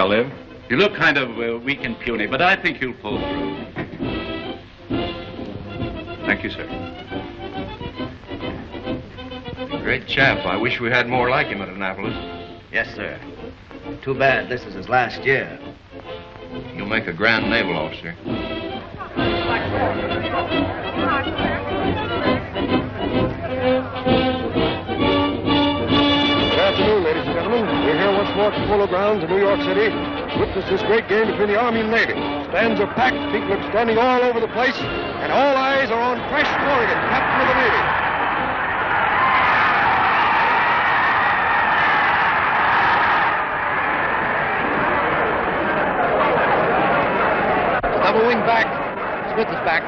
I'll live? You look kind of uh, weak and puny, but I think you'll pull through. Thank you, sir. Great chap. I wish we had more like him at Annapolis. Yes, sir. Too bad this is his last year. You'll make a grand naval officer. Polo Grounds in New York City. Witness this great game between the Army and Navy. Stands are packed, people are standing all over the place, and all eyes are on Crash Corrigan, captain of the Navy. Double wing back. Smith is back.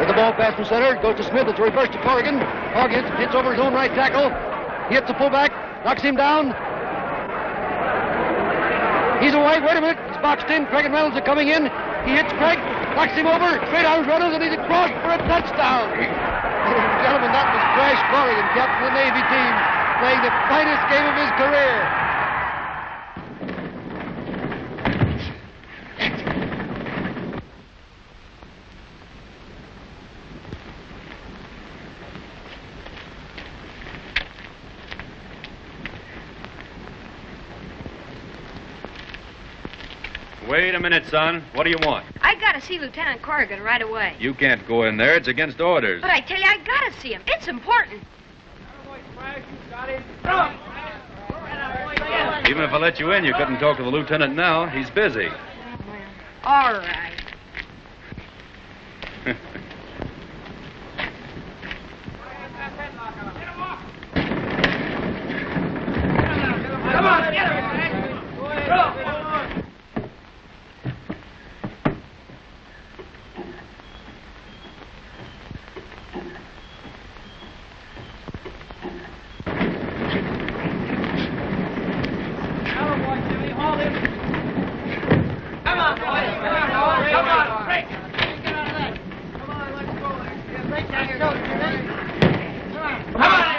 With the ball pass from center, goes to Smith. It's a reverse to Corrigan. Corrigan hits, hits over his own right tackle. He hits the fullback, knocks him down. He's away. Wait a minute. He's boxed in. Craig and Reynolds are coming in. He hits Craig, knocks him over. Straight out Reynolds, and he's across for a touchdown. Gentlemen, that was Crash Corrigan, captain of the Navy team, playing the finest game of his career. Wait a minute, son. What do you want? I gotta see Lieutenant Corrigan right away. You can't go in there. It's against orders. But I tell you, I gotta see him. It's important. Even if I let you in, you couldn't talk to the lieutenant now. He's busy. All right. Come on, get him! Come on, boys. Come on, break. Come on, let's go. Break down your nose, Come on.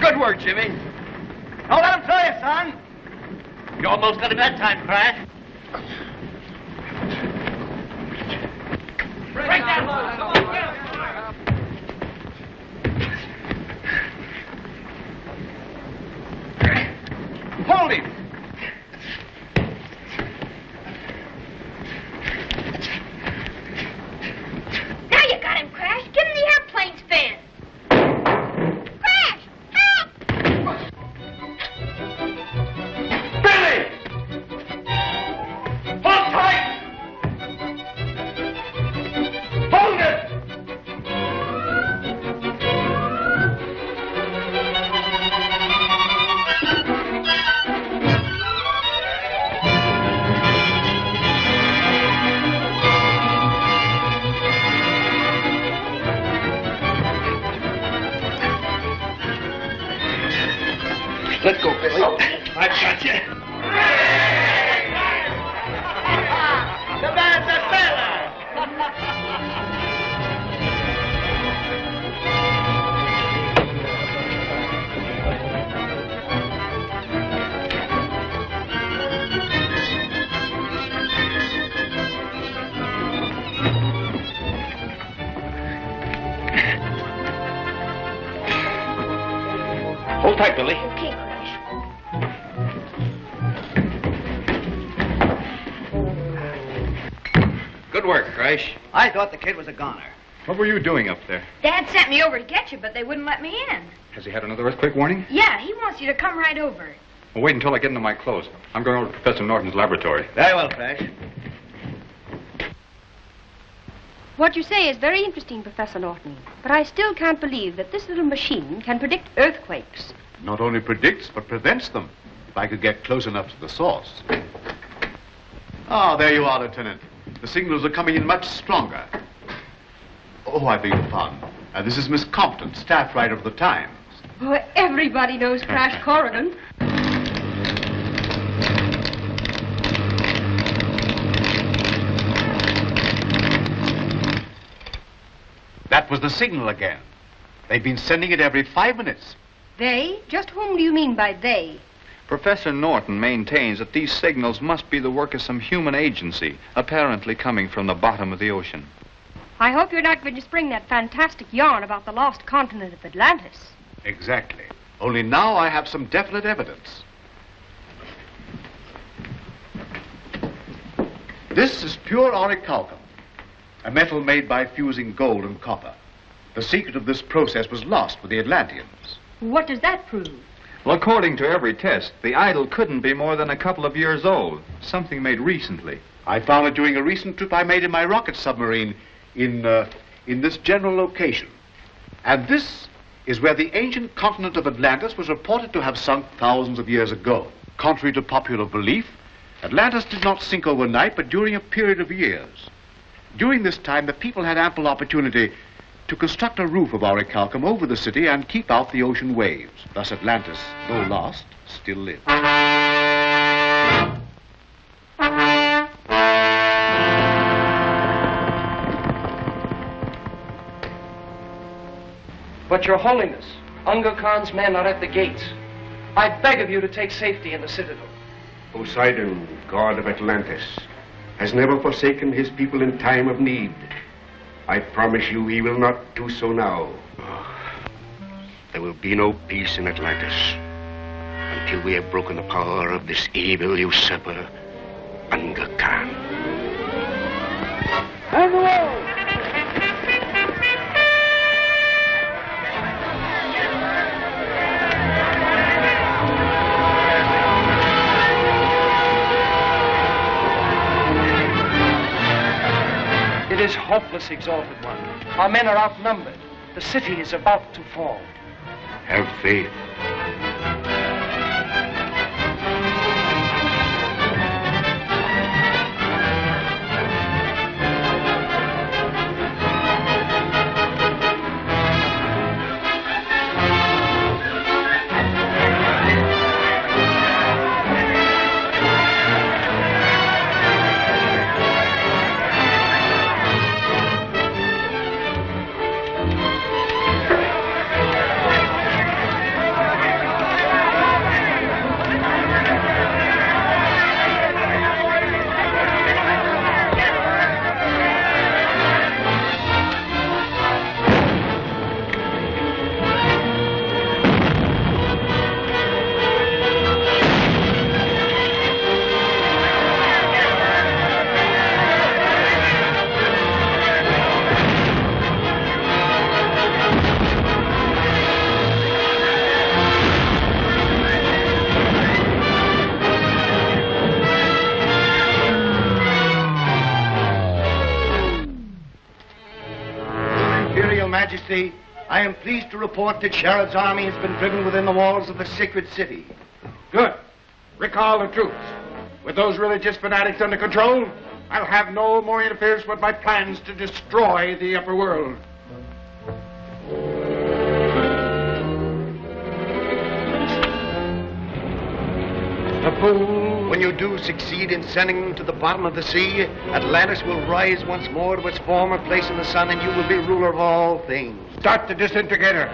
Good work, Jimmy. Don't let him throw you, son. You almost got him that time, Crash. Break that loose. Come on, get him. Hold him. I thought the kid was a goner. What were you doing up there? Dad sent me over to get you, but they wouldn't let me in. Has he had another earthquake warning? Yeah, he wants you to come right over. Well, wait until I get into my clothes. I'm going over to Professor Norton's laboratory. Very well, Crash. What you say is very interesting, Professor Norton, but I still can't believe that this little machine can predict earthquakes. Not only predicts, but prevents them. If I could get close enough to the source. Ah, there you are, Lieutenant. The signals are coming in much stronger. Oh, I beg your pardon. Uh, this is Miss Compton, staff writer of the Times. Oh, everybody knows Crash Corrigan. That was the signal again. They've been sending it every five minutes. They? Just whom do you mean by they? Professor Norton maintains that these signals must be the work of some human agency, apparently coming from the bottom of the ocean. I hope you're not going to spring that fantastic yarn about the lost continent of Atlantis. Exactly. Only now I have some definite evidence. This is pure orichalcum, a metal made by fusing gold and copper. The secret of this process was lost with the Atlanteans. What does that prove? Well, according to every test, the idol couldn't be more than a couple of years old. Something made recently. I found it during a recent trip I made in my rocket submarine in, uh, in this general location. And this is where the ancient continent of Atlantis was reported to have sunk thousands of years ago. Contrary to popular belief, Atlantis did not sink overnight, but during a period of years. During this time, the people had ample opportunity to construct a roof of orichalcum over the city and keep out the ocean waves. Thus Atlantis, though ah. lost, still lives. But your holiness, Unga Khan's men are at the gates. I beg of you to take safety in the citadel. Poseidon, god of Atlantis, has never forsaken his people in time of need. I promise you he will not do so now. There will be no peace in Atlantis until we have broken the power of this evil usurper, Unga Khan. It is hopeless, Exalted One. Our men are outnumbered. The city is about to fall. Have faith. I am pleased to report that Sharad's army has been driven within the walls of the sacred city. Good. Recall the troops. With those religious fanatics under control, I'll have no more interference with my plans to destroy the upper world. When you do succeed in sending them to the bottom of the sea, Atlantis will rise once more to its former place in the sun, and you will be ruler of all things. Start the disintegrator.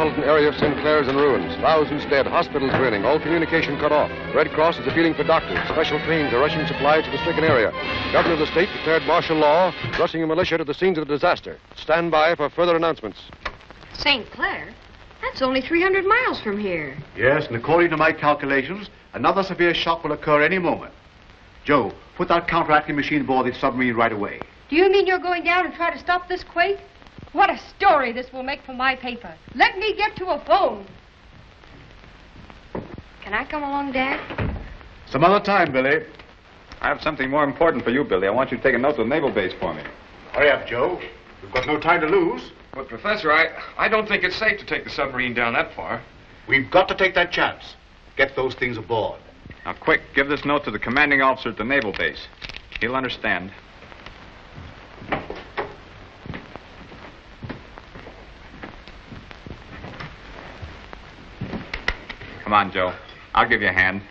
Metropolitan area of Sinclair is in ruins. Thousands dead, hospitals burning, all communication cut off. Red Cross is appealing for doctors. Special trains are rushing supplies to the stricken area. Governor of the state declared martial law, rushing a militia to the scenes of the disaster. Stand by for further announcements. St. Clair? That's only 300 miles from here. Yes, and according to my calculations, another severe shock will occur any moment. Joe, put that counteracting machine aboard the submarine right away. Do you mean you're going down and try to stop this quake? What a story this will make for my paper. Let me get to a phone. Can I come along, Dad? Some other time, Billy. I have something more important for you, Billy. I want you to take a note to the naval base for me. Hurry up, Joe. We've got no time to lose. But, Professor, I, I don't think it's safe to take the submarine down that far. We've got to take that chance. Get those things aboard. Now, quick, give this note to the commanding officer at the naval base. He'll understand. Come on, Joe. I'll give you a hand.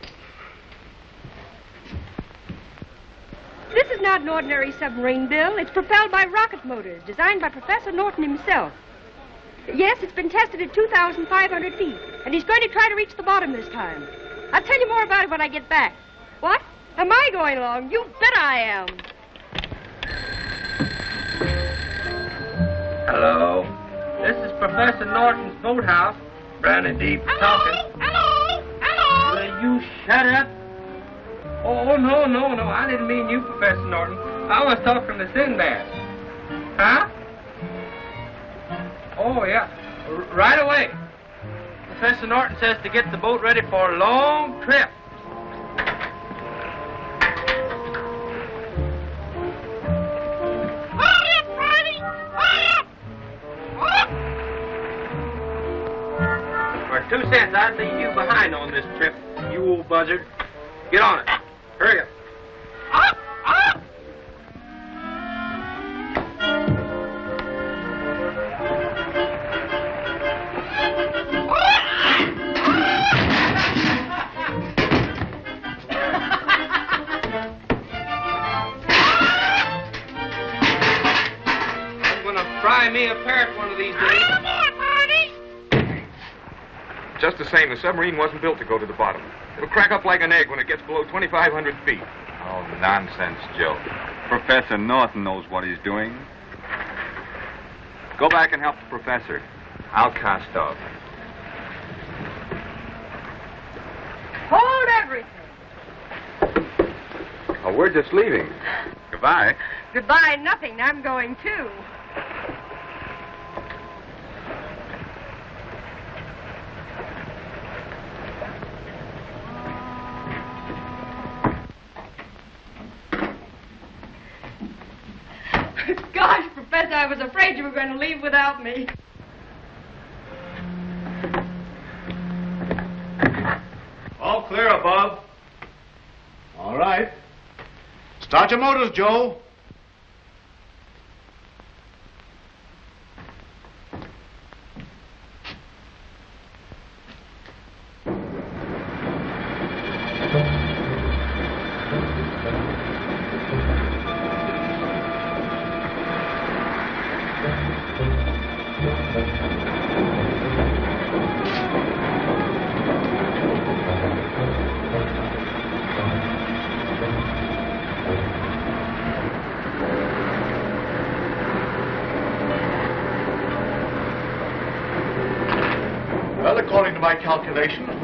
This is not an ordinary submarine, Bill. It's propelled by rocket motors, designed by Professor Norton himself. Yes, it's been tested at 2,500 feet, and he's going to try to reach the bottom this time. I'll tell you more about it when I get back. What? Am I going along? You bet I am. Hello. This is Professor Norton's boathouse. Briny Deep talking. Hello! Hello! Will you shut up? Oh, no, no, no. I didn't mean you, Professor Norton. I was talking to Sinbad. Huh? Oh, yeah. R- right away. Professor Norton says to get the boat ready for a long trip. Hurry up, Friday! Hurry up! For two cents, I'd leave you behind on this trip, you old buzzard. Get on it. Hurry up. Up! Up! I'm gonna fry me a parrot one of these days. Just the same, the submarine wasn't built to go to the bottom. It'll crack up like an egg when it gets below 2,500 feet. Oh, nonsense, Joe. Professor Norton knows what he's doing. Go back and help the professor. I'll cast off. Hold everything. Oh, we're just leaving. Goodbye. Goodbye, nothing. I'm going too. Gosh, Professor, I was afraid you were going to leave without me. All clear above. All right. Start your motors, Joe.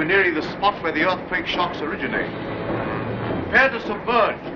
Nearing the spot where the earthquake shocks originate. Prepare to submerge.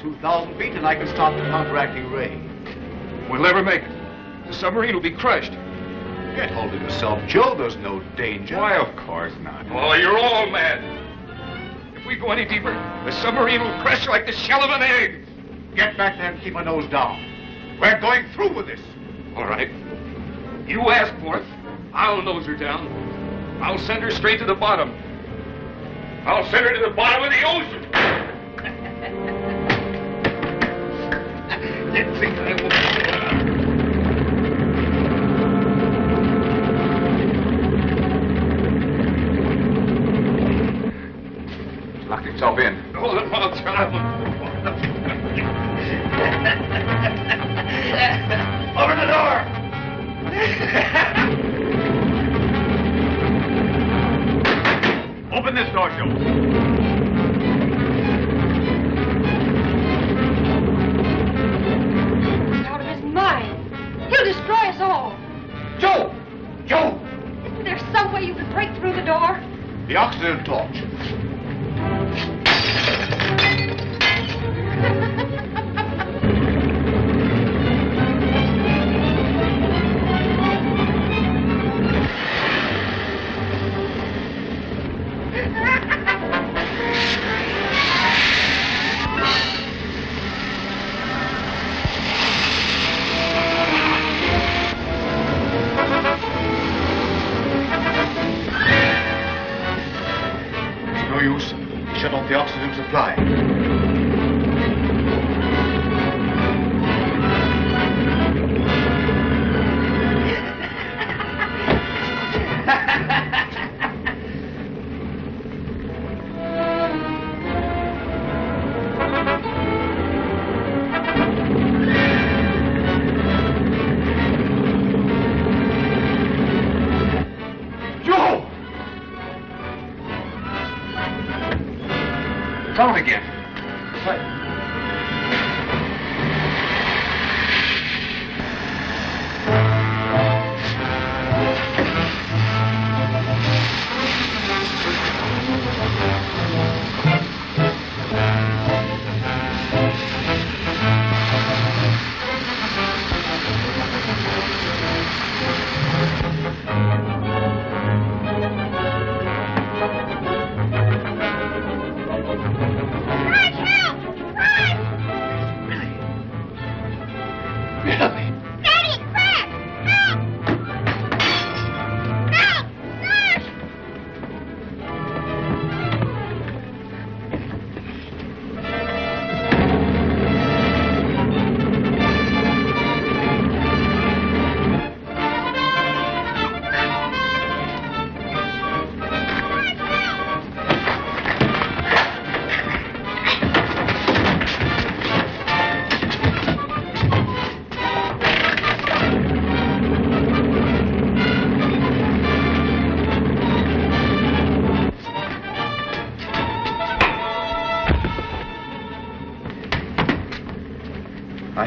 2,000 feet and I can start the counteracting ray. We'll never make it. The submarine will be crushed. Get hold of yourself, Joe. There's no danger. Why, of course not. Oh, you're all mad. If we go any deeper, the submarine will crash like the shell of an egg. Get back there and keep a nose down. We're going through with this. All right. You ask for it. I'll nose her down. I'll send her straight to the bottom. I'll send her to the bottom of the ocean.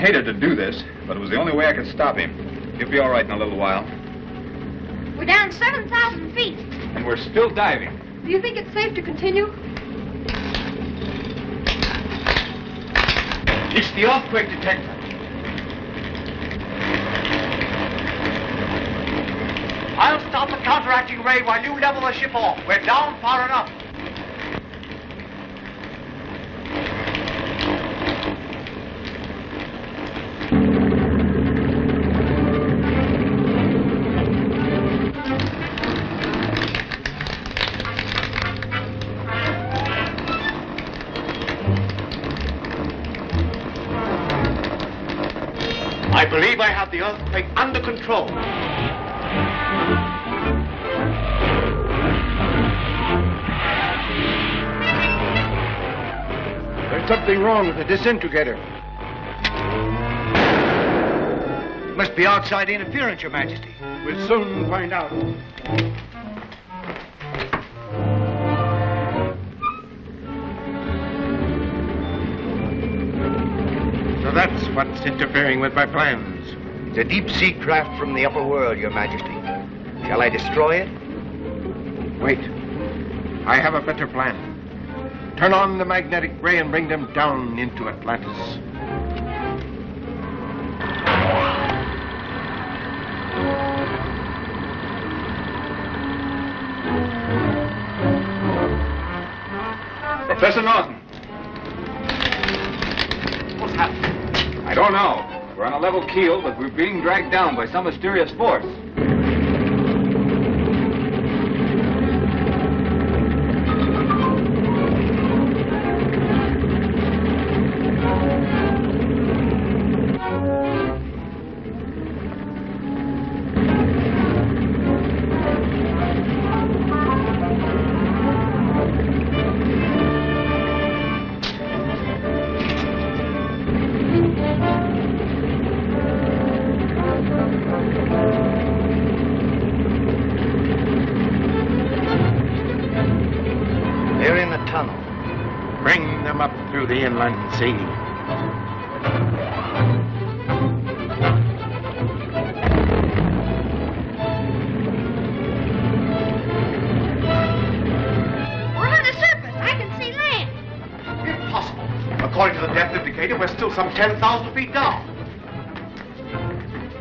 Hated to do this, but it was the only way I could stop him. He'll be all right in a little while. We're down 7,000 feet. And we're still diving. Do you think it's safe to continue? It's the earthquake detector. I'll stop the counteracting ray while you level the ship off. We're down far enough. Believe I have the earthquake under control. There's something wrong with the disintegrator. Must be outside interference, Your Majesty. We'll soon find out. What's interfering with my plans. It's a deep sea craft from the upper world, Your Majesty. Shall I destroy it? Wait. I have a better plan. turn on the magnetic ray and bring them down into Atlantis. Professor Norton. Level keel, but we're being dragged down by some mysterious force. Depth indicator, we're still some 10,000 feet down.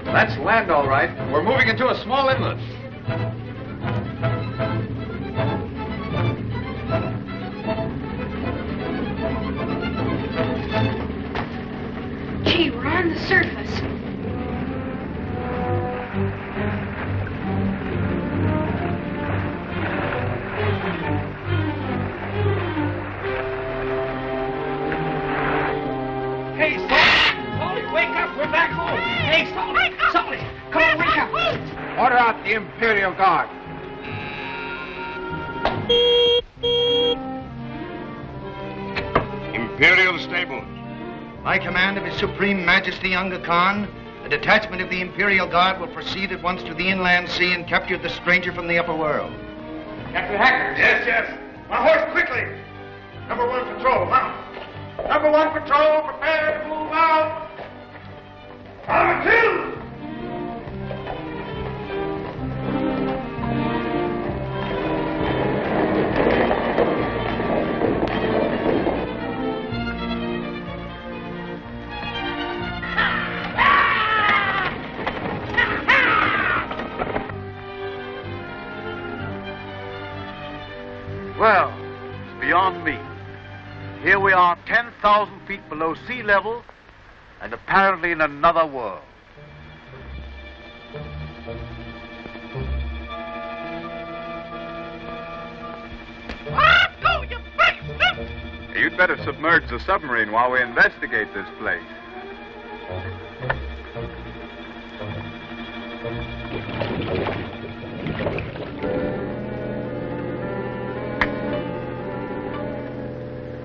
That's land, all right. We're moving into a small inlet. Majesty Unga Khan, a detachment of the Imperial Guard will proceed at once to the inland sea and capture the stranger from the upper world. Captain Hakur. Yes, yes. My horse, quickly. Number one patrol, mount. Number one patrol, prepare to move out. Number two. Are 10,000 feet below sea level and apparently in another world. You'd better submerge the submarine while we investigate this place.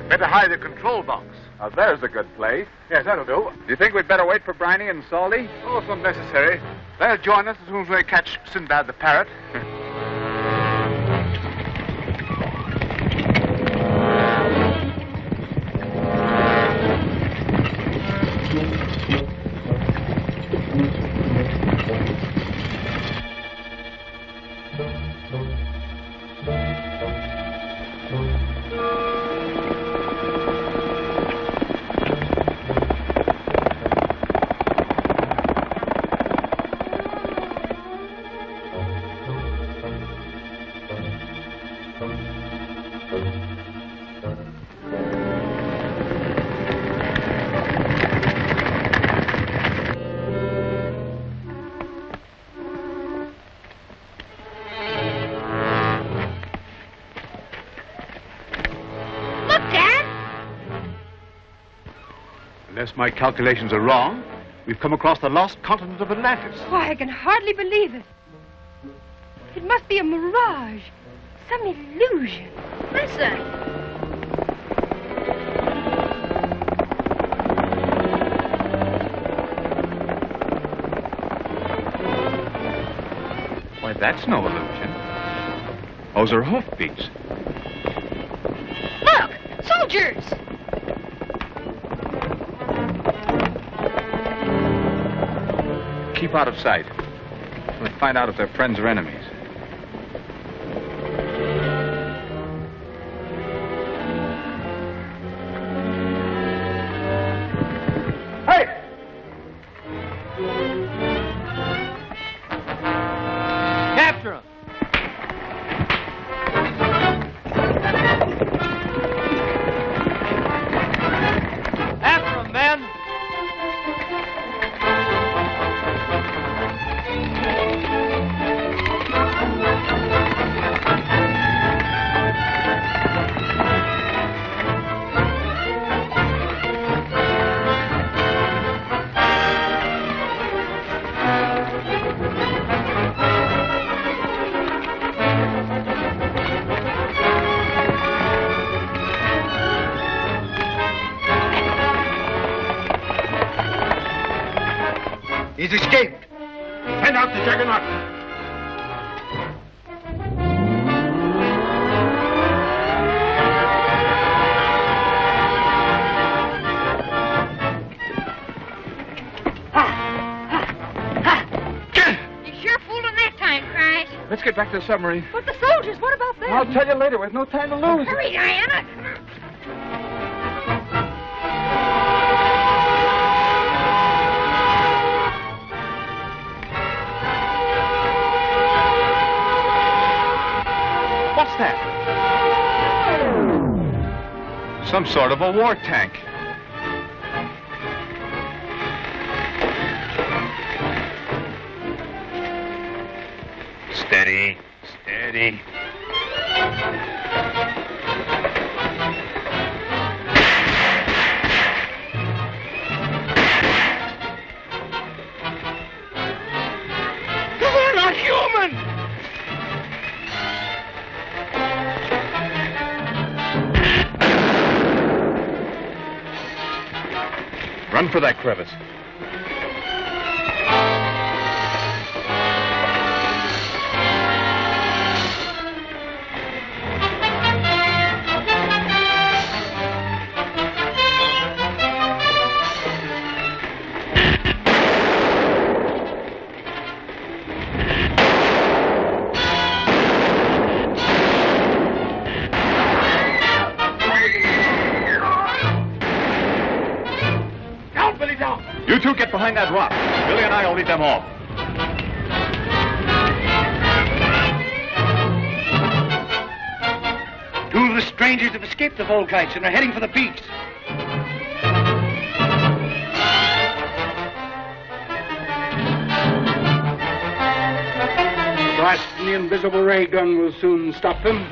Better hide the control box. Now, there's a good place. Yes, that'll do. Do you think we'd better wait for Briny and Salty? Oh, if unnecessary. They'll join us as soon as we catch Sinbad the parrot. my calculations are wrong, we've come across the lost continent of Atlantis. Why, I can hardly believe it. It must be a mirage, some illusion. Listen. Why, that's no illusion. Those are hoofbeats. Look, soldiers. Out of sight. Let's find out if they're friends or enemies. Get back to the submarine. But the soldiers, what about them? I'll tell you later. We've no time to lose. Hurry, Diana. What's that? Some sort of a war tank. Steady, steady. They're not human! Run for that crevice. Them off. Two of the strangers have escaped the Volkites and are heading for the peaks. Blast the invisible ray gun will soon stop them.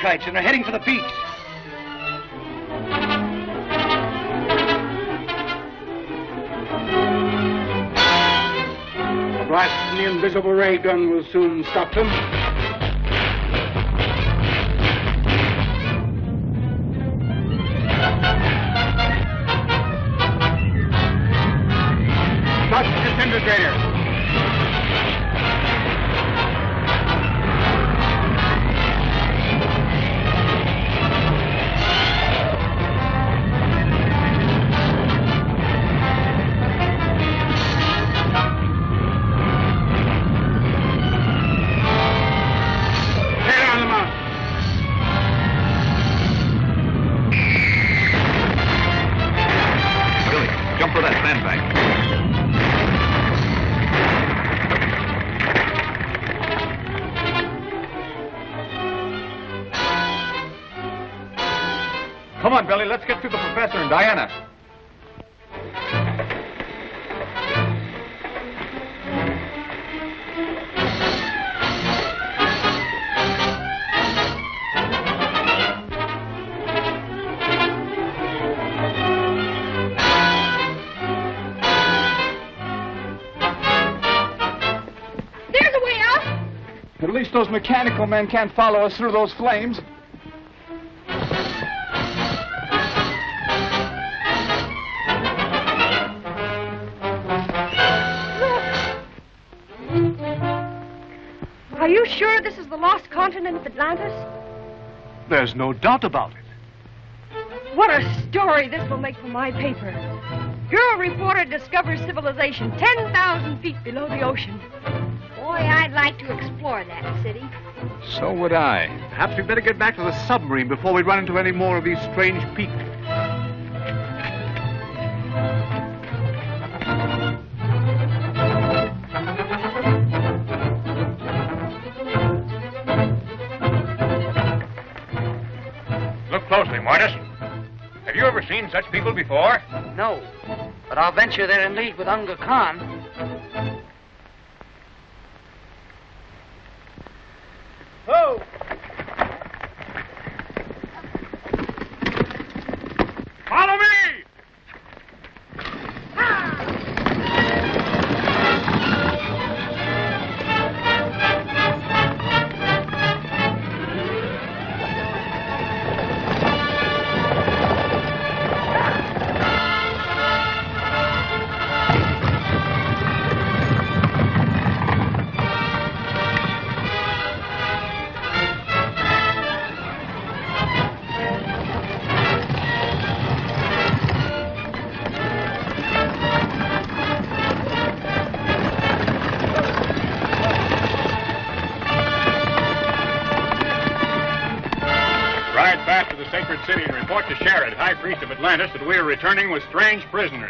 Have and are heading for the peaks. A blast from the invisible ray gun will soon stop them. Mechanical men can't follow us through those flames. Are you sure this is the lost continent of Atlantis? There's no doubt about it. What a story this will make for my paper. Bureau reporter discovers civilization 10,000 feet below the ocean. Boy, I'd like to explore that city. So would I. Perhaps we'd better get back to the submarine before we run into any more of these strange peaks. Look closely, Mortis. Have you ever seen such people before? No, but I'll venture they're in league with Unga Khan. Returning with strange prisoners.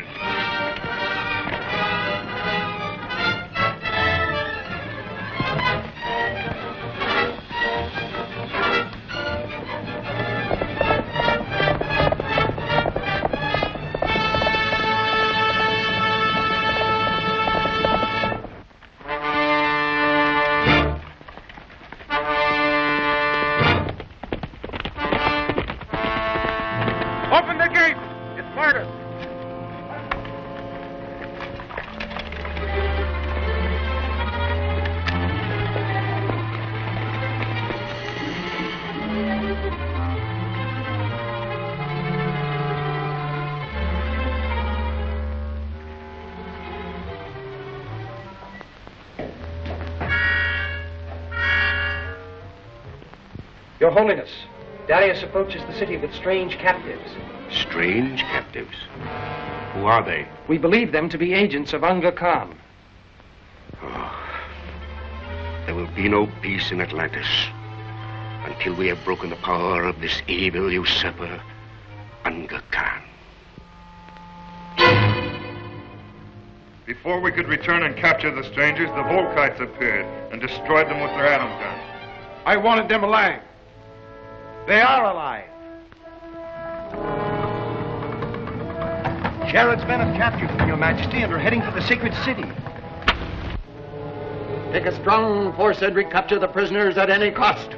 Holiness, Darius approaches the city with strange captives. Strange captives. Who are they? We believe them to be agents of Unga Khan. Oh, There will be no peace in Atlantis until we have broken the power of this evil usurper, Unga Khan. Before we could return and capture the strangers, the Volkites appeared and destroyed them with their atom guns. I wanted them alive. They are alive. Sharad's men have captured them, Your Majesty, and are heading for the sacred city. Take a strong force and recapture the prisoners at any cost.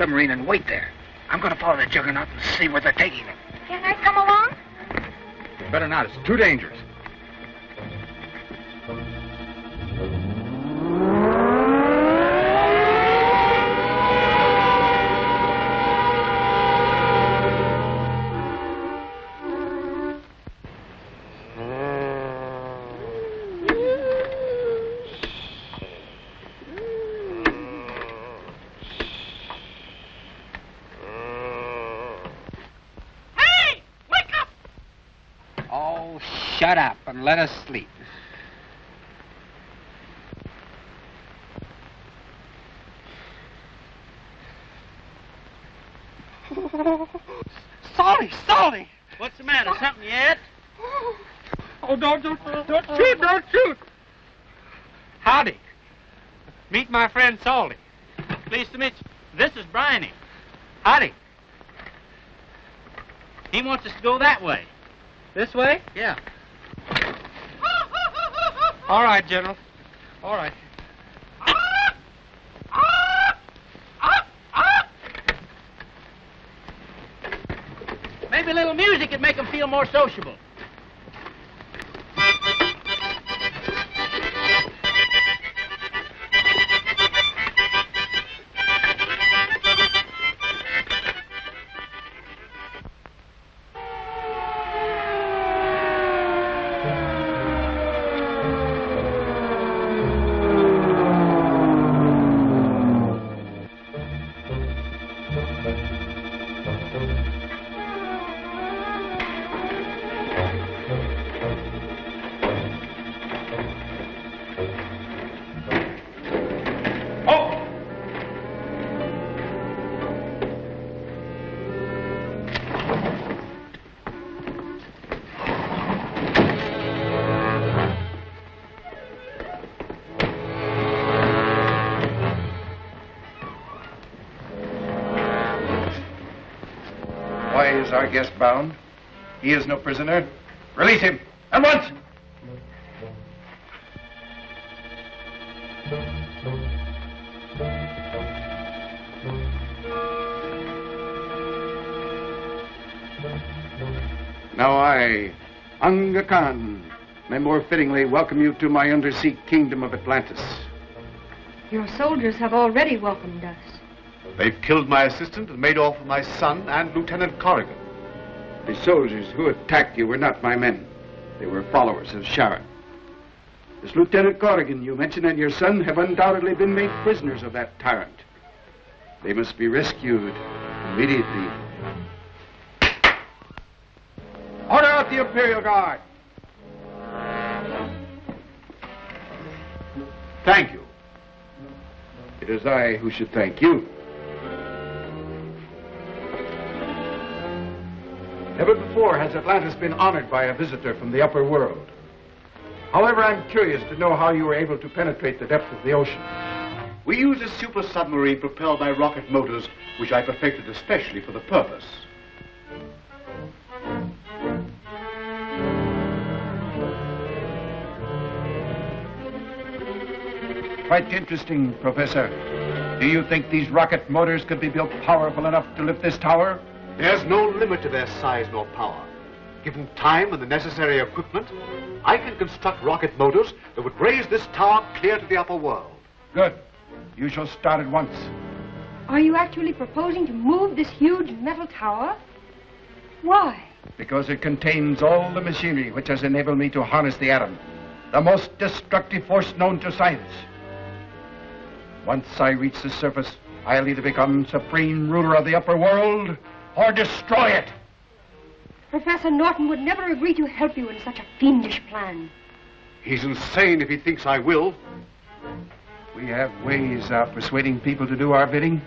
Submarine and wait there. I'm going to follow the juggernaut and see where they're taking him. Can I come along? Better not. It's too dangerous. Shut up and let us sleep. Salty, salty! What's the matter? Something yet? Oh, don't, don't, don't shoot, don't shoot! Howdy. Meet my friend Salty. Pleased to meet you. This is Briny. Howdy. He wants us to go that way. This way? Yeah. All right, General. All right. Maybe a little music would make them feel more sociable. Is our guest bound? He is no prisoner. Release him at once. Now I, Unga Khan, may more fittingly welcome you to my undersea kingdom of Atlantis. Your soldiers have already welcomed us. They've killed my assistant and made off with my son and Lieutenant Corrigan. The soldiers who attacked you were not my men. They were followers of Sharad. This Lieutenant Corrigan you mentioned and your son have undoubtedly been made prisoners of that tyrant. They must be rescued immediately. Order out the Imperial Guard. Thank you. It is I who should thank you. Never before has Atlantis been honored by a visitor from the upper world. However, I'm curious to know how you were able to penetrate the depths of the ocean. We use a super submarine propelled by rocket motors, which I perfected especially for the purpose. Quite interesting, Professor. Do you think these rocket motors could be built powerful enough to lift this tower? There's no limit to their size nor power. Given time and the necessary equipment, I can construct rocket motors that would raise this tower clear to the upper world. Good. You shall start at once. Are you actually proposing to move this huge metal tower? Why? Because it contains all the machinery which has enabled me to harness the atom, the most destructive force known to science. Once I reach the surface, I'll either become supreme ruler of the upper world or destroy it. Professor Norton would never agree to help you in such a fiendish plan. He's insane if he thinks I will. We have ways of persuading people to do our bidding.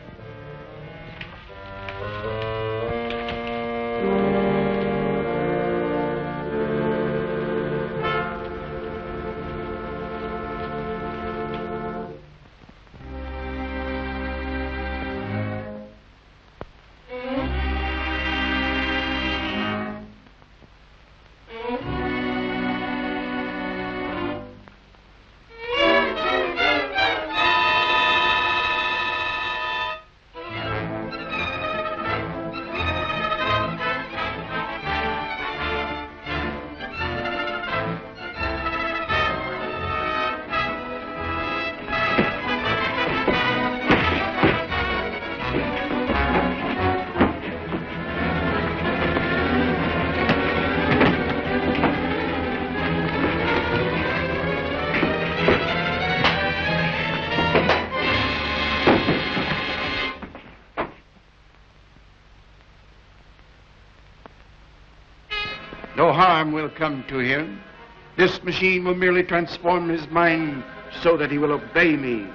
Come to him. This machine will merely transform his mind so that he will obey me.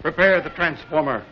Prepare the transformer.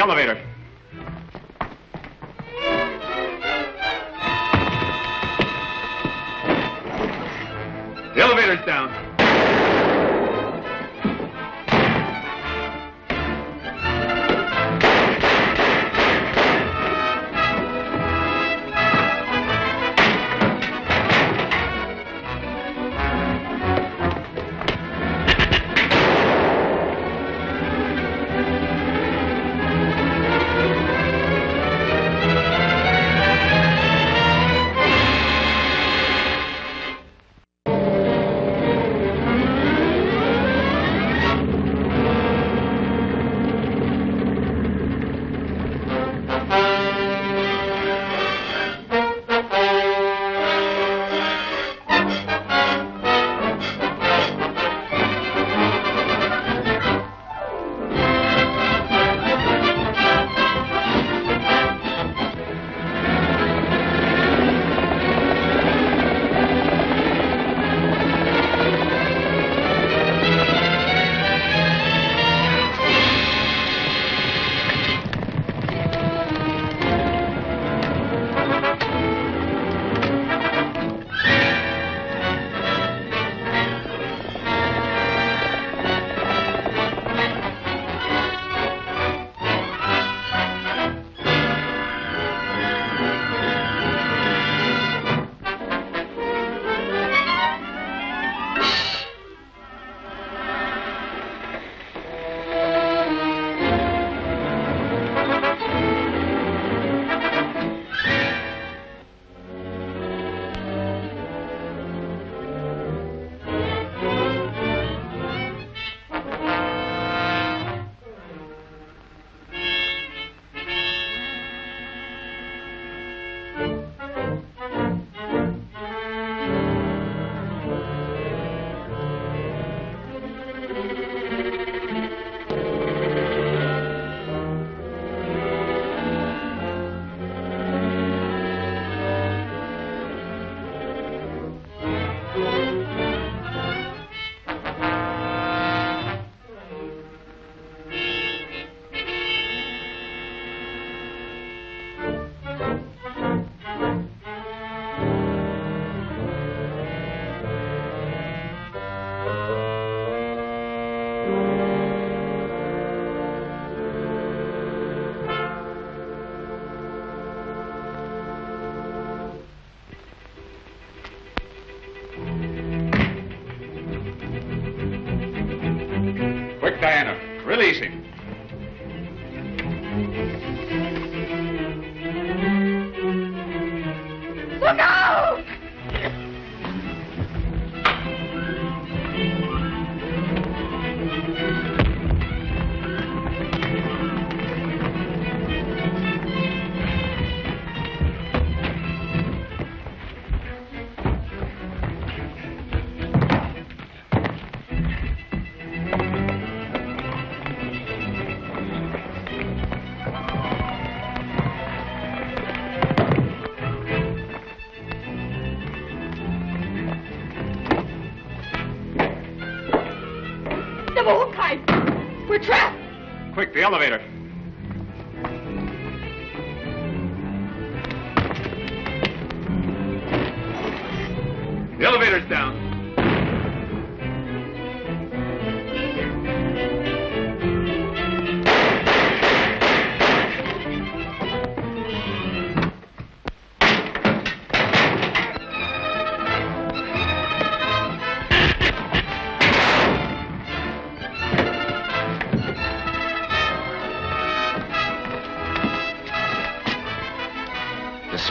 The elevator. The elevator's down. The elevator.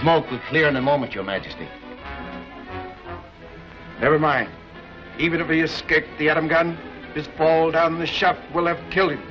Smoke will clear in a moment, Your Majesty. Never mind. Even if he escaped the atom gun, his fall down the shaft will have killed him.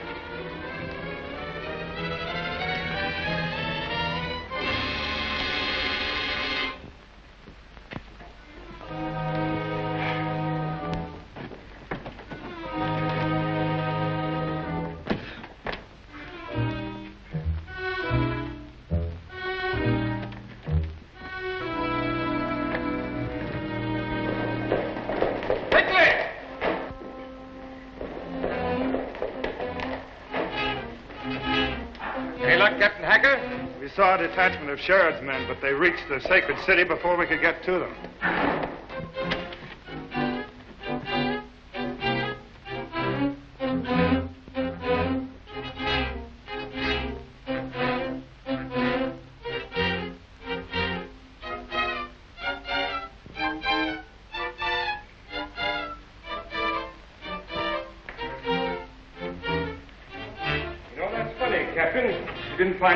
Of Sharad's men, but they reached the sacred city before we could get to them.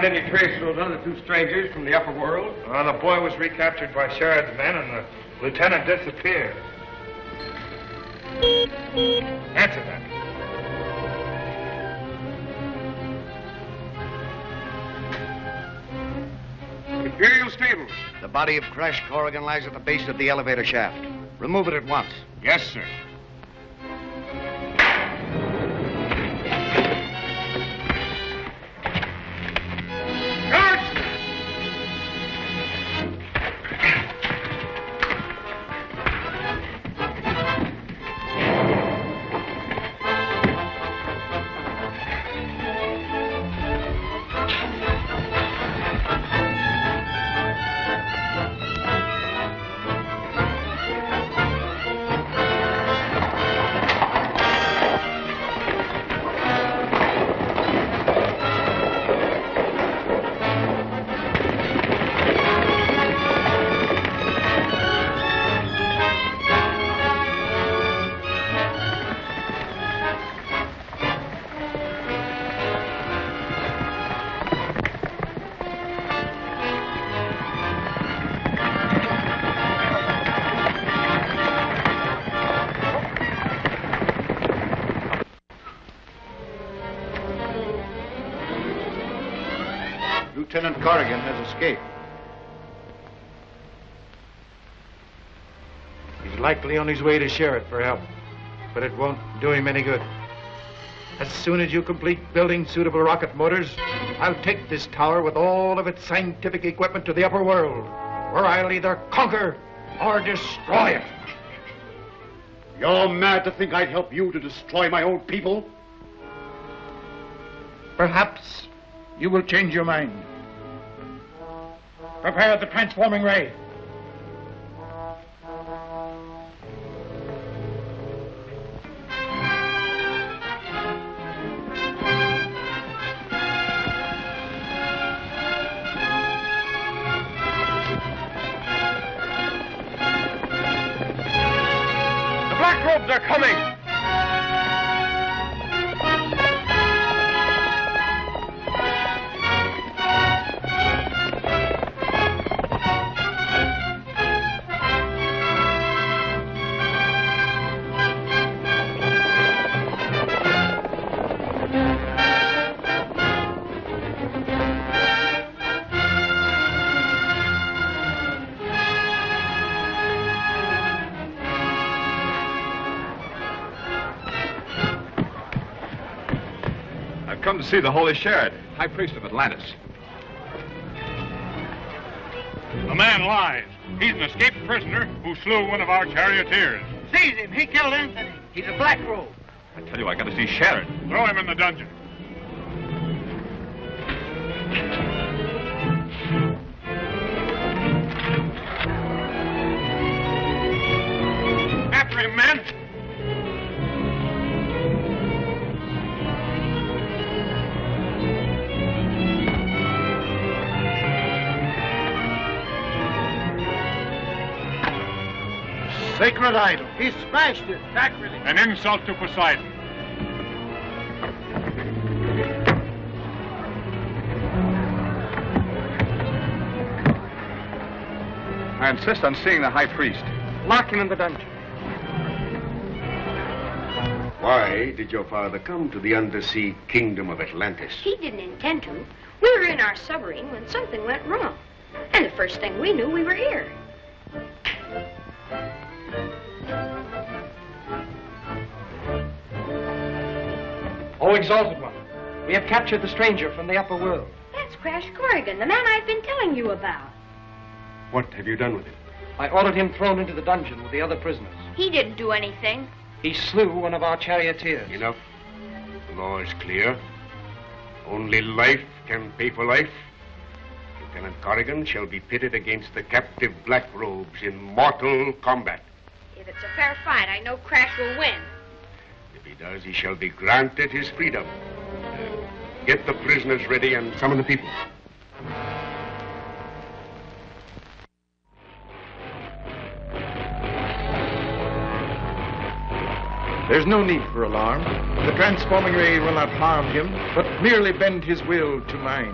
Find any trace of those other two strangers from the upper world? Well, the boy was recaptured by Sharad's men, and the lieutenant disappeared. Answer that. Imperial Stables. The body of Crash Corrigan lies at the base of the elevator shaft. Remove it at once. Yes, sir. Likely on his way to Sharad for help, but it won't do him any good. As soon as you complete building suitable rocket motors, I'll take this tower with all of its scientific equipment to the upper world, where I'll either conquer or destroy it. You're mad to think I'd help you to destroy my own people? Perhaps you will change your mind. Prepare the transforming ray. The Holy Sharad, High Priest of Atlantis. The man lies. He's an escaped prisoner who slew one of our charioteers. Seize him. He killed Anthony. He's a black robe. I tell you, I got to see Sharad. Throw him in the dungeon. Sacred idol. He smashed it. Sacrilege. An insult to Poseidon. I insist on seeing the high priest. Lock him in the dungeon. Why did your father come to the undersea kingdom of Atlantis? He didn't intend to. We were in our submarine when something went wrong. And the first thing we knew, we were here. Oh, exalted one. We have captured the stranger from the upper world. That's Crash Corrigan, the man I've been telling you about. What have you done with him? I ordered him thrown into the dungeon with the other prisoners. He didn't do anything. He slew one of our charioteers. Enough. The law is clear. Only life can pay for life. Lieutenant Corrigan shall be pitted against the captive Black Robes in mortal combat. If it's a fair fight, I know Crash will win. Does, he shall be granted his freedom. Uh, get the prisoners ready and summon the people. There's no need for alarm. The transforming ray will not harm him, but merely bend his will to mine.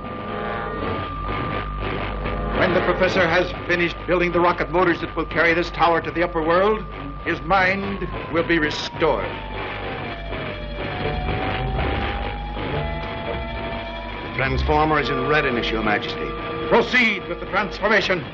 When the professor has finished building the rocket motors that will carry this tower to the upper world, his mind will be restored. The transformer is in readiness, Your Majesty. Proceed with the transformation.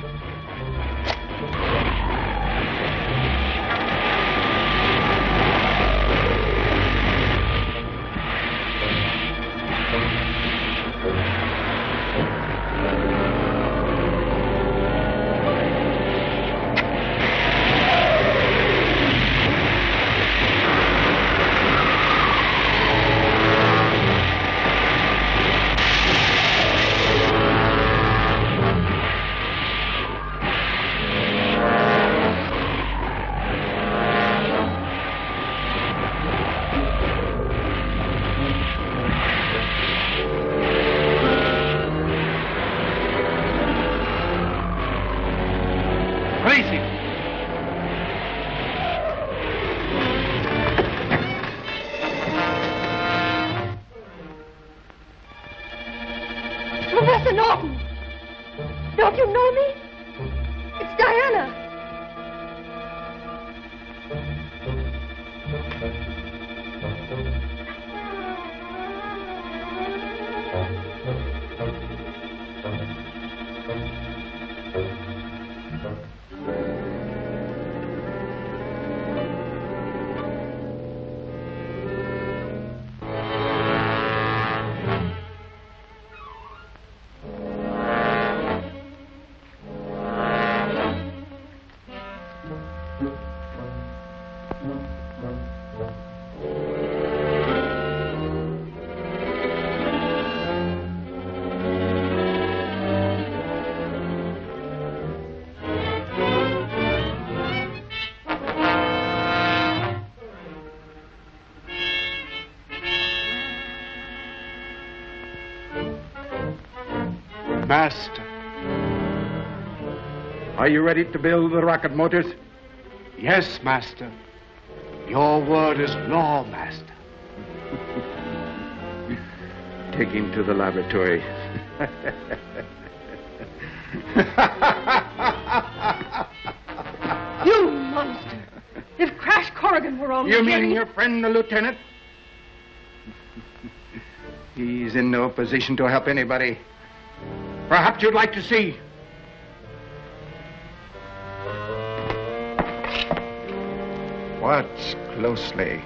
Master. Are you ready to build the rocket motors? Yes, Master. Your word is law, Master. Take him to the laboratory. You monster! If Crash Corrigan were only You mean he- your friend, the lieutenant? He's in no position to help anybody. Perhaps you'd like to see. Watch closely.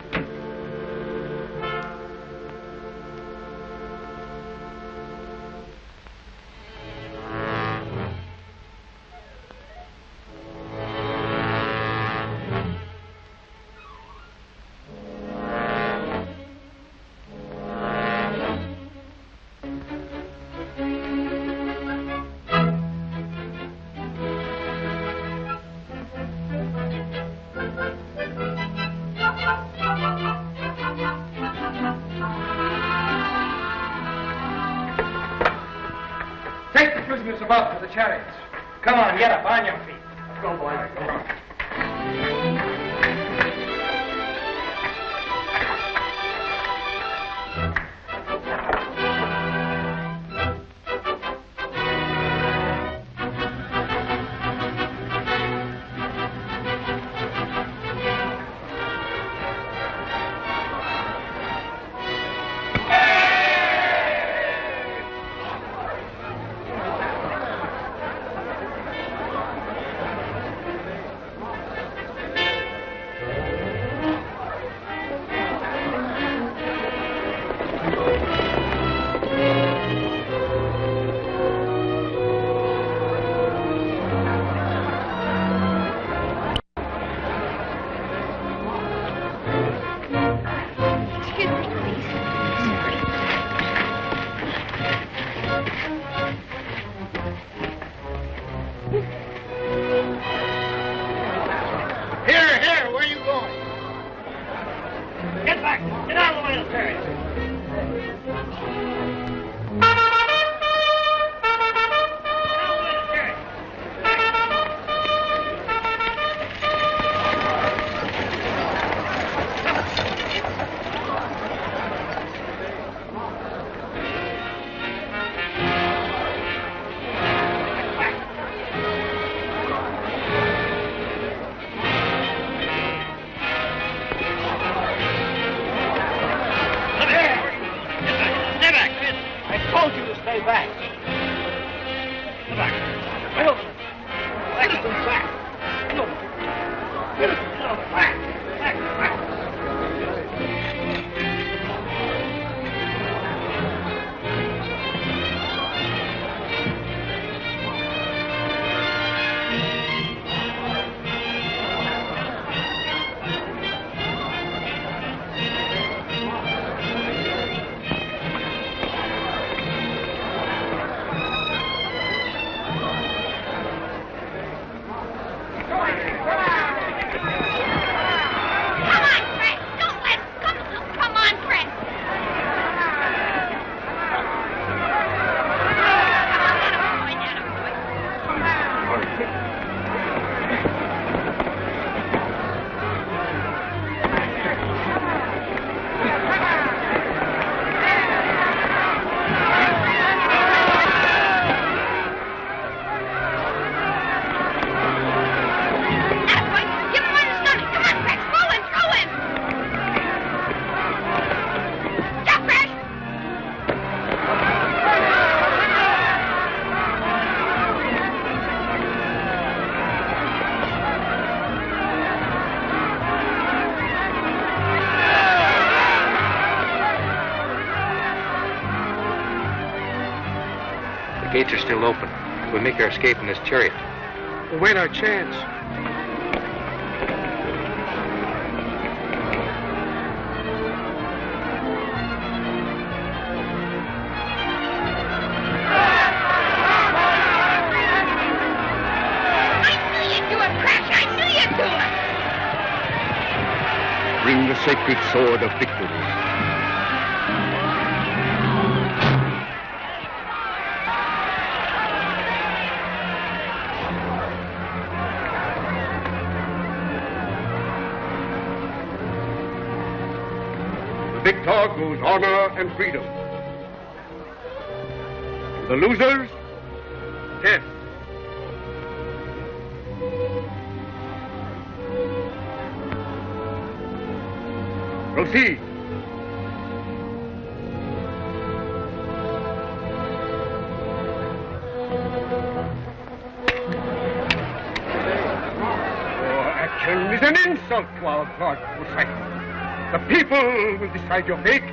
make our escape in this chariot. We'll wait our chance. sacred sword of victory. and freedom. The losers, death. Proceed. is an insult to our God, Poseidon. The people will decide your fate.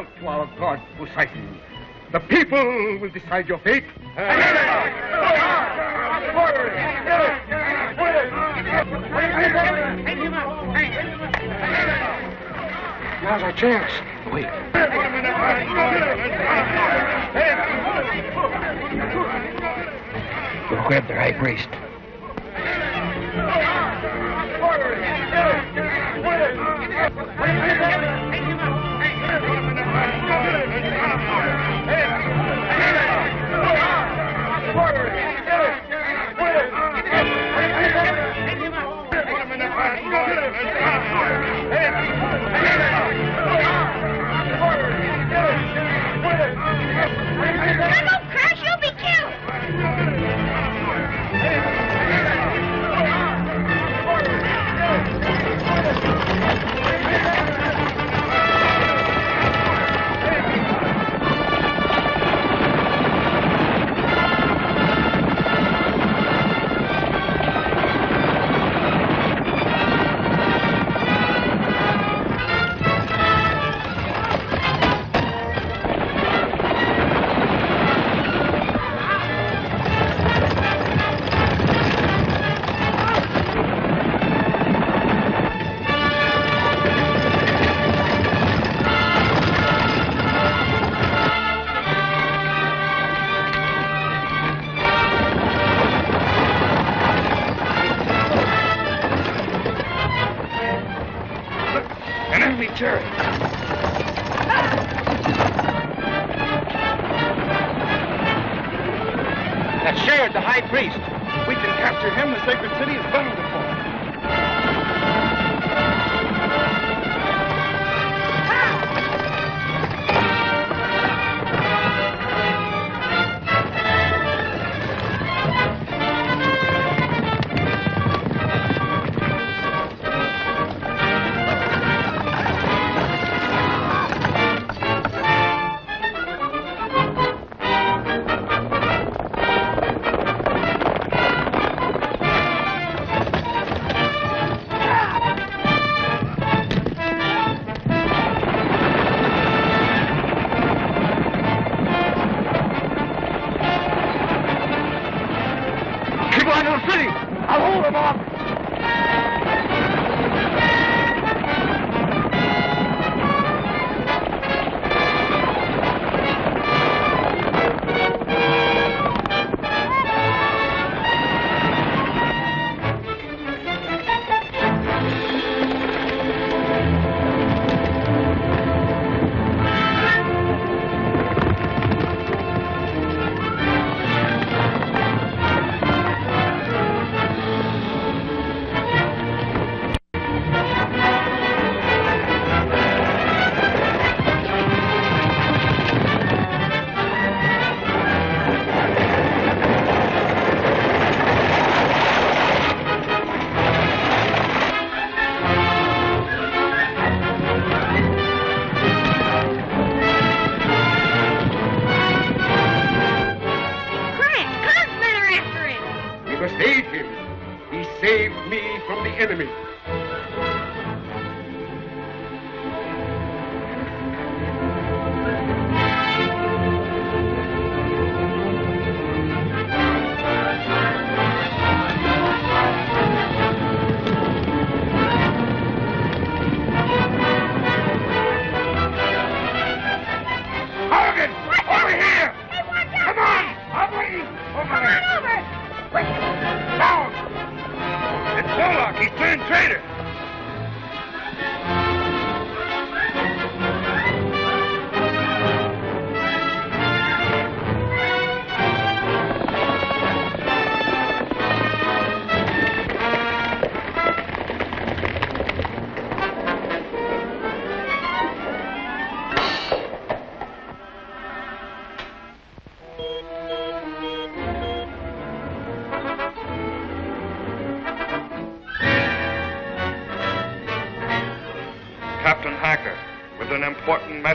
Is to our god Poseidon. The people will decide your fate. Now's our chance. Wait. We'll grab the high priest.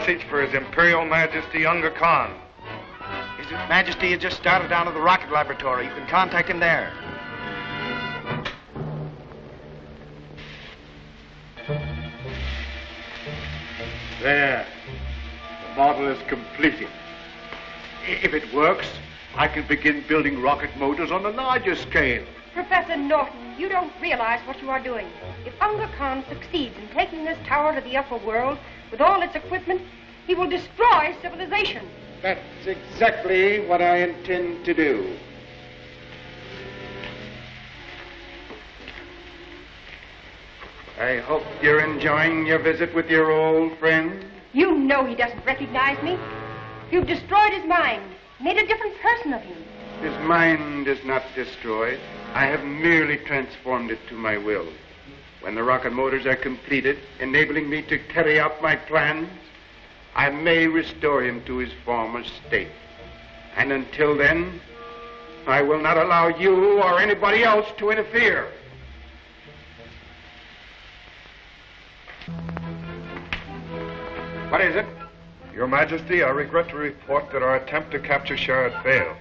Message for His Imperial Majesty Unga Khan. His Majesty has just started down to the rocket laboratory. You can contact him there. There. The model is completed. If it works, I can begin building rocket motors on a larger scale. Professor Norton, you don't realize what you are doing. If Unga Khan succeeds in taking this tower to the upper world with all its equipment, he will destroy civilization. That's exactly what I intend to do. I hope you're enjoying your visit with your old friend. You know he doesn't recognize me. You've destroyed his mind, made a different person of him. His mind is not destroyed. I have merely transformed it to my will. When the rocket motors are completed, enabling me to carry out my plans, I may restore him to his former state. And until then, I will not allow you or anybody else to interfere. What is it? Your Majesty, I regret to report that our attempt to capture Sharad failed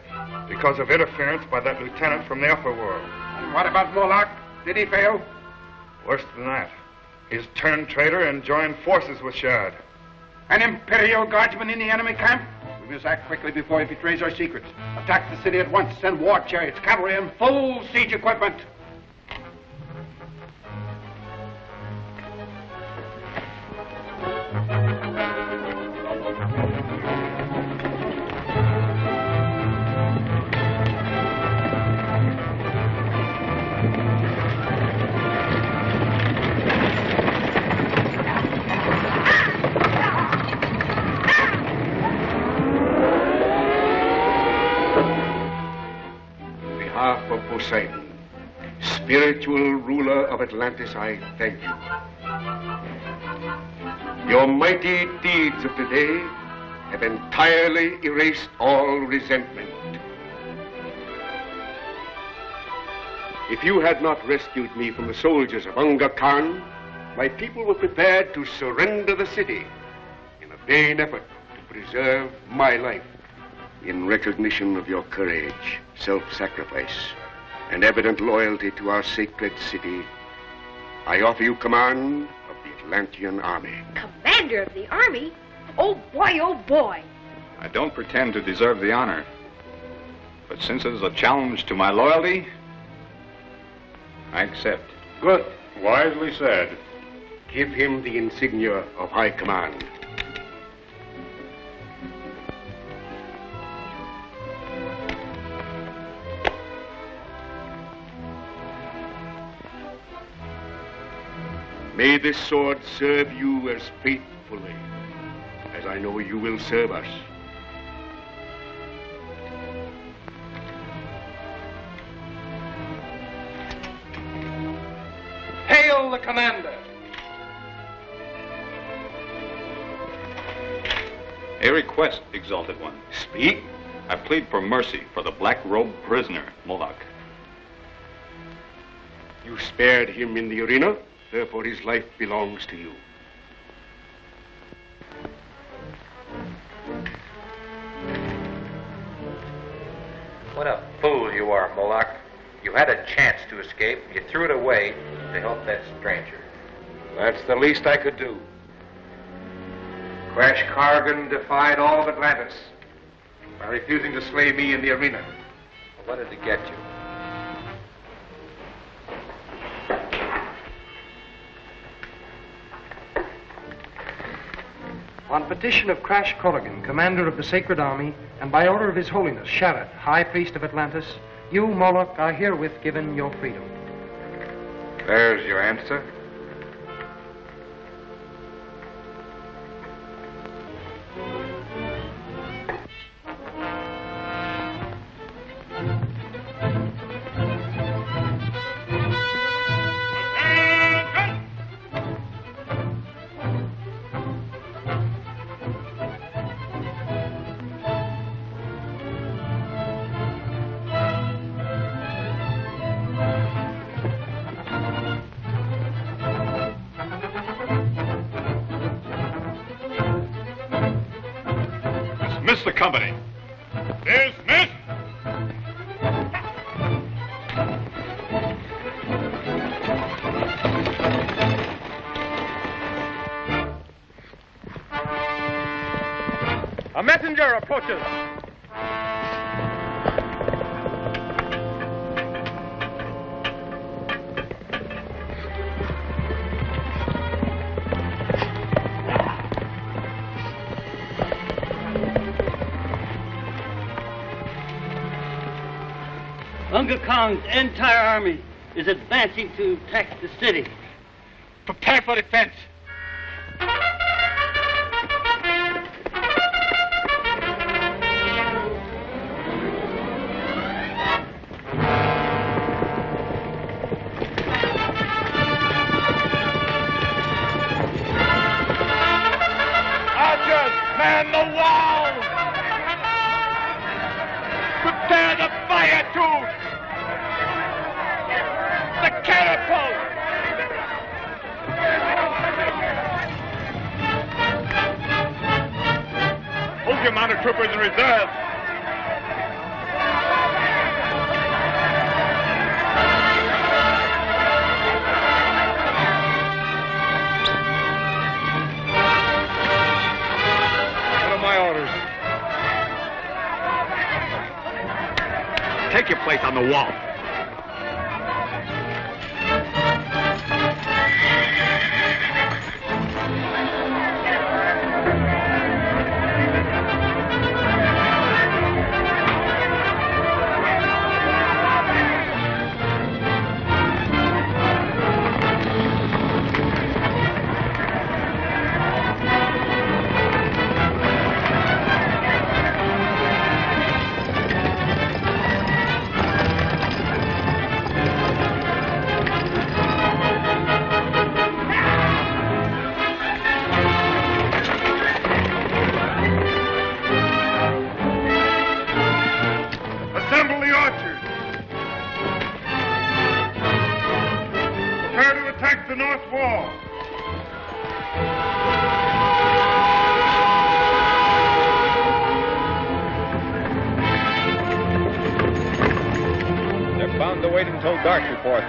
because of interference by that lieutenant from the upper world. And what about Moloch? Did he fail? Worse than that, he's turned traitor and joined forces with Sharad. An Imperial Guardsman in the enemy camp? We must act quickly before he betrays our secrets. Attack the city at once. Send war chariots, cavalry, and full siege equipment. Of Atlantis, I thank you. Your mighty deeds of today have entirely erased all resentment. If you had not rescued me from the soldiers of Unga Khan, my people were prepared to surrender the city in a vain effort to preserve my life. In recognition of your courage, self-sacrifice, and evident loyalty to our sacred city, I offer you command of the Atlantean army. Commander of the army? Oh boy, oh boy. I don't pretend to deserve the honor. But since it is a challenge to my loyalty, I accept. Good. Wisely said. Give him the insignia of high command. May this sword serve you as faithfully as I know you will serve us. Hail the commander! A request, Exalted One. Speak. I plead for mercy for the black-robed prisoner, Moloch. You spared him in the arena, therefore his life belongs to you. What a fool you are, Moloch. You had a chance to escape. You threw it away to help that stranger. That's the least I could do. Crash Corrigan defied all of Atlantis by refusing to slay me in the arena. What did it get you? On petition of Crash Corrigan, commander of the Sacred Army, and by order of His Holiness Sharad, High Priest of Atlantis, you, Moloch, are herewith given your freedom. There's your answer. Khan's entire army is advancing to attack the city. Prepare for defense.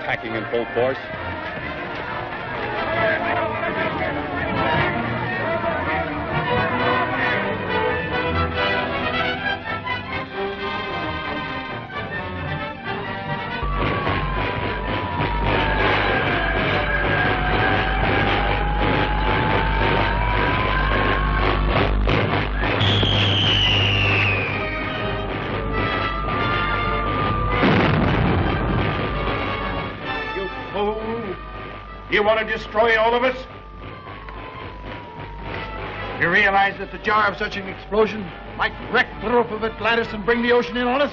Attacking in full force. Want to destroy all of us? You realize that the jar of such an explosion might wreck the roof of Atlantis and bring the ocean in on us?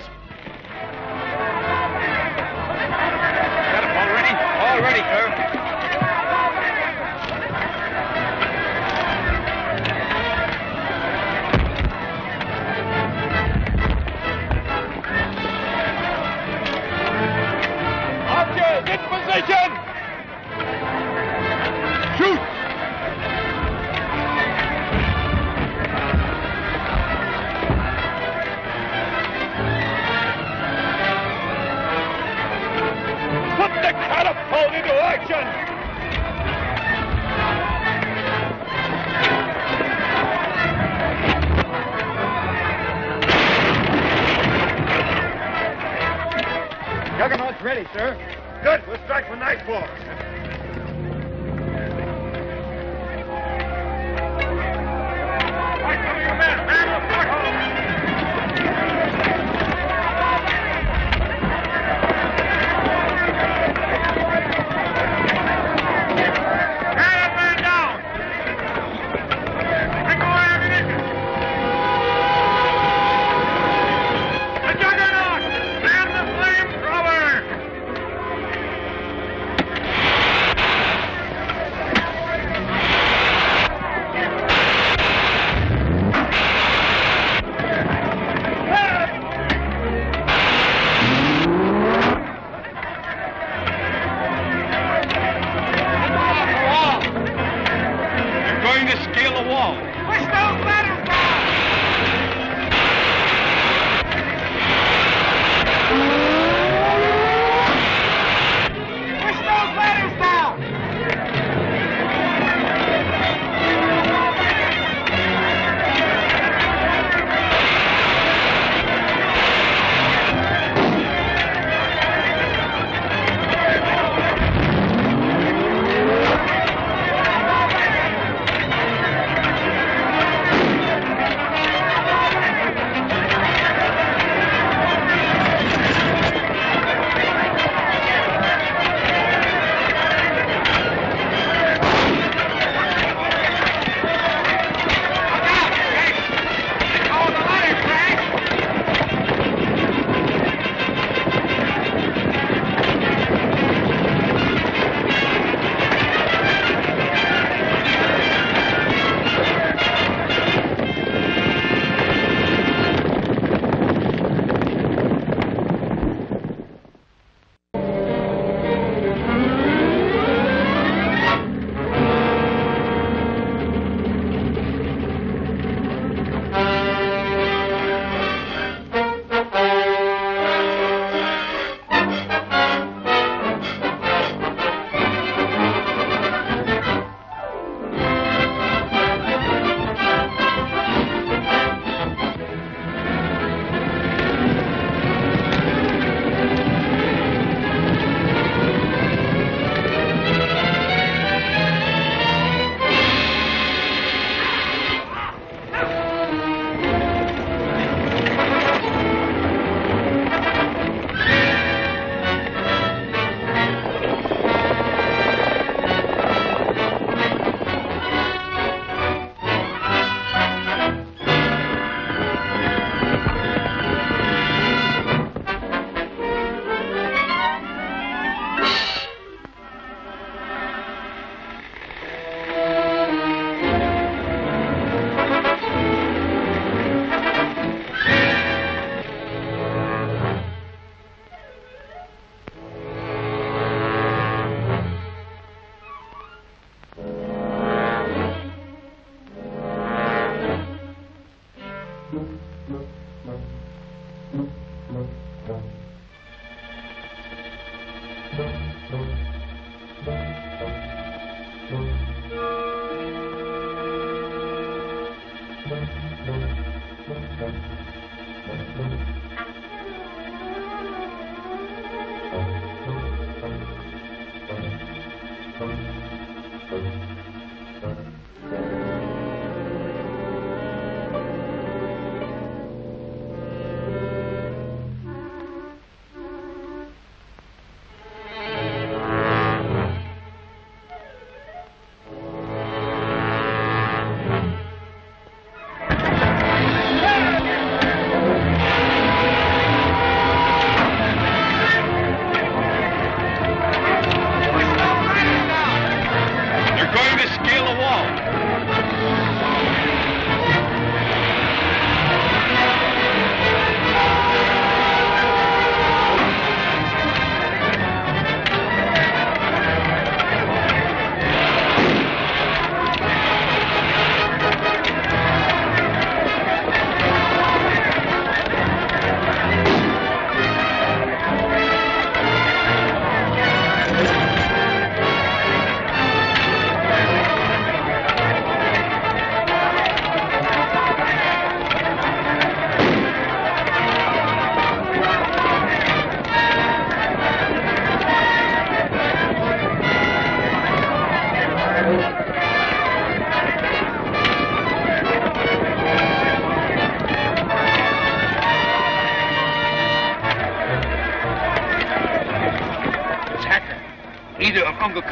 Sir. Good. We'll strike when nightfall.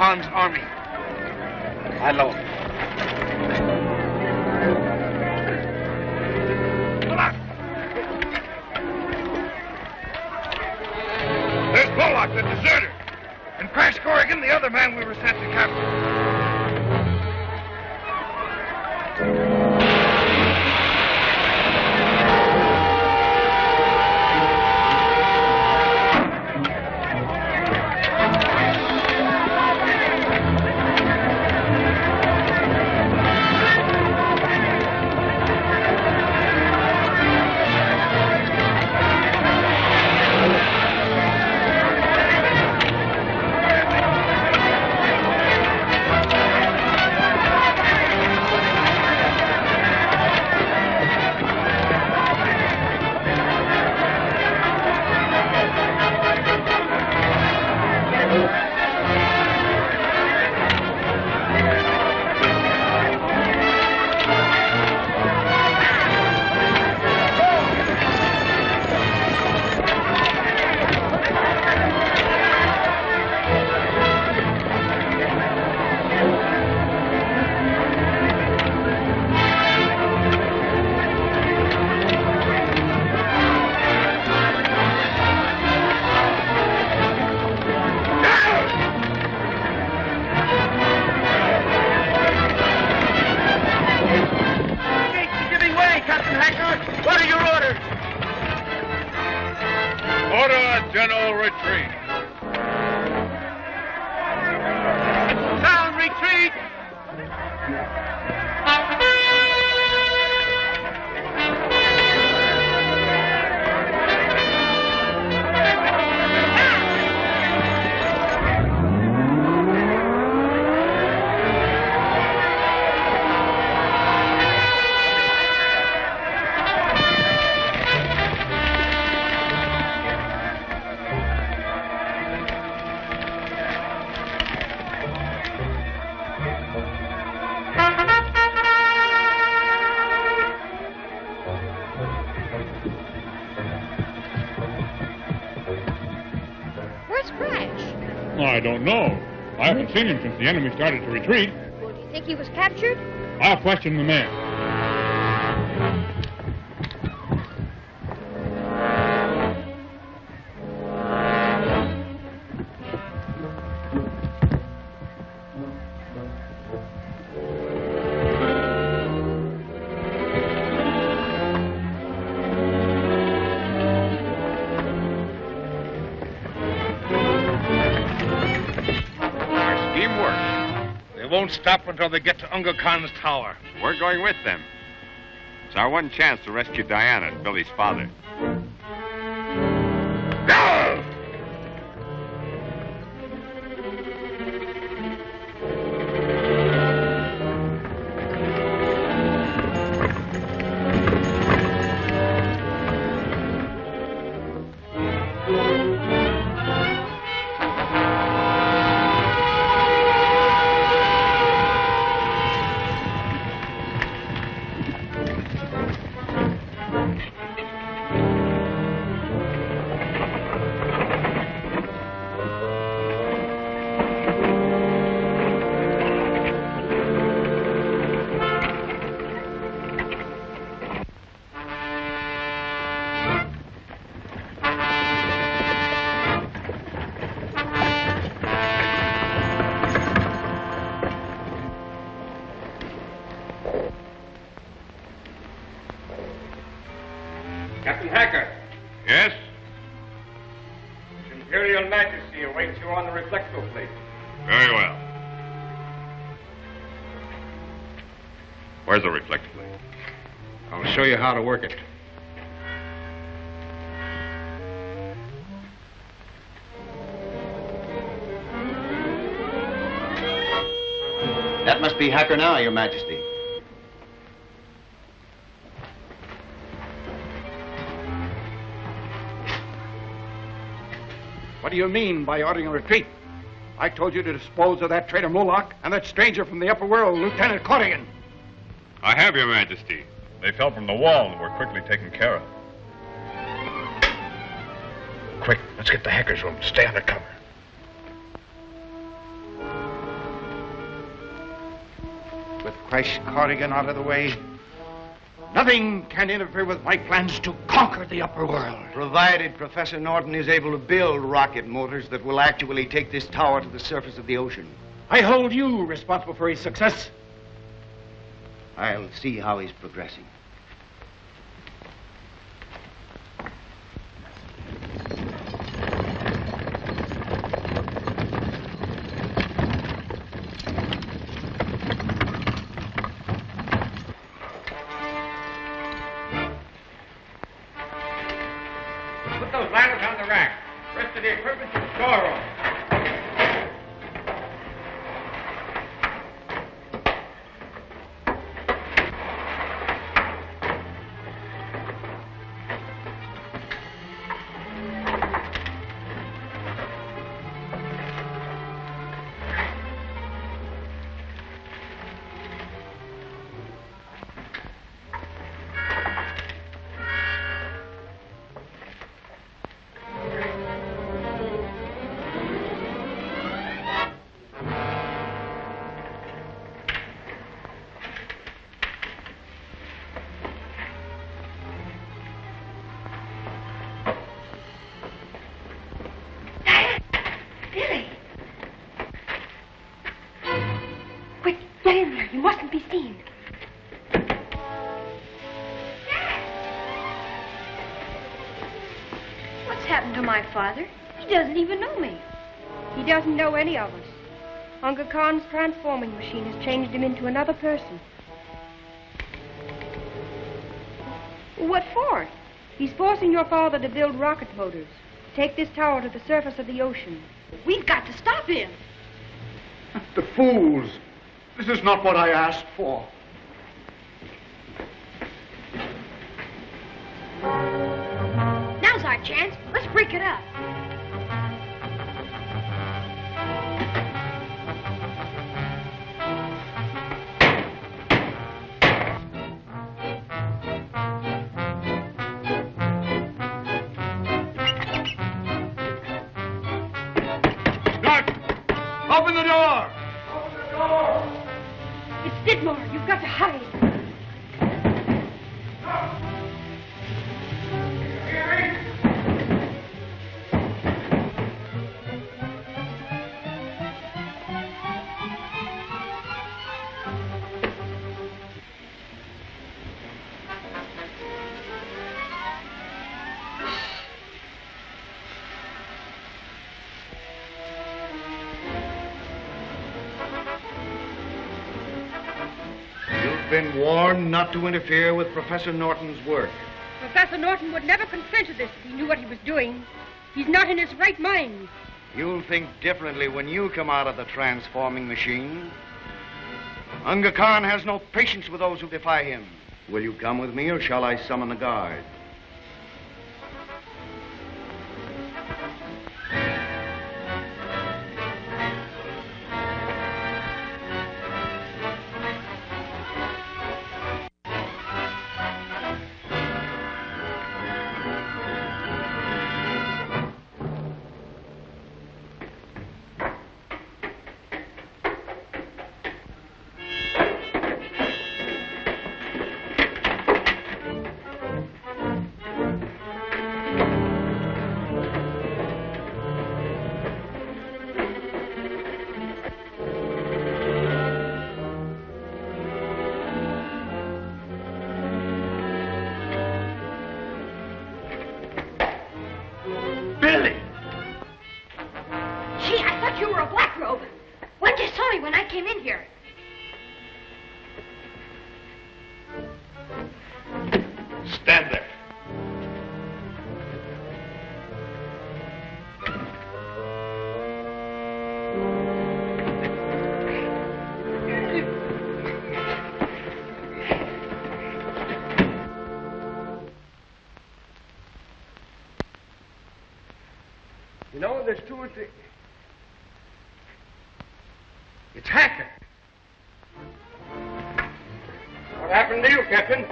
Leader seen him since the enemy started to retreat. Well, do you think he was captured? I'll question the man. Stop until they get to Unga Khan's tower. We're going with them. It's our one chance to rescue Diana, Billy's father. To work it. That must be Hakur now, Your Majesty. What do you mean by ordering a retreat? I told you to dispose of that traitor Moloch and that stranger from the upper world, Lieutenant Corrigan. I have, Your Majesty. They fell from the wall and were quickly taken care of. Quick, let's get the Hakur's room. Stay under cover. With Crash Corrigan out of the way, nothing can interfere with my plans to conquer the upper world. Provided Professor Norton is able to build rocket motors that will actually take this tower to the surface of the ocean. I hold you responsible for his success. I'll see how he's progressing. Any of us. Unga Khan's transforming machine has changed him into another person. What for? He's forcing your father to build rocket motors. Take this tower to the surface of the ocean. We've got to stop him. The fools! This is not what I asked for. Not to interfere with Professor Norton's work. Professor Norton would never consent to this if he knew what he was doing. He's not in his right mind. You'll think differently when you come out of the transforming machine. Unga Khan has no patience with those who defy him. Will you come with me or shall I summon the guard? Know, there's two. Hakur. What happened to you, Captain?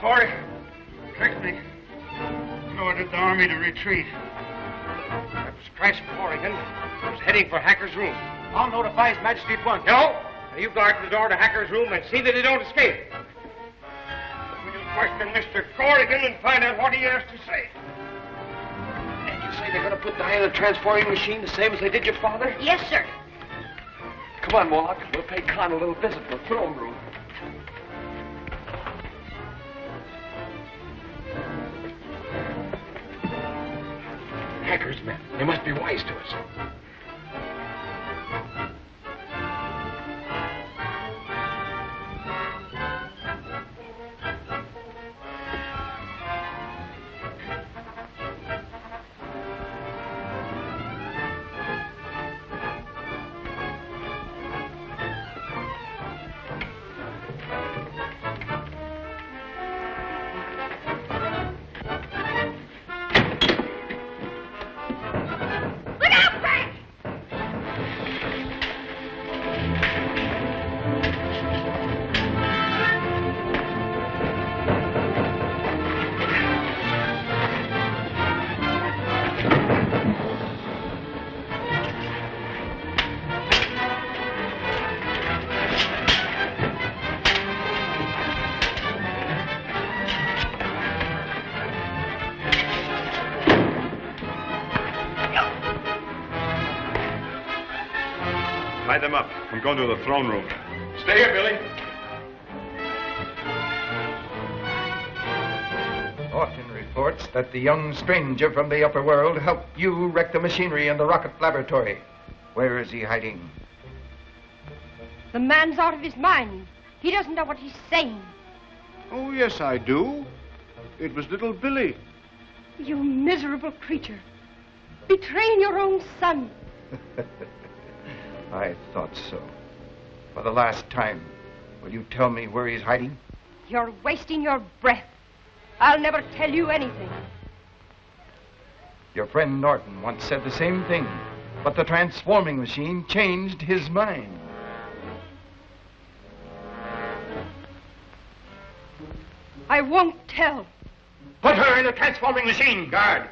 Corey tricked me. He ordered the army to retreat. That was Crash Corrigan. He was heading for Hakur's room. I'll notify His Majesty at once. No. Now you guard the door to Hakur's room and see that he don't escape. We'll question Mr. Corrigan and find out what he has to put Di in a transforming machine the same as they did your father? Yes, sir. Come on, Moloch. We'll pay Khan a little visit in the throne room. Going to the throne room. Stay here, Billy. Norton reports that the young stranger from the upper world helped you wreck the machinery in the rocket laboratory. Where is he hiding? The man's out of his mind. He doesn't know what he's saying. Oh, yes, I do. It was little Billy. You miserable creature. Betraying your own son. I thought so. For the last time, will you tell me where he's hiding? You're wasting your breath. I'll never tell you anything. Your friend Norton once said the same thing, but the transforming machine changed his mind. I won't tell. Put her in the transforming machine, guard.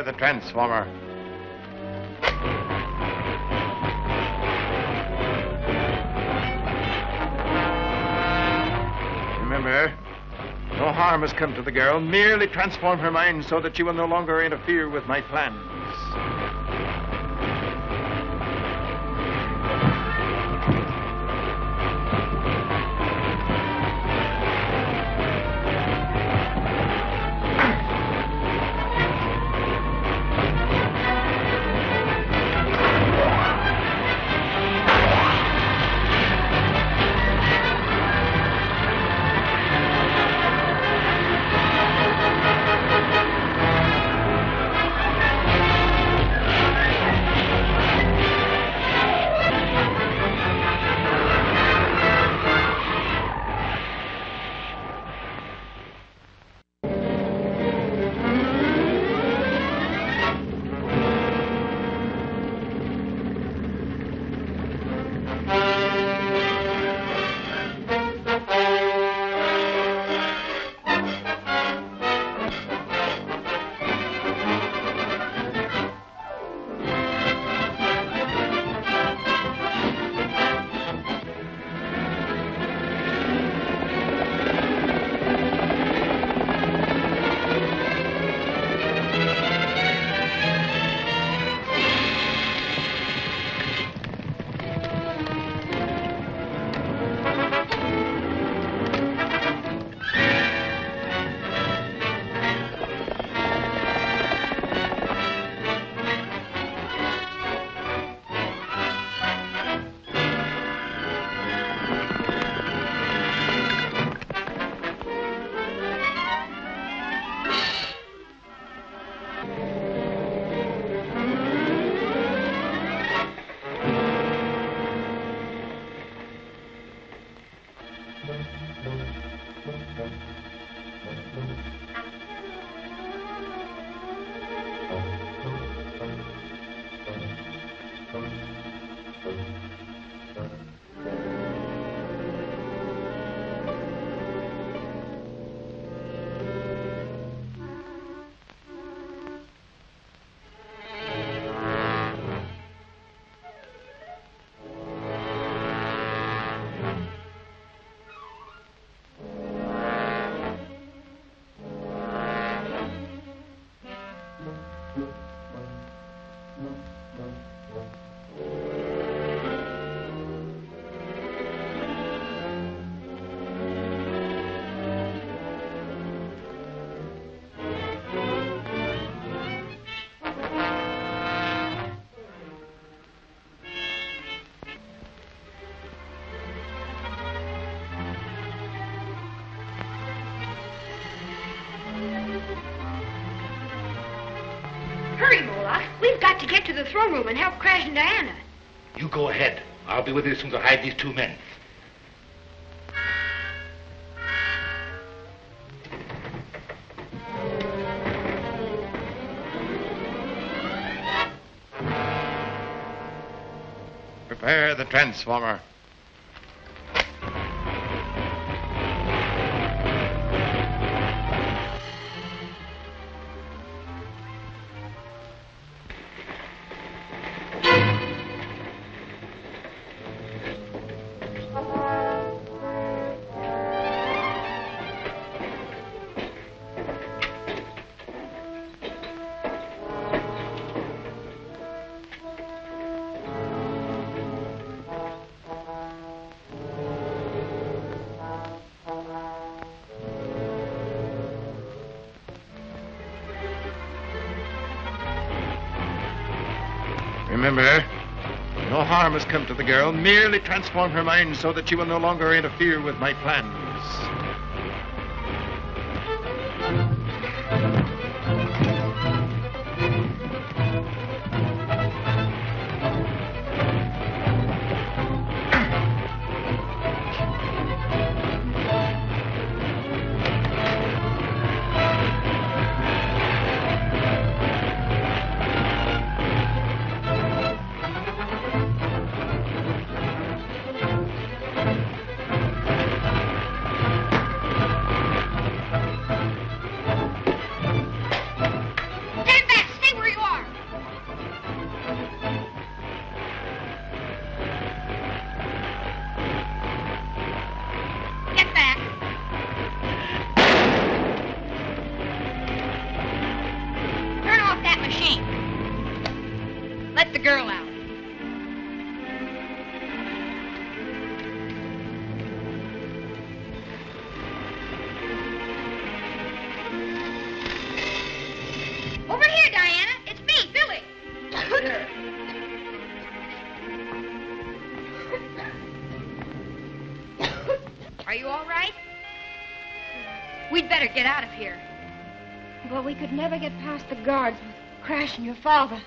Prepare the transformer. Remember, no harm has come to the girl. Merely transform her mind so that she will no longer interfere with my plans. Get to the throne room and help Crash and Diana. You go ahead. I'll be with you as soon as I hide these two men. Prepare the transformer. Has come to the girl. Merely transform her mind so that she will no longer interfere with my plans. Your father.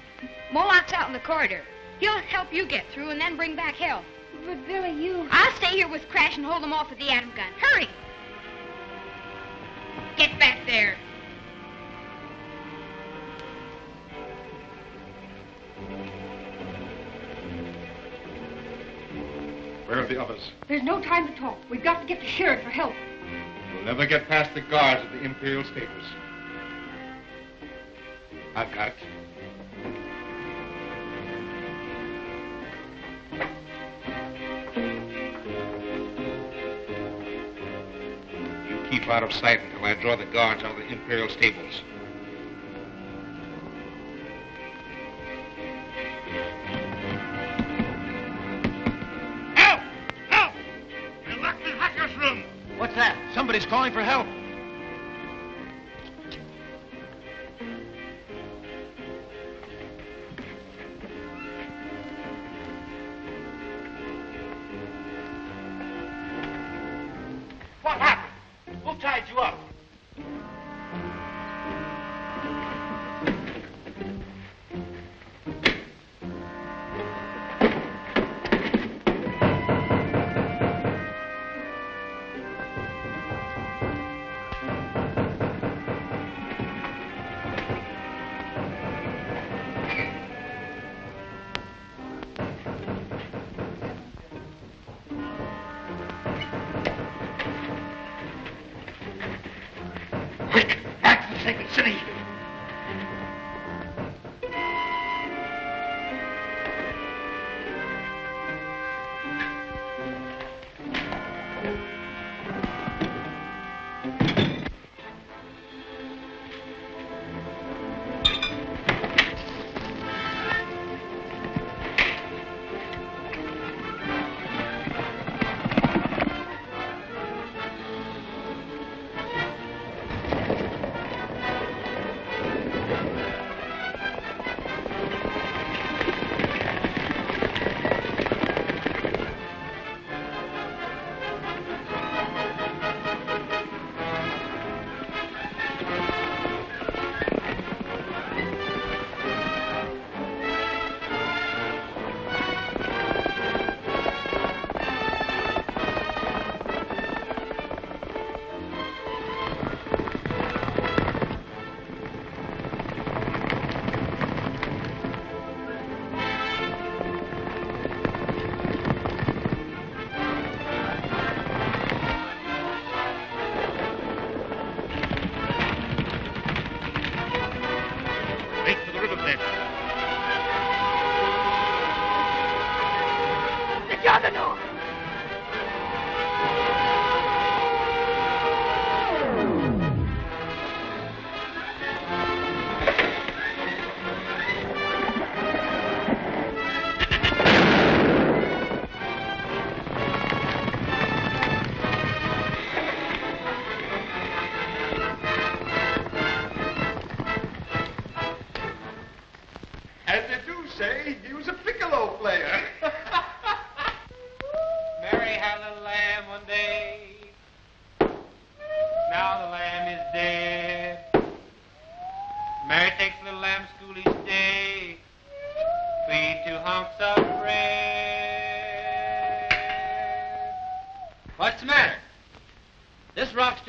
Moloch's out in the corridor. He'll help you get through and then bring back help. But Billy, you. I'll stay here with Crash and hold them off with the atom gun. Hurry! Get back there. Where are the others? There's no time to talk. We've got to get to Sharad for help. We'll never get past the guards at the Imperial Stables. I've got it. Keep out of sight until I draw the guards out of the Imperial Stables.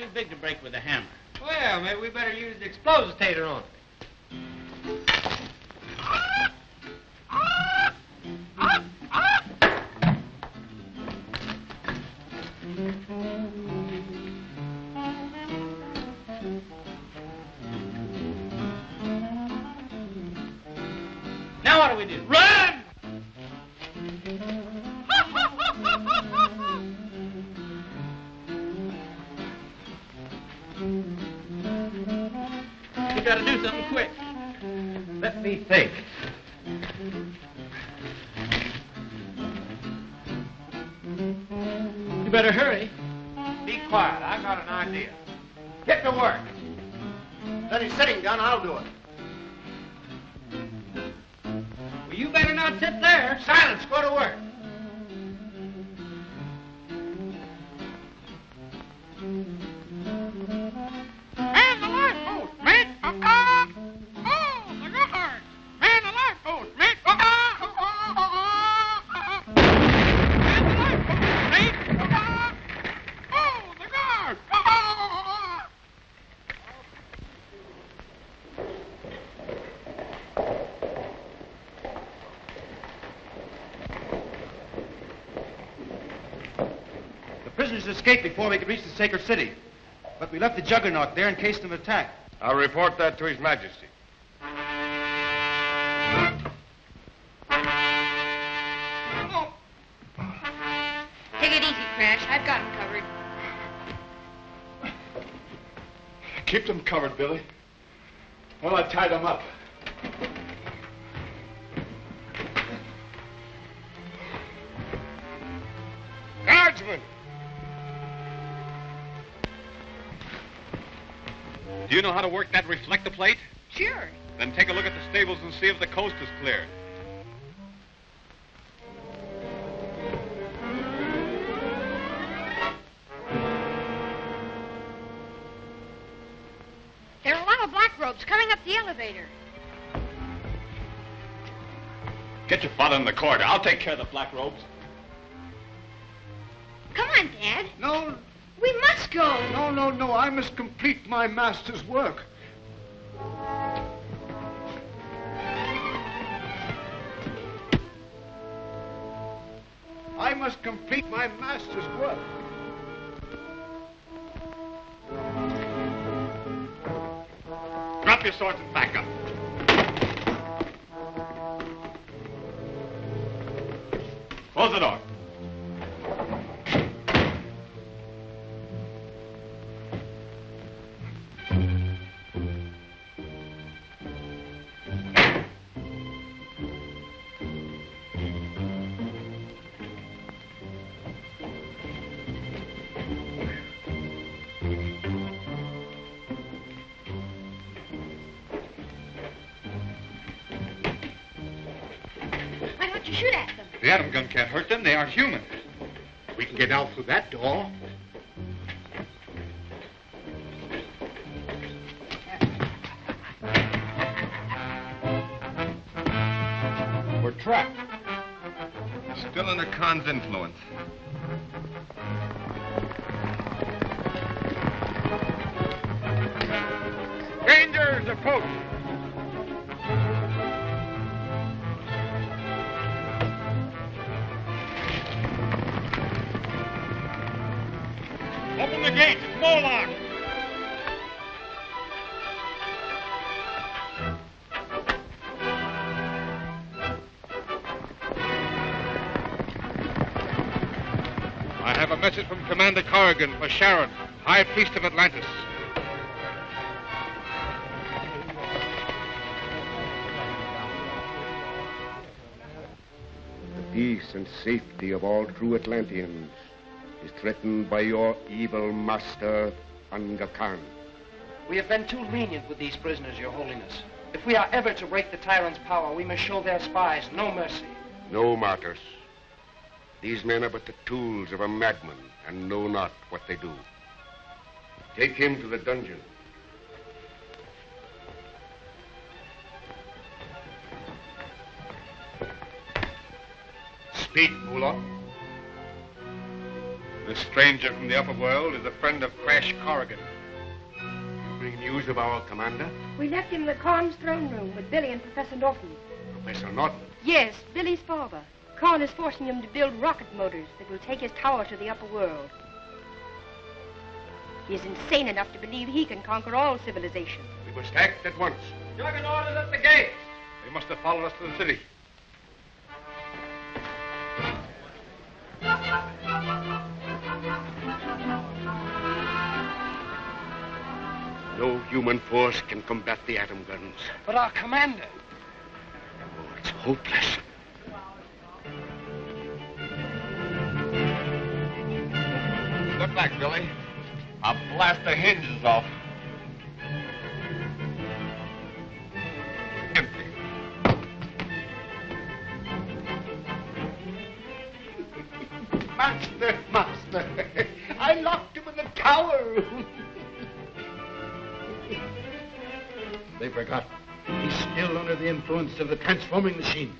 Too big to break with a hammer. Well, maybe we better use the explosive tater on it. Escaped before we could reach the sacred city. But we left the juggernaut there in case of attack. I'll report that to His Majesty. Know how to work plate? Sure. Then take a look at the stables and see if the coast is clear. There are a lot of black robes coming up the elevator. Get your father in the corridor. I'll take care of the black robes. Come on, Dad. No, We must go. no, no, no. I must complete my master's work. Must complete my master's work. Drop your swords and back up. Close the door. Can't hurt them. They aren't human. We can get out through that door. We're trapped. Still under Khan's influence. Rangers, approach! Commander Corrigan for Sharad, High Priest of Atlantis. The peace and safety of all true Atlanteans is threatened by your evil master, Unga Khan. We have been too lenient with these prisoners, Your Holiness. If we are ever to break the tyrant's power, we must show their spies no mercy. No, Marcus. These men are but the tools of a madman and know not what they do. Take him to the dungeon. Speak, Moloch. This stranger from the upper world is a friend of Crash Corrigan. You bring news of our commander? We left him in the Khan's throne room with Billy and Professor Norton. Professor Norton. Yes, Billy's father. Khan is forcing him to build rocket motors that will take his tower to the upper world. He is insane enough to believe he can conquer all civilization. We must act at once. Juggernaut is at the gate. They must have followed us to the city. No human force can combat the atom guns. But our commander. Oh, it's hopeless. Step back, Billy. I'll blast the hinges off. Empty. Master, master. I locked him in the tower. They forgot. He's still under the influence of the transforming machine.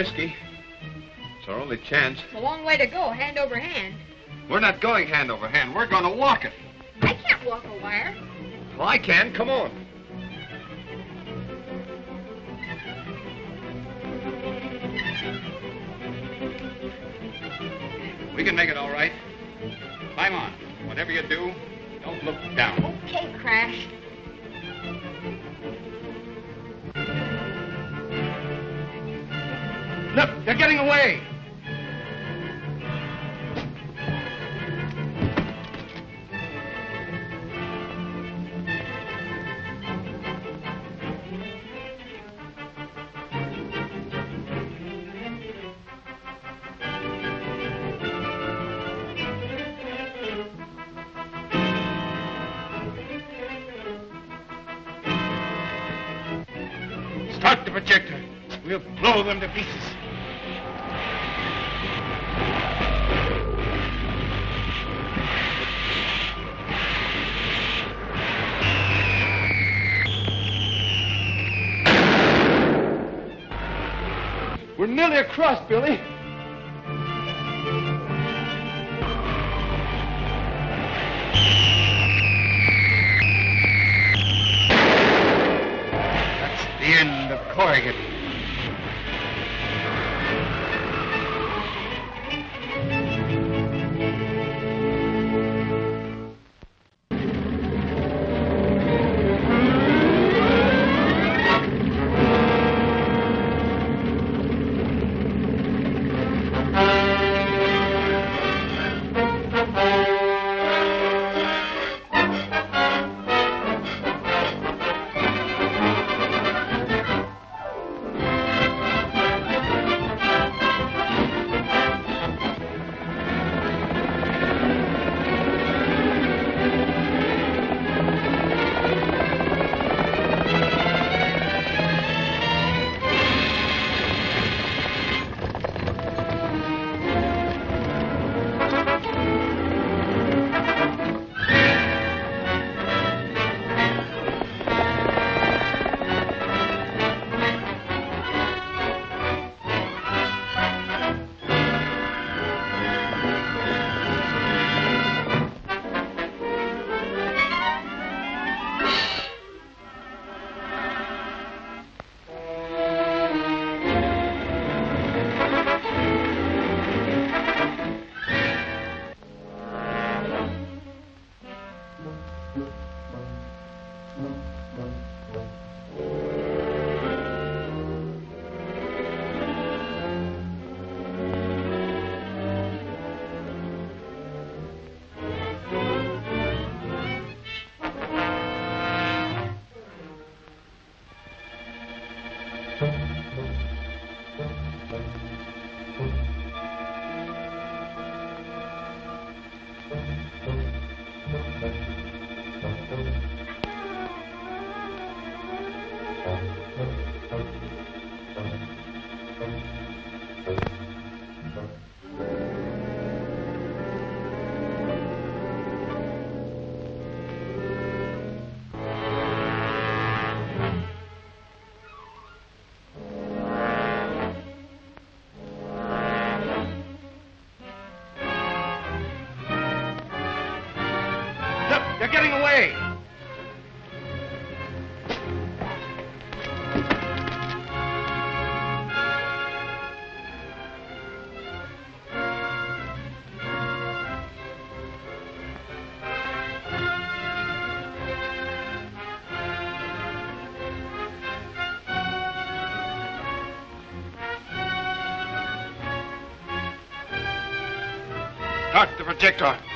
Risky. It's our only chance. It's a long way to go, hand over hand. We're not going hand over hand. We're going to walk it. I can't walk a wire. Well, I can. Come on. We can make it all right. Climb on. Whatever you do, don't look down. Okay, Crash. They're getting away. Start the projector. We'll blow them to pieces. Across, Billy.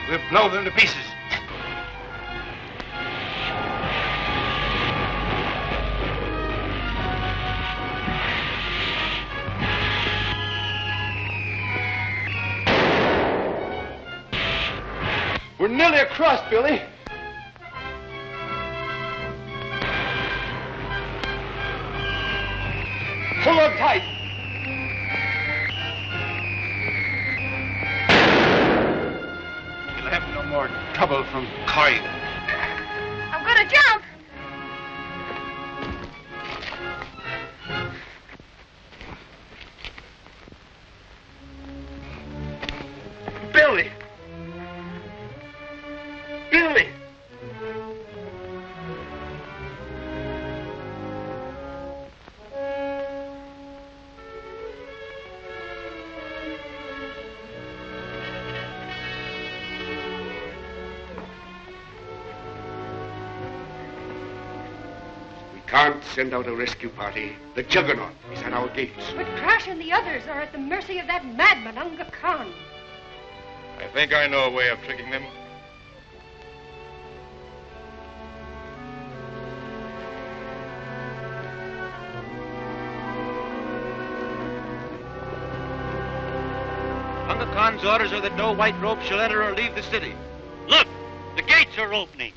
We'll blow them to pieces. We're nearly across, Billy. Send out a rescue party. The Juggernaut is at our gates. But Crash and the others are at the mercy of that madman, Unga Khan. I think I know a way of tricking them. Unga Khan's orders are that no white rope shall enter or leave the city. Look, the gates are opening.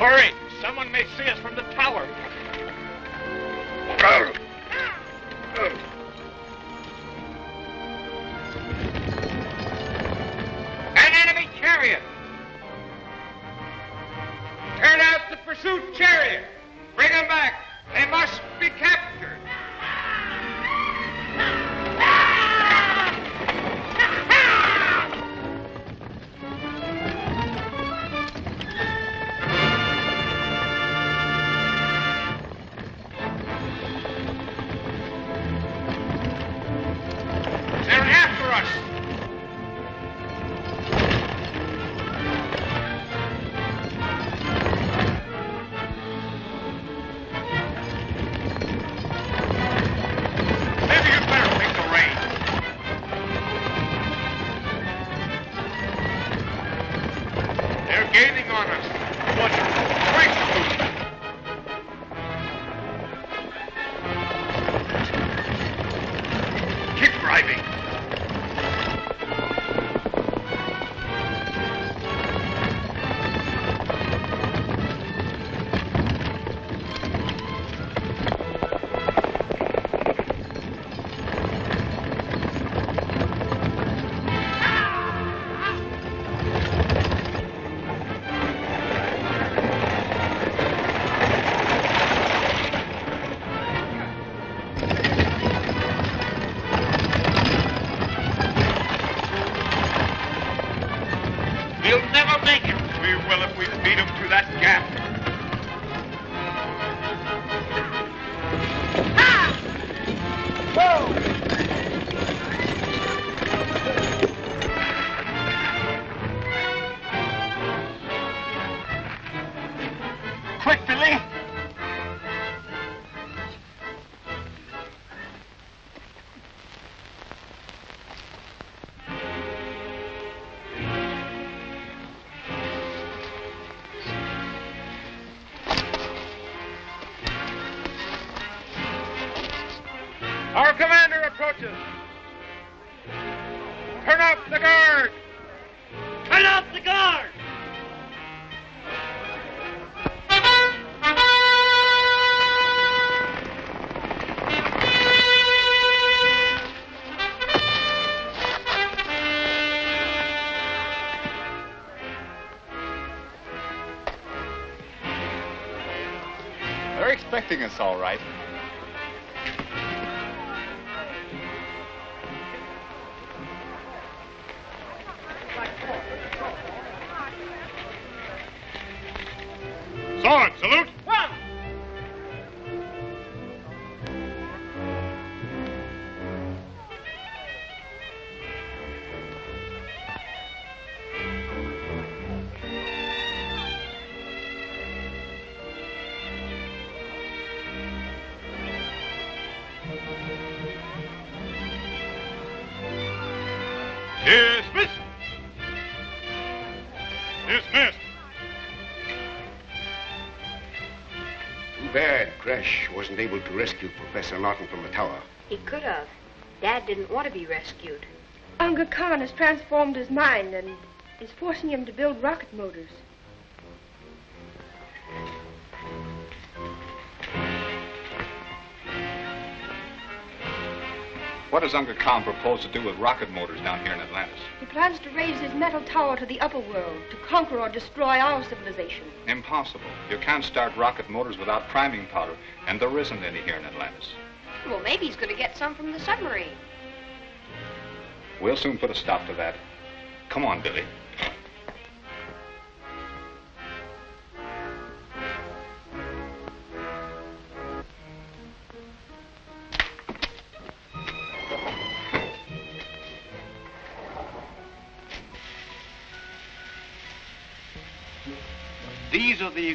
Hurry! Someone may see us from the tower. Us all right. Wasn't able to rescue Professor Norton from the tower. He could have. Dad didn't want to be rescued. Unga Khan has transformed his mind and is forcing him to build rocket motors. What does Unga Khan propose to do with rocket motors down here in Atlantis? He plans to raise his metal tower to the upper world to conquer or destroy our civilization. Impossible. You can't start rocket motors without priming powder, and there isn't any here in Atlantis. Well, maybe he's going to get some from the submarine. We'll soon put a stop to that. Come on, Billy.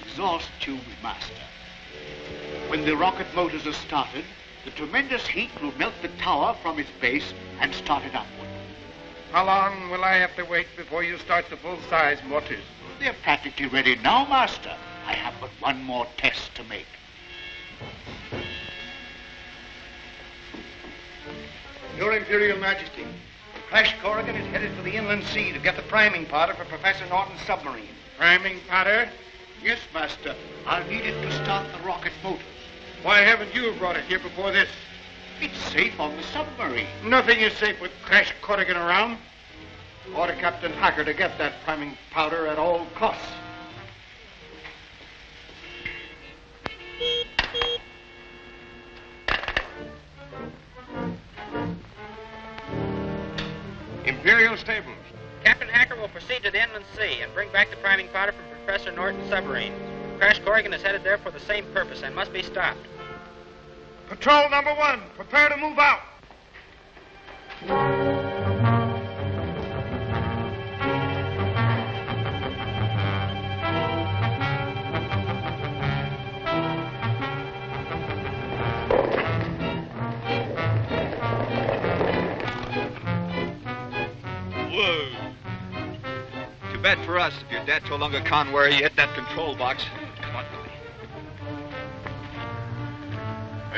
Exhaust tubes, Master. When the rocket motors are started, the tremendous heat will melt the tower from its base and start it upward. How long will I have to wait before you start the full-size motors? They're practically ready now, Master. I have but one more test to make. Your Imperial Majesty, Crash Corrigan is headed for the inland sea to get the priming powder for Professor Norton's submarine. Priming powder? Yes, Master. I'll need it to start the rocket motors. Why haven't you brought it here before this? It's safe on the submarine. Nothing is safe with Crash Corrigan around. Order Captain Hakur to get that priming powder at all costs. To sea and bring back the priming powder from Professor Norton's submarine. Crash Corrigan is headed there for the same purpose and must be stopped. Patrol number one, prepare to move out. Bad for us if your dad Unga Khan where he hit that control box. Come on, Billy.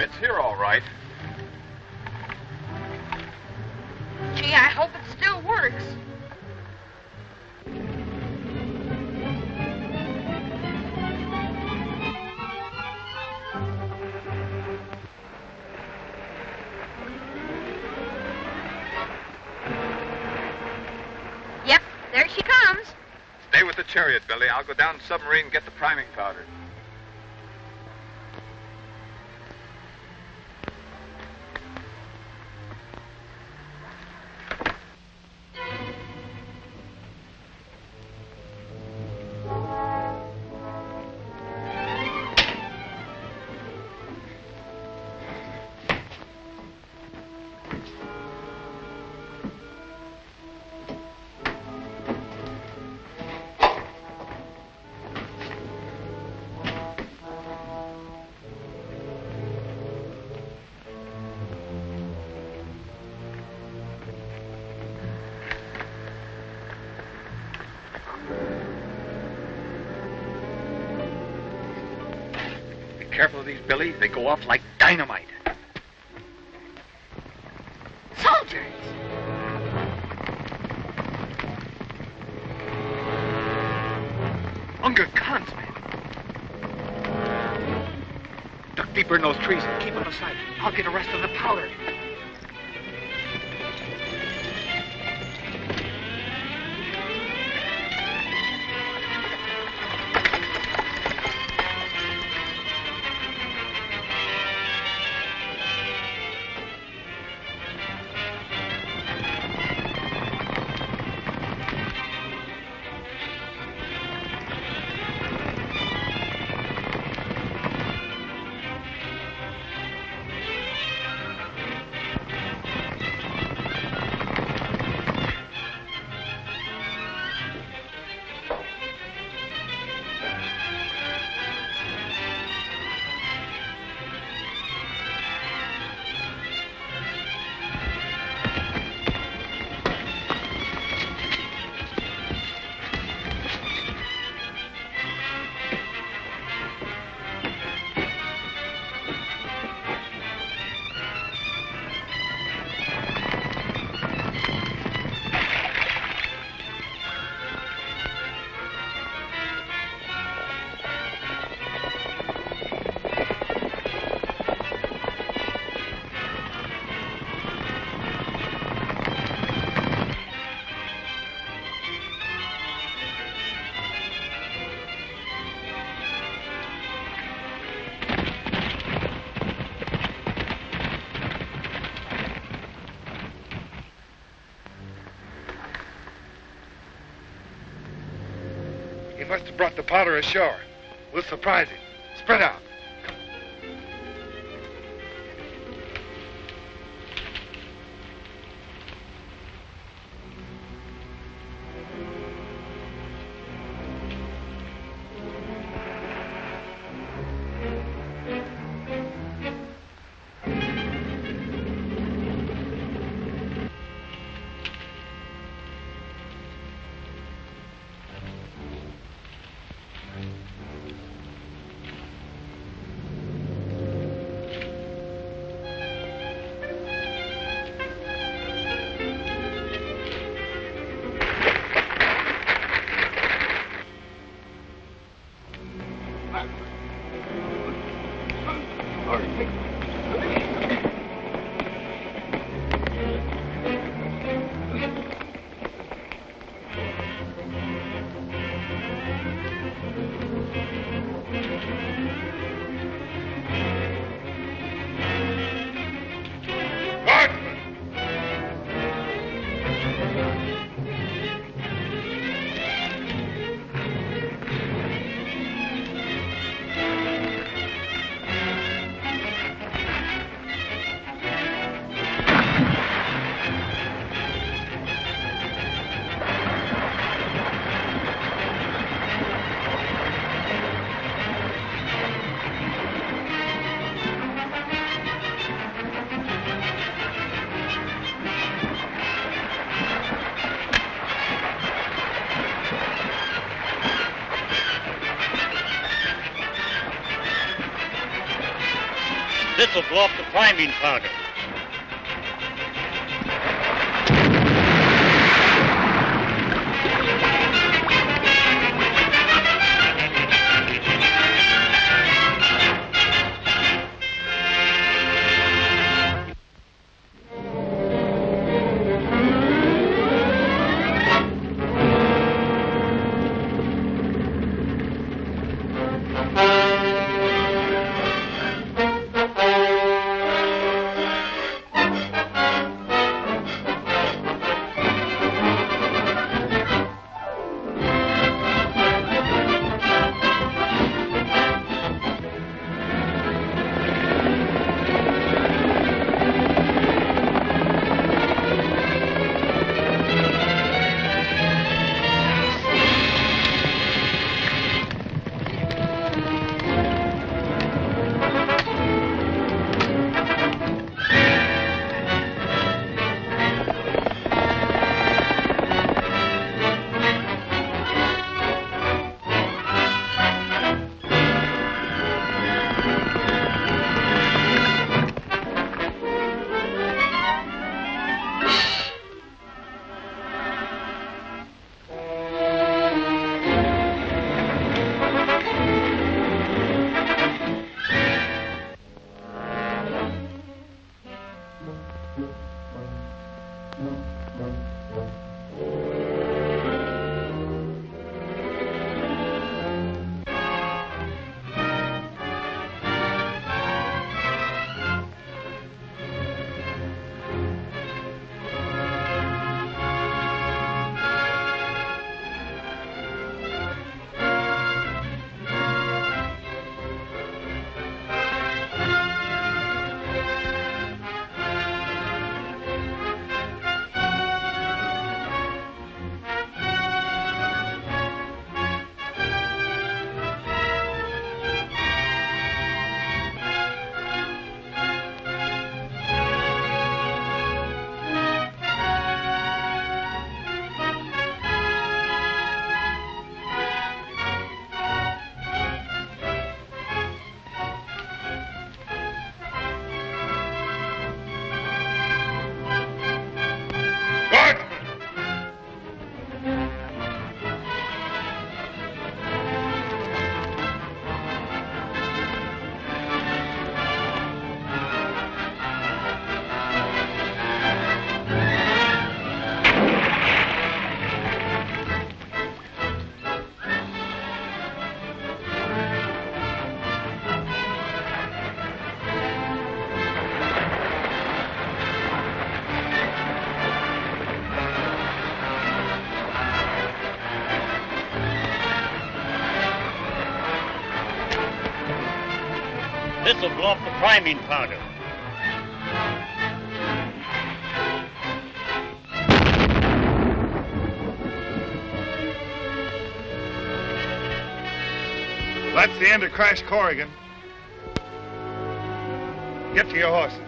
It's here, all right. Gee, I hope it still works. Chariot, Billy. I'll go down submarine and get the priming powder. Careful of these billies. They go off like dynamite. Soldiers! Unga Khan's men. Duck deeper in those trees and keep out of sight. I'll get the rest of the powder. Powder ashore. We'll surprise him. Spread out. Priming powder. Blow up the priming powder. That's the end of Crash Corrigan. Get to your horses.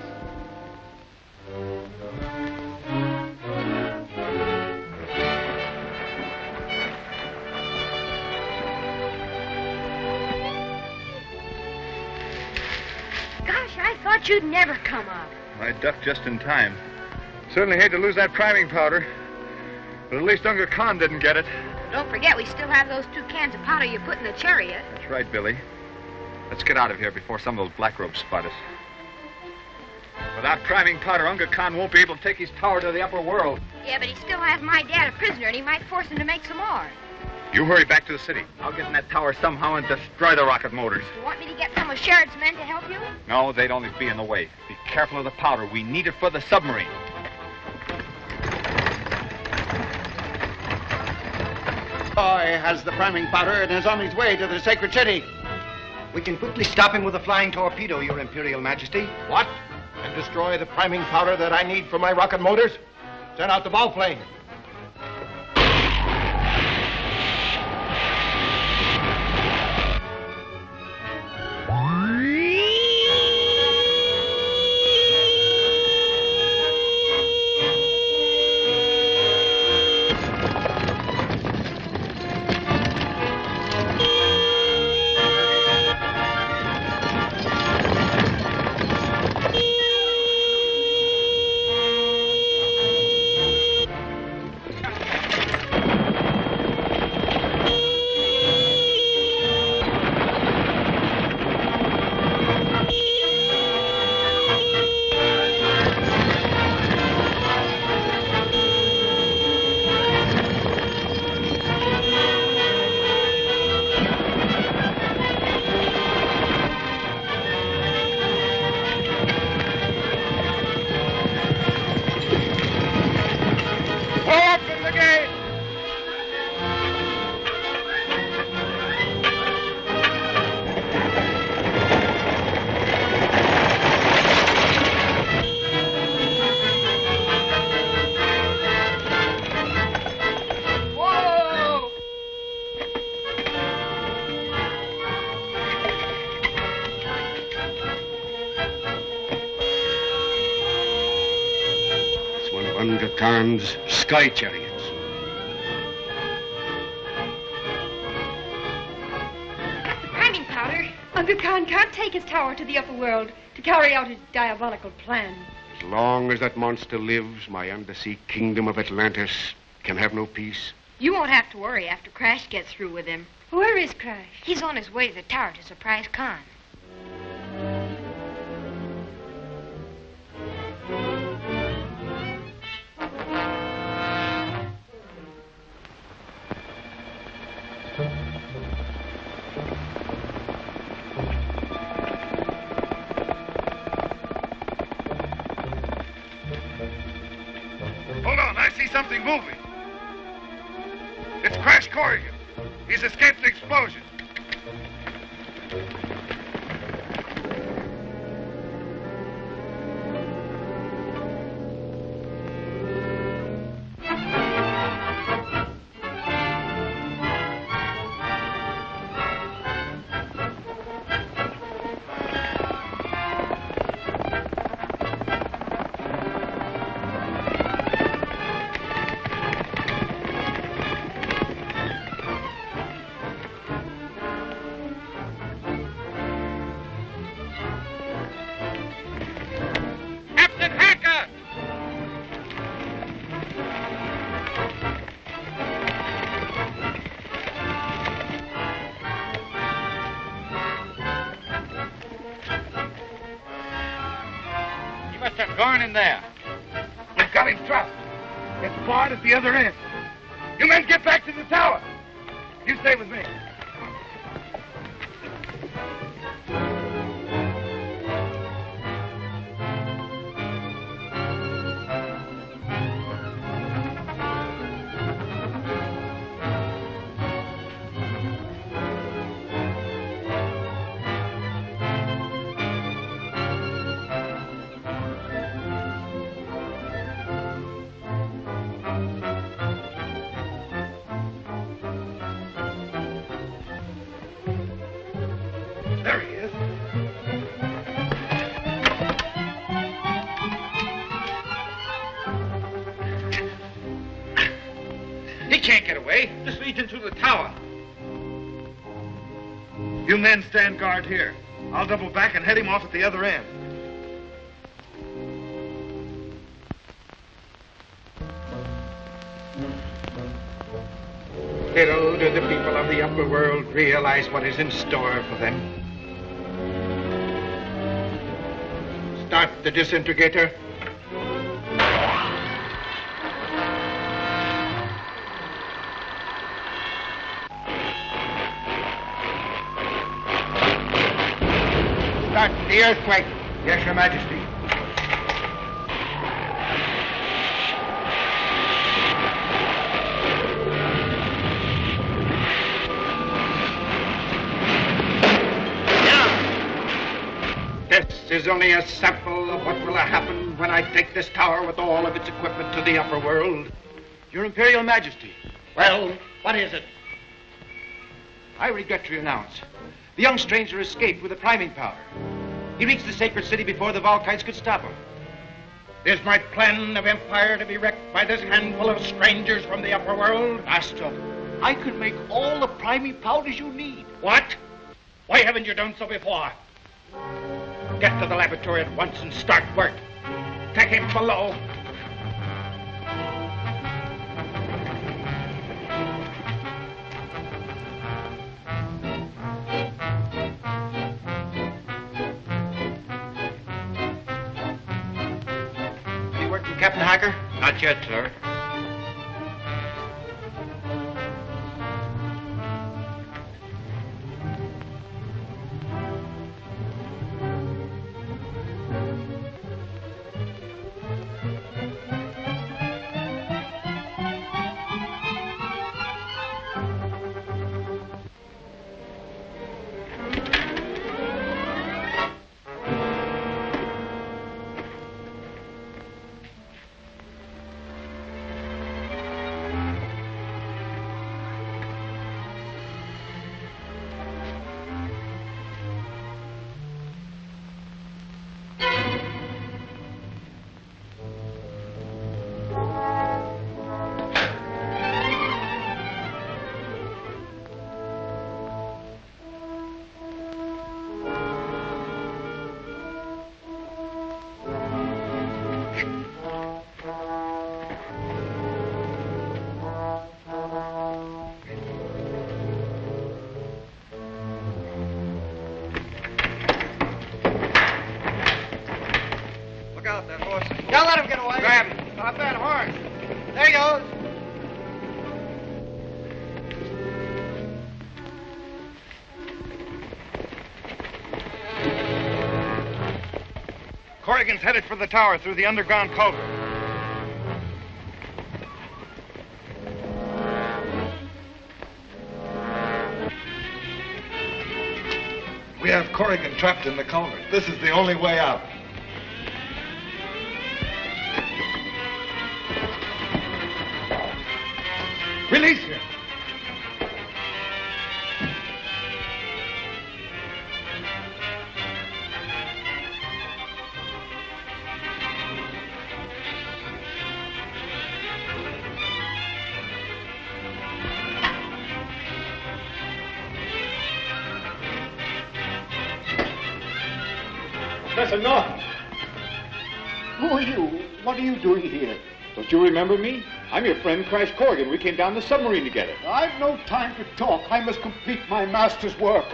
You'd never come up. I ducked just in time. Certainly hate to lose that priming powder. But at least Unga Khan didn't get it. Don't forget, we still have those two cans of powder you put in the chariot. That's right, Billy. Let's get out of here before some of those black robes spot us. Without priming powder, Unga Khan won't be able to take his power to the upper world. Yeah, but he still has my dad a prisoner, and he might force him to make some more. You hurry back to the city. I'll get in that tower somehow and destroy the rocket motors. You want me to get some of Sharad's men to help you? No, they'd only be in the way. Be careful of the powder. We need it for the submarine. Boy has the priming powder and is on his way to the sacred city. We can quickly stop him with a flying torpedo, Your Imperial Majesty. What? And destroy the priming powder that I need for my rocket motors? Send out the ball plane. Unga sky chariots. Priming powder. Unga Khan can't take his tower to the upper world to carry out his diabolical plan. As long as that monster lives, my undersea kingdom of Atlantis can have no peace. You won't have to worry after Crash gets through with him. Where is Crash? He's on his way to the tower to surprise Khan. Other end. Stand guard here. I'll double back and head him off at the other end. Little do the people of the upper world realize what is in store for them. Start the disintegrator. Earthquake. Yes, Your Majesty. This is only a sample of what will happen when I take this tower with all of its equipment to the upper world. Your Imperial Majesty. Well, what is it? I regret to announce the young stranger escaped with the priming powder. He reached the sacred city before the Volkites could stop him. Is my plan of empire to be wrecked by this handful of strangers from the upper world? Master, I can make all the priming powders you need. What? Why haven't you done so before? Get to the laboratory at once and start work. Take him below. Captain Hakur? Not yet, sir. Corrigan's headed for the tower through the underground culvert. We have Corrigan trapped in the culvert. This is the only way out. Remember me? I'm your friend Crash Corrigan. We came down the submarine together. I've no time to talk. I must complete my master's work.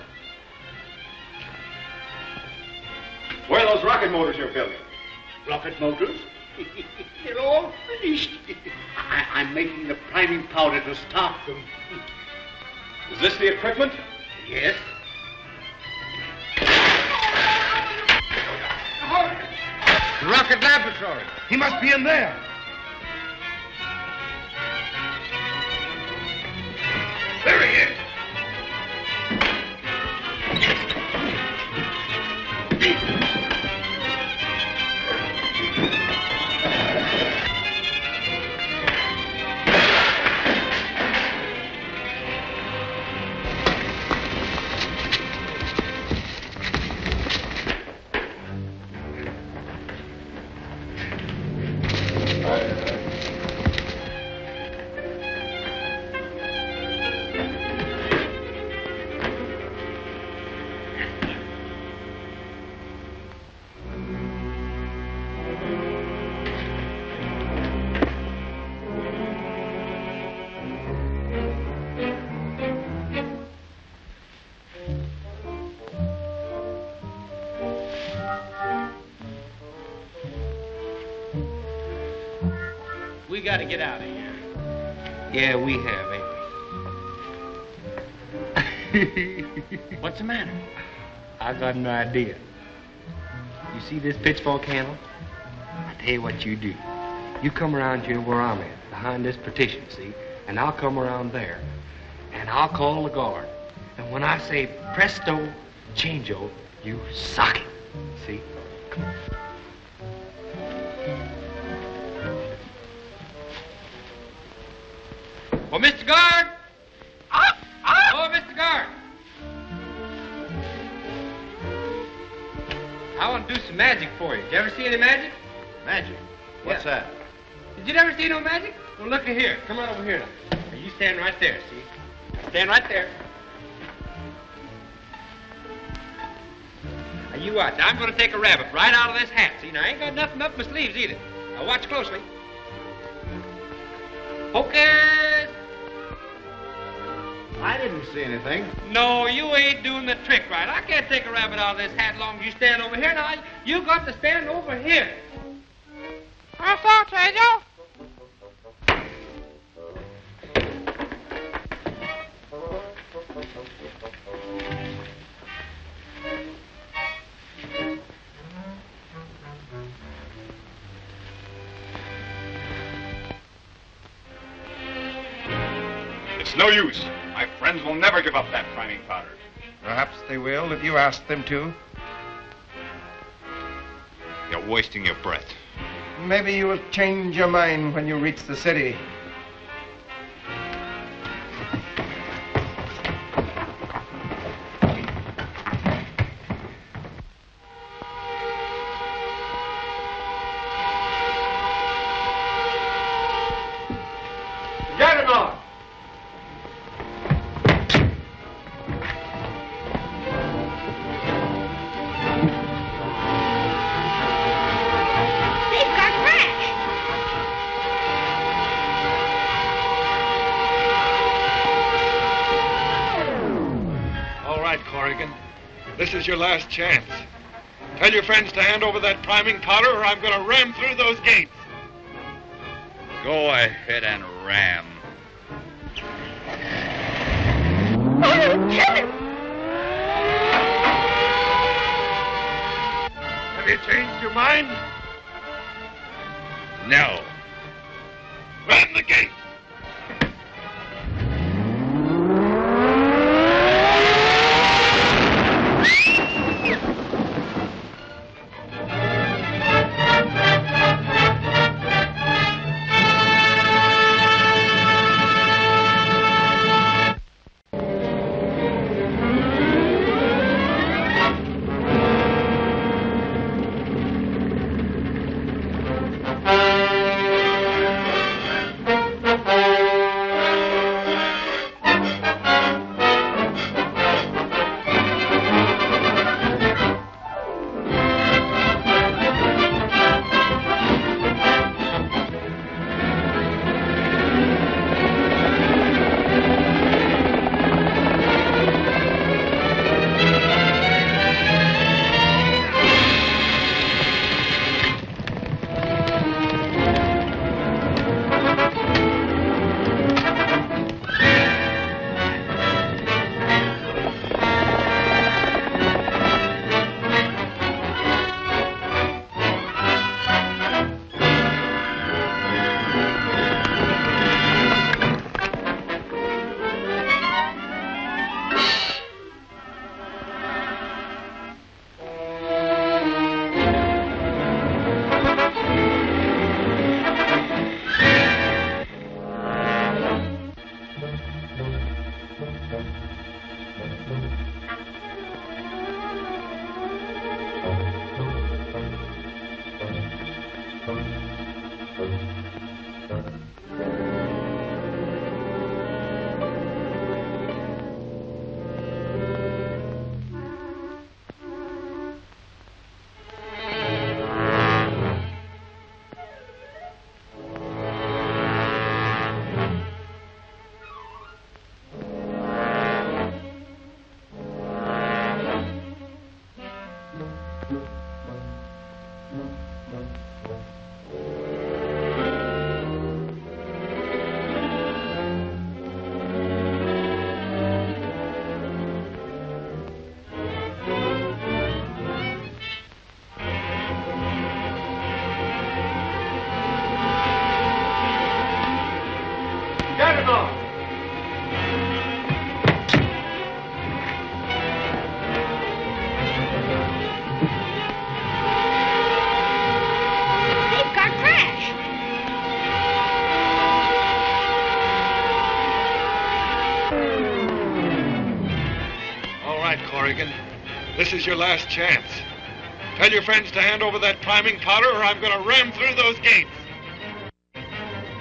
Where are those rocket motors you're building? Rocket motors? They're all finished. I, I'm making the priming powder to start them. Is this the equipment? Yes. The rocket laboratory. He must be in there. There to get out of here. Yeah, we have, ain't we? What's the matter? I got an idea. You see this pitchfork handle? I tell you what you do. You come around here where I'm at, behind this partition, see? And I'll come around there. And I'll call the guard. And when I say presto, changeo, you sock it. See? Come on. See any magic? Magic? What's Yeah. that? Did you never see no magic? Well, look here. Come on over here now. Now, You stand right there, see? Stand right there. Now, you watch. I'm going to take a rabbit right out of this hat. See, now, I ain't got nothing up my sleeves either. Now, watch closely. Hocus! I didn't see anything. No, you ain't doing the trick right. I can't take a rabbit out of this hat long as you stand over here. Now, you got to stand over here. I thought, Angel. It's no use. My friends will never give up that priming powder. Perhaps they will if you ask them to. Wasting your breath. Maybe you will change your mind when you reach the city. Your last chance. Tell your friends to hand over that priming powder or I'm going to ram through those gates. Go ahead and ram. Oh. Have you changed your mind? Is your last chance. Tell your friends to hand over that priming powder, or I'm going to ram through those gates.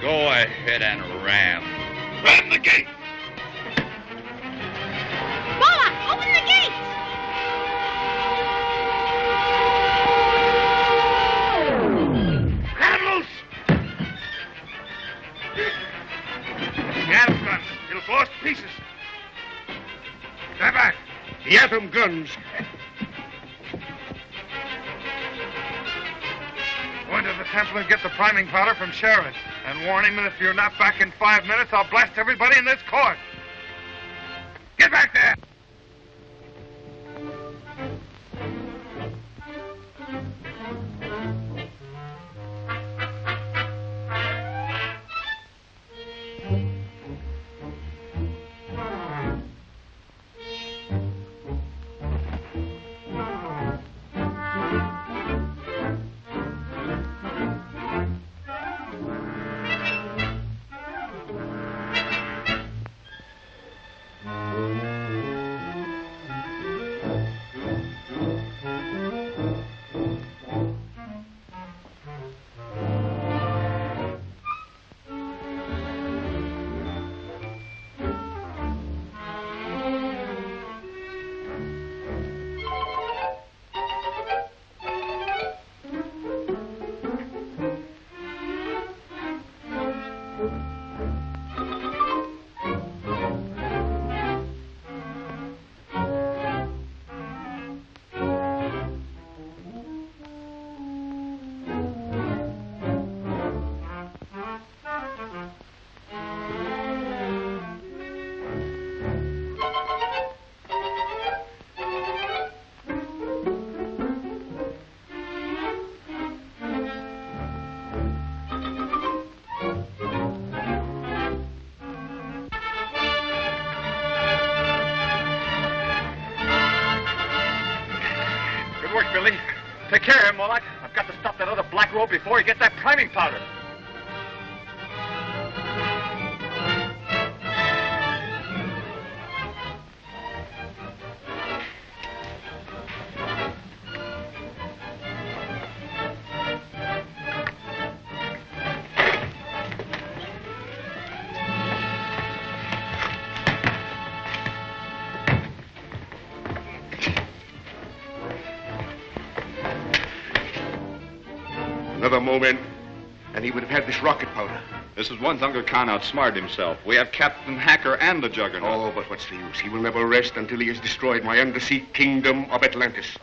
Go ahead and ram. Ram the gate! Mola, open the gates! Hand! The atom guns. It'll blow us to pieces. Stand back. The atom guns. Priming powder from Sharad. And warn him that if you're not back in five minutes, I'll blast everybody in this court. He gets that priming powder. Powder. This is once Unga Khan outsmarted himself. We have Captain Hakur and the Juggernaut. Oh, but what's the use? He will never rest until he has destroyed my undersea kingdom of Atlantis.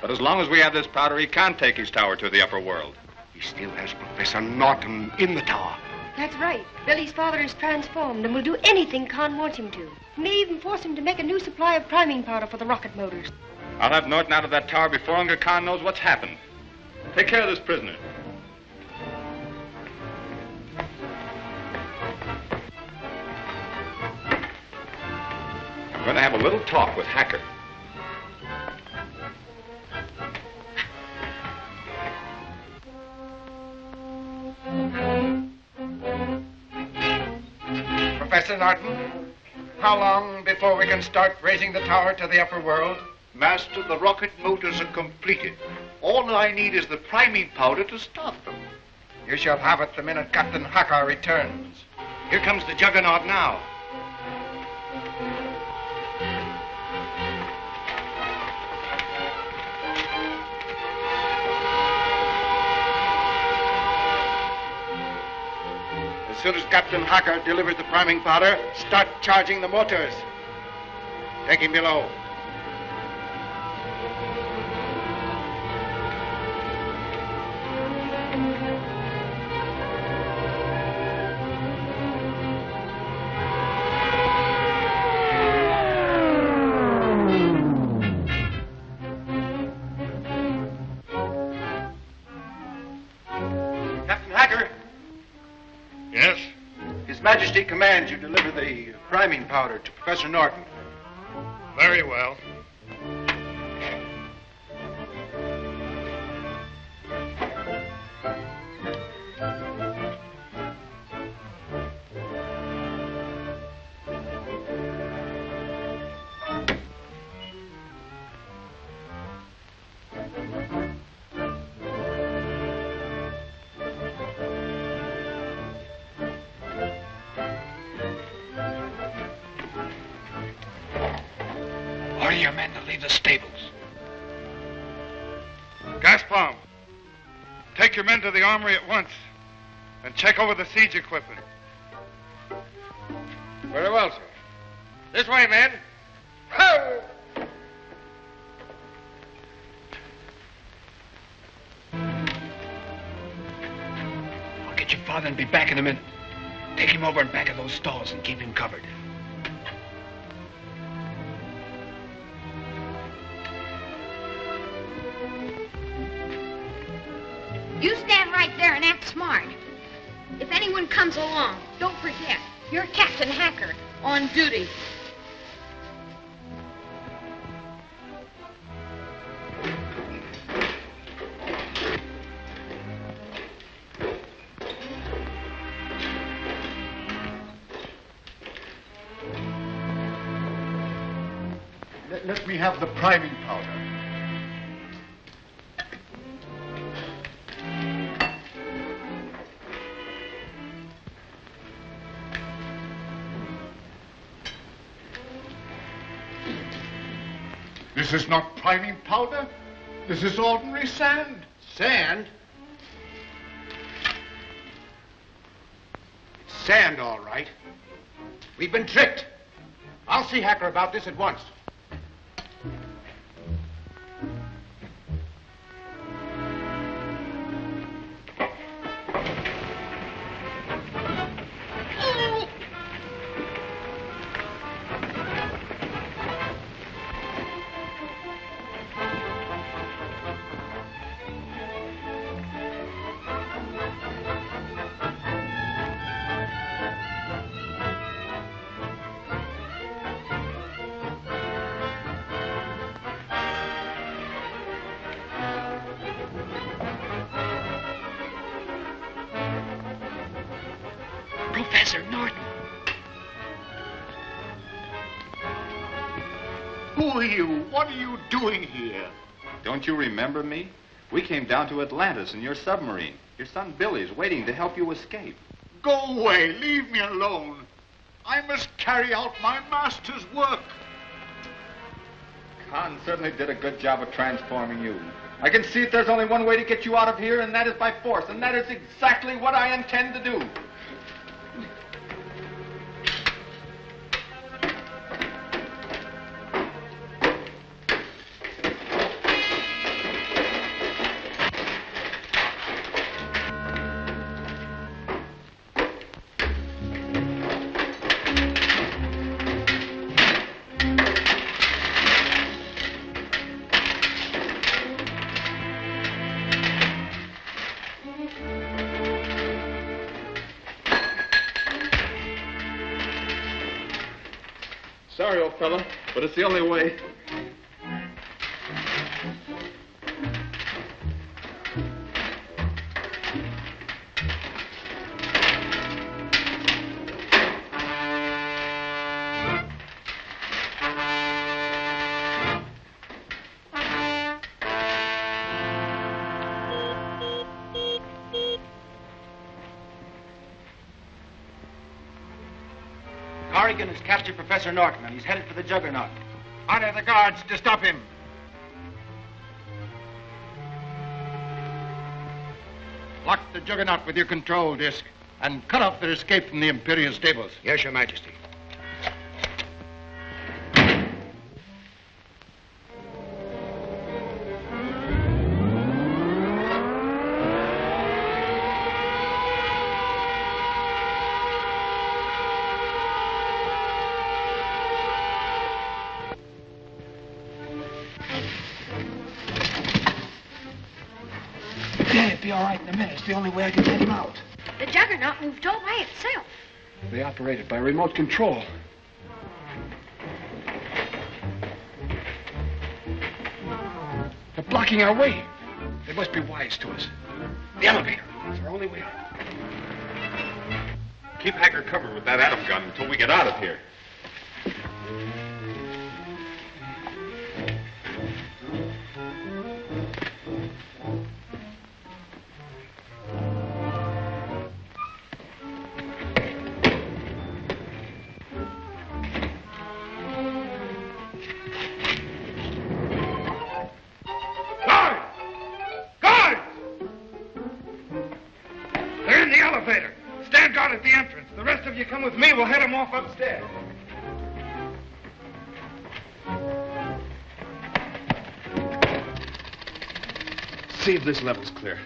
But as long as we have this powder, he can't take his tower to the upper world. He still has Professor Norton in the tower. That's right. Billy's father is transformed and will do anything Khan wants him to. May even force him to make a new supply of priming powder for the rocket motors. I'll have Norton out of that tower before Unga Khan knows what's happened. Take care of this prisoner. I'm going to have a little talk with Hakur. Professor Norton, how long before we can start raising the tower to the upper world? Master, the rocket motors are completed. All I need is the priming powder to start them. You shall have it the minute Captain Hakur returns. Here comes the juggernaut now. Soon as Captain Hakur delivers the priming powder, start charging the motors. Take him below. Majesty commands you deliver the priming powder to Professor Norton. Very well. Armory at once and check over the siege equipment. Very well, sir. This way, men. Ho! I'll get your father and be back in a minute. Take him over and back of those stalls and keep him covered. Right there and act smart. If anyone comes along, don't forget, you're Captain Hakur on duty. Let, let me have the priming is not priming powder. This is ordinary sand. Sand? It's sand, all right. We've been tricked. I'll see Hakur about this at once. Don't you remember me? We came down to Atlantis in your submarine. Your son Billy's waiting to help you escape. Go away. Leave me alone. I must carry out my master's work. Khan certainly did a good job of transforming you. I can see that there's only one way to get you out of here, and that is by force. And that is exactly what I intend to do. Professor Norton, and he's headed for the Juggernaut. Order the guards to stop him. Lock the Juggernaut with your control disc and cut off their escape from the Imperial stables. Yes, Your Majesty. The only way I can get him out. The Juggernaut moved all by itself. They operate it by remote control. They're blocking our way. They must be wise to us. The elevator. It's our only way out. Keep Hakur covered with that atom gun until we get out of here. This level's clear.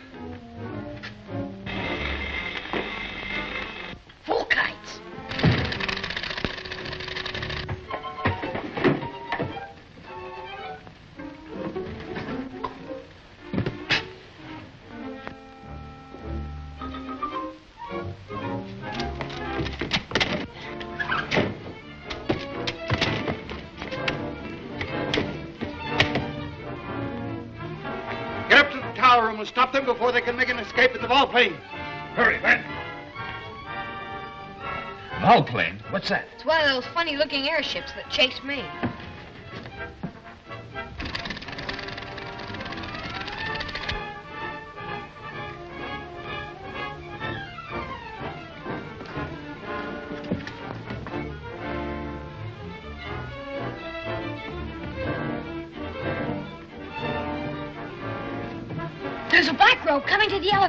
Escape in the volplane. Hurry, man. Volplane? What's that? It's one of those funny looking airships that chased me.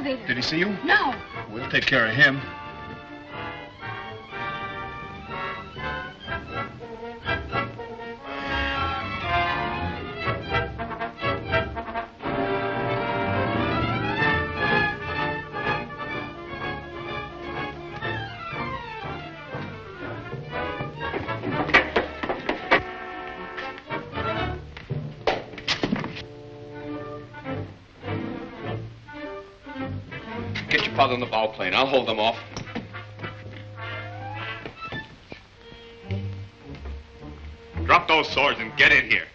Elevator. Did he see you? No. We'll take care of him. On the bow plane. I'll hold them off. Drop those swords and get in here.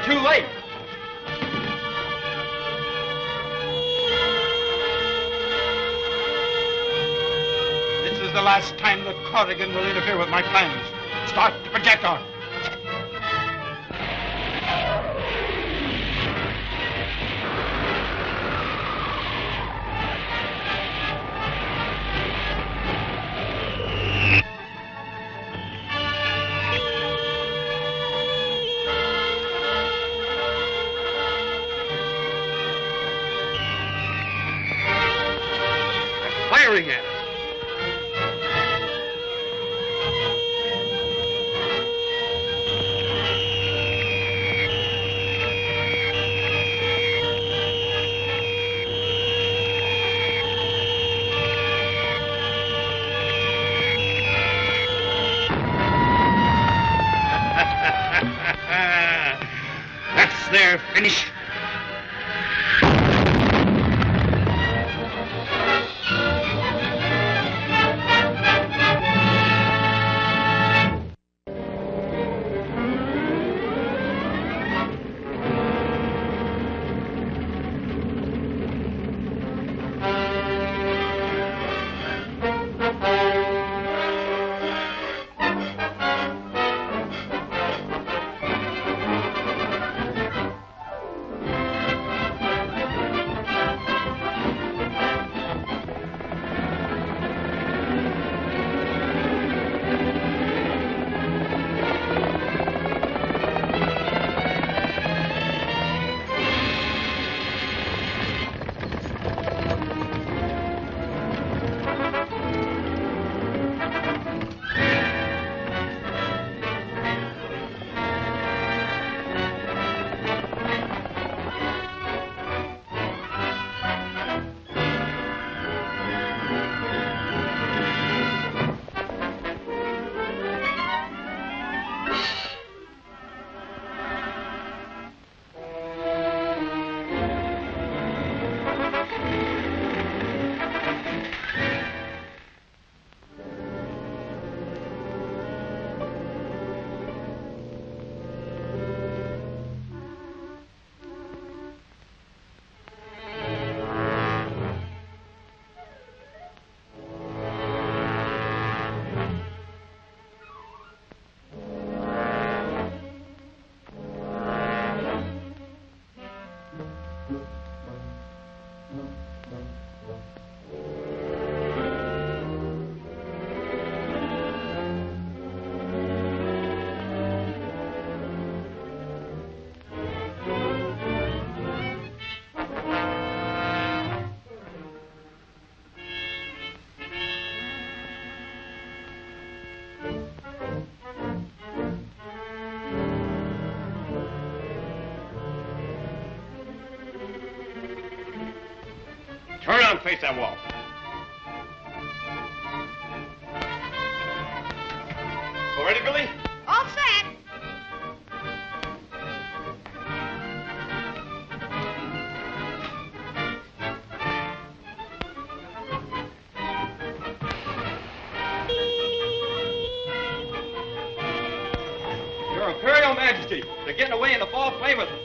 Were too late. This is the last time that Corrigan will interfere with my plans. Start the projector.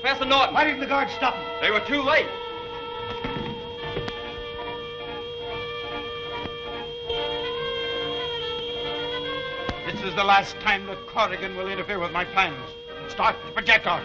Professor Norton. Why didn't the guards stop them? They were too late. This is the last time that Corrigan will interfere with my plans. Start the projector.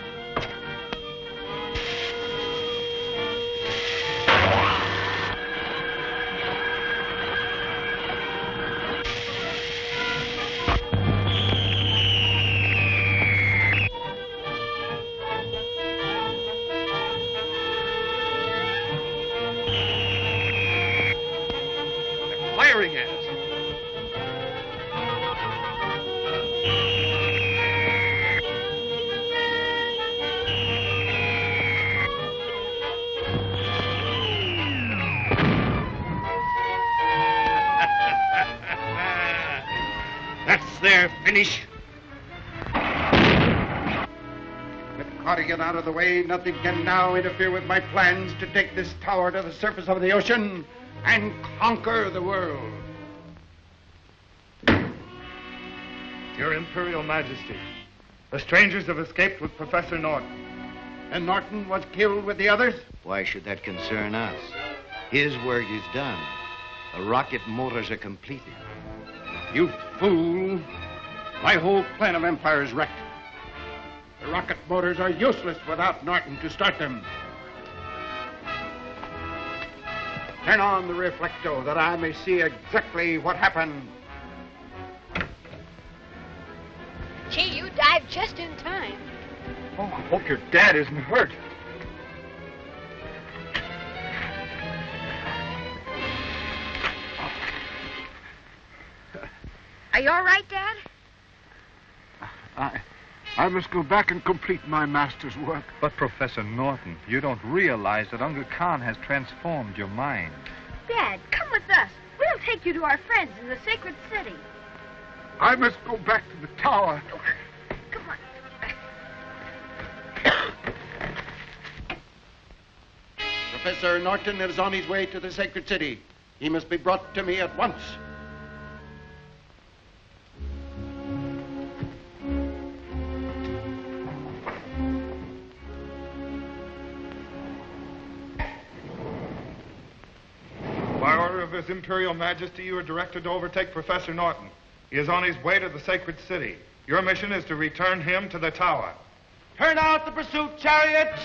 Out of the way, nothing can now interfere with my plans to take this tower to the surface of the ocean and conquer the world. Your Imperial Majesty, the strangers have escaped with Professor Norton. And Norton was killed with the others? Why should that concern us? His work is done. The rocket motors are completed. You fool. My whole plan of empire is wrecked. Rocket motors are useless without Norton to start them. Turn on the reflecto that I may see exactly what happened. Gee, you dived just in time. Oh, I hope your dad isn't hurt. Are you all right, Dad? I, I must go back and complete my master's work. But, Professor Norton, you don't realize that Unga Khan has transformed your mind. Dad, come with us. We'll take you to our friends in the sacred city. I must go back to the tower. Come on. Professor Norton is on his way to the sacred city. He must be brought to me at once. His Imperial Majesty, you are directed to overtake Professor Norton. He is on his way to the sacred city. Your mission is to return him to the tower. Turn out the pursuit chariots!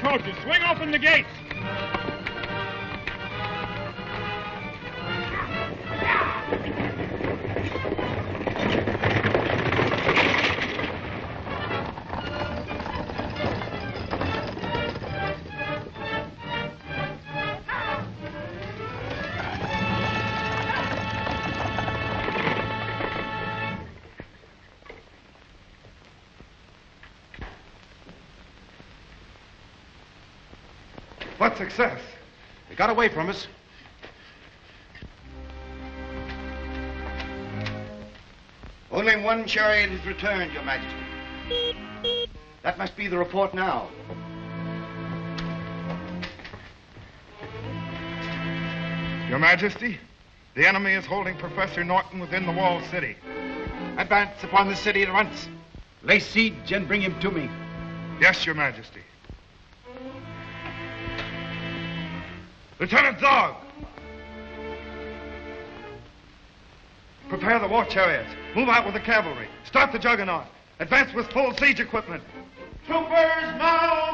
Approaches. Swing open the gates. Success? They got away from us. Only one chariot is returned, Your Majesty. That must be the report now. Your Majesty, the enemy is holding Professor Norton within the walled city. Advance upon the city at once. Lay siege and bring him to me. Yes, Your Majesty. Lieutenant Zog! Prepare the war chariots. Move out with the cavalry. Start the juggernaut. Advance with full siege equipment. Troopers, mount!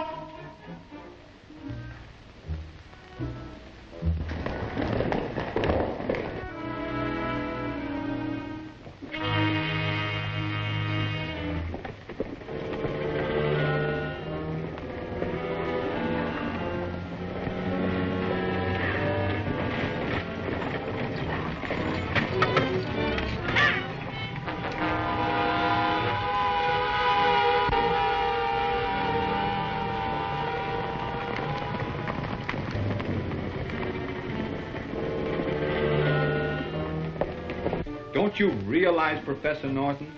Don't you realize, Professor Norton,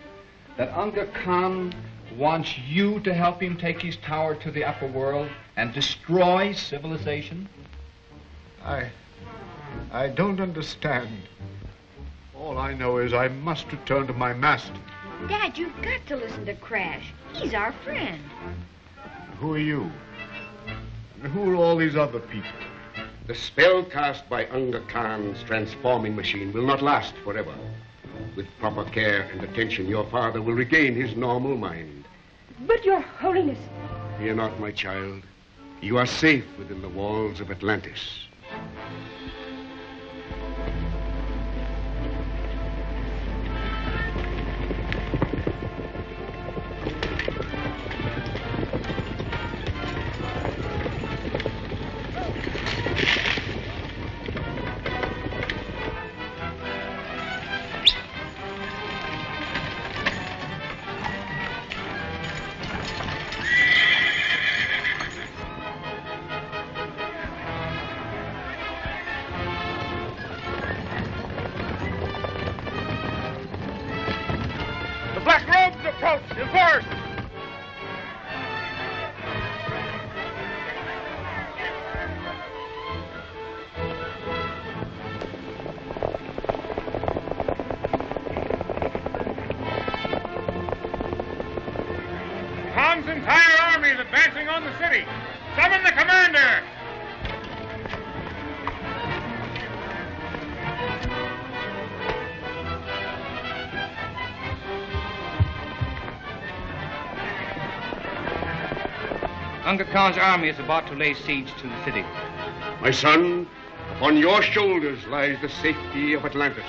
that Unga Khan wants you to help him take his tower to the upper world and destroy civilization? I. I don't understand. All I know is I must return to my master. Dad, you've got to listen to Crash. He's our friend. Who are you? And who are all these other people? The spell cast by Unga Khan's transforming machine will not last forever. With proper care and attention, your father will regain his normal mind. But, Your Holiness. Fear not, my child. You are safe within the walls of Atlantis. Khan's entire army is advancing on the city. Summon the commander! Unga Khan's army is about to lay siege to the city. My son, upon your shoulders lies the safety of Atlantis.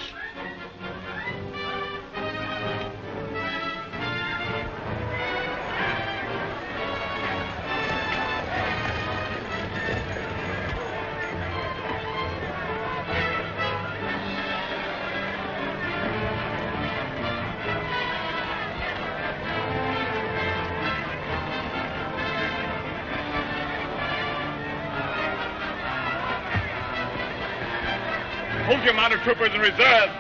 Troopers in reserve.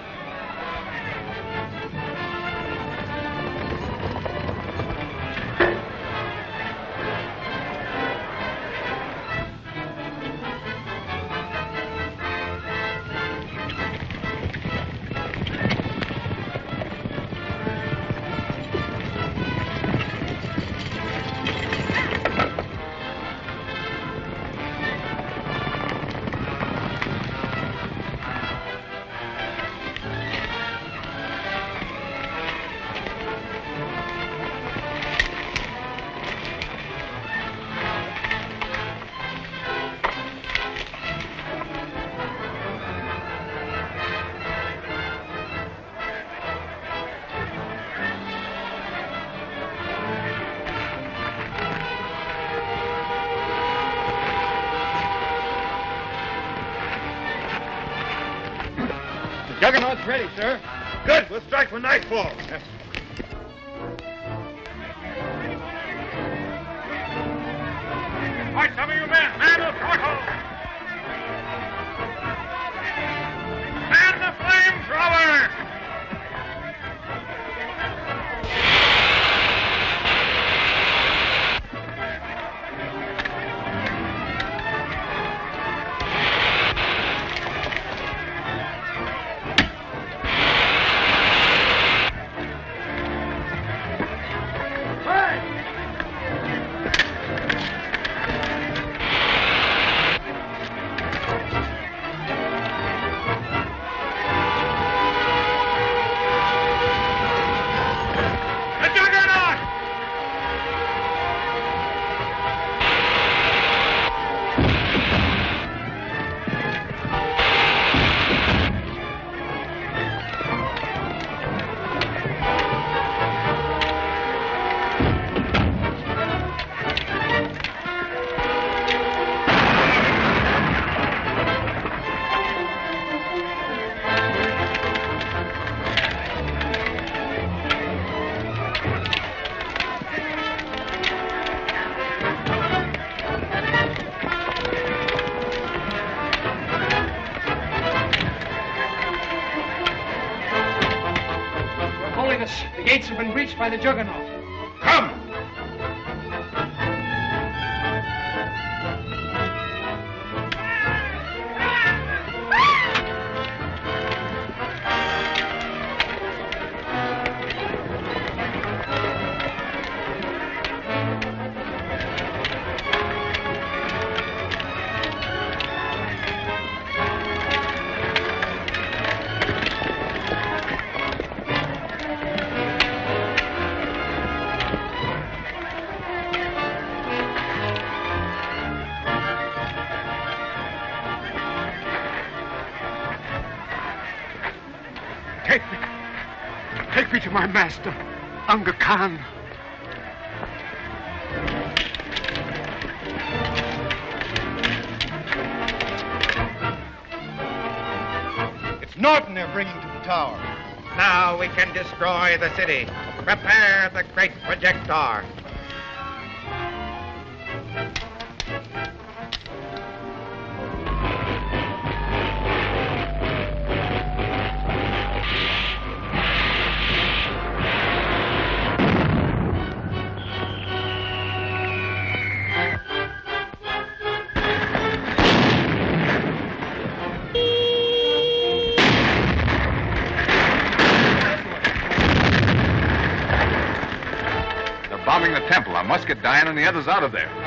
Master, Unga Khan. It's Norton they're bringing to the tower. Now we can destroy the city. Prepare the great projector. Get others out of there.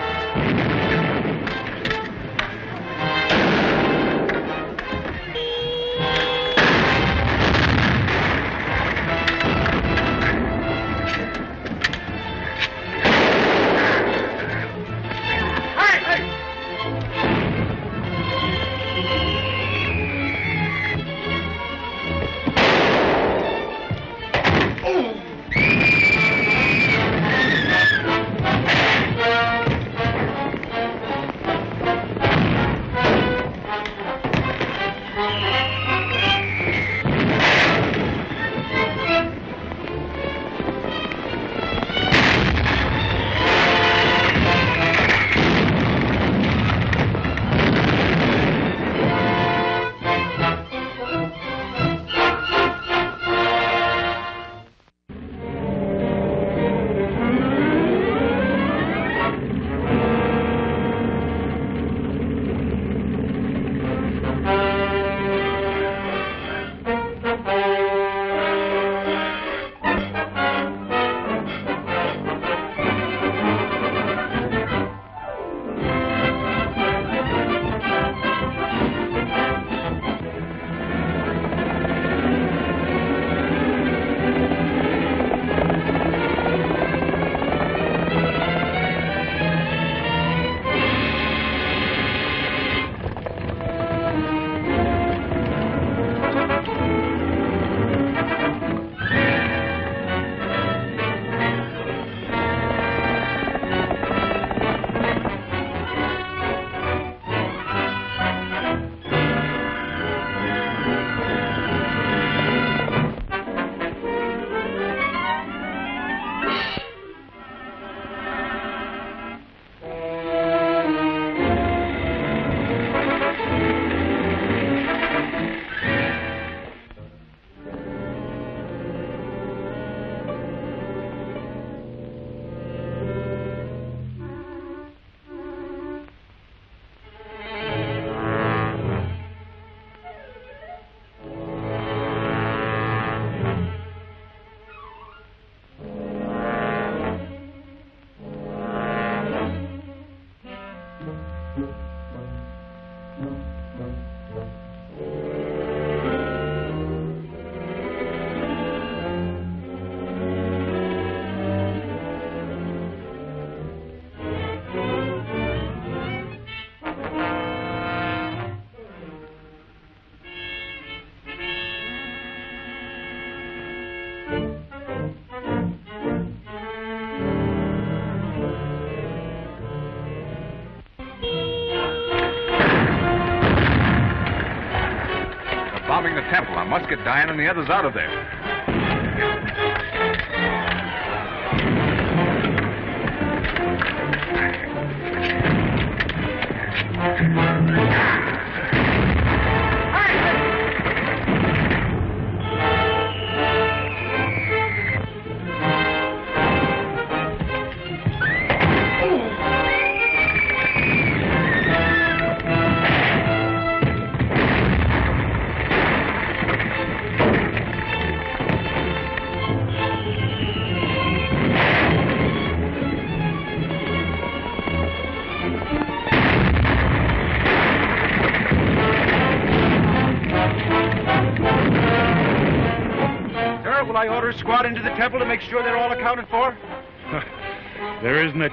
Diana and the others out of there.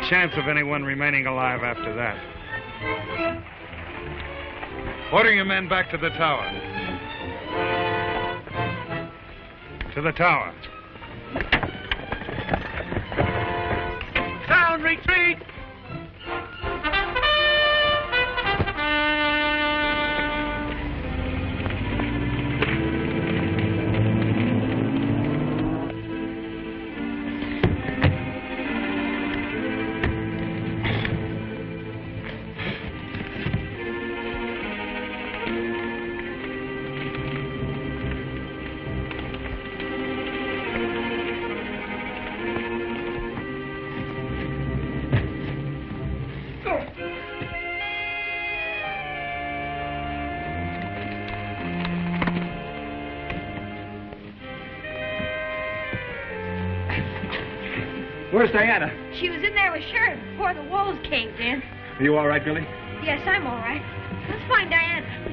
Chance of anyone remaining alive after that. Order your men back to the tower. To the tower. Walls. Are you all right, Billy? Yes, I'm all right. Let's find Diana.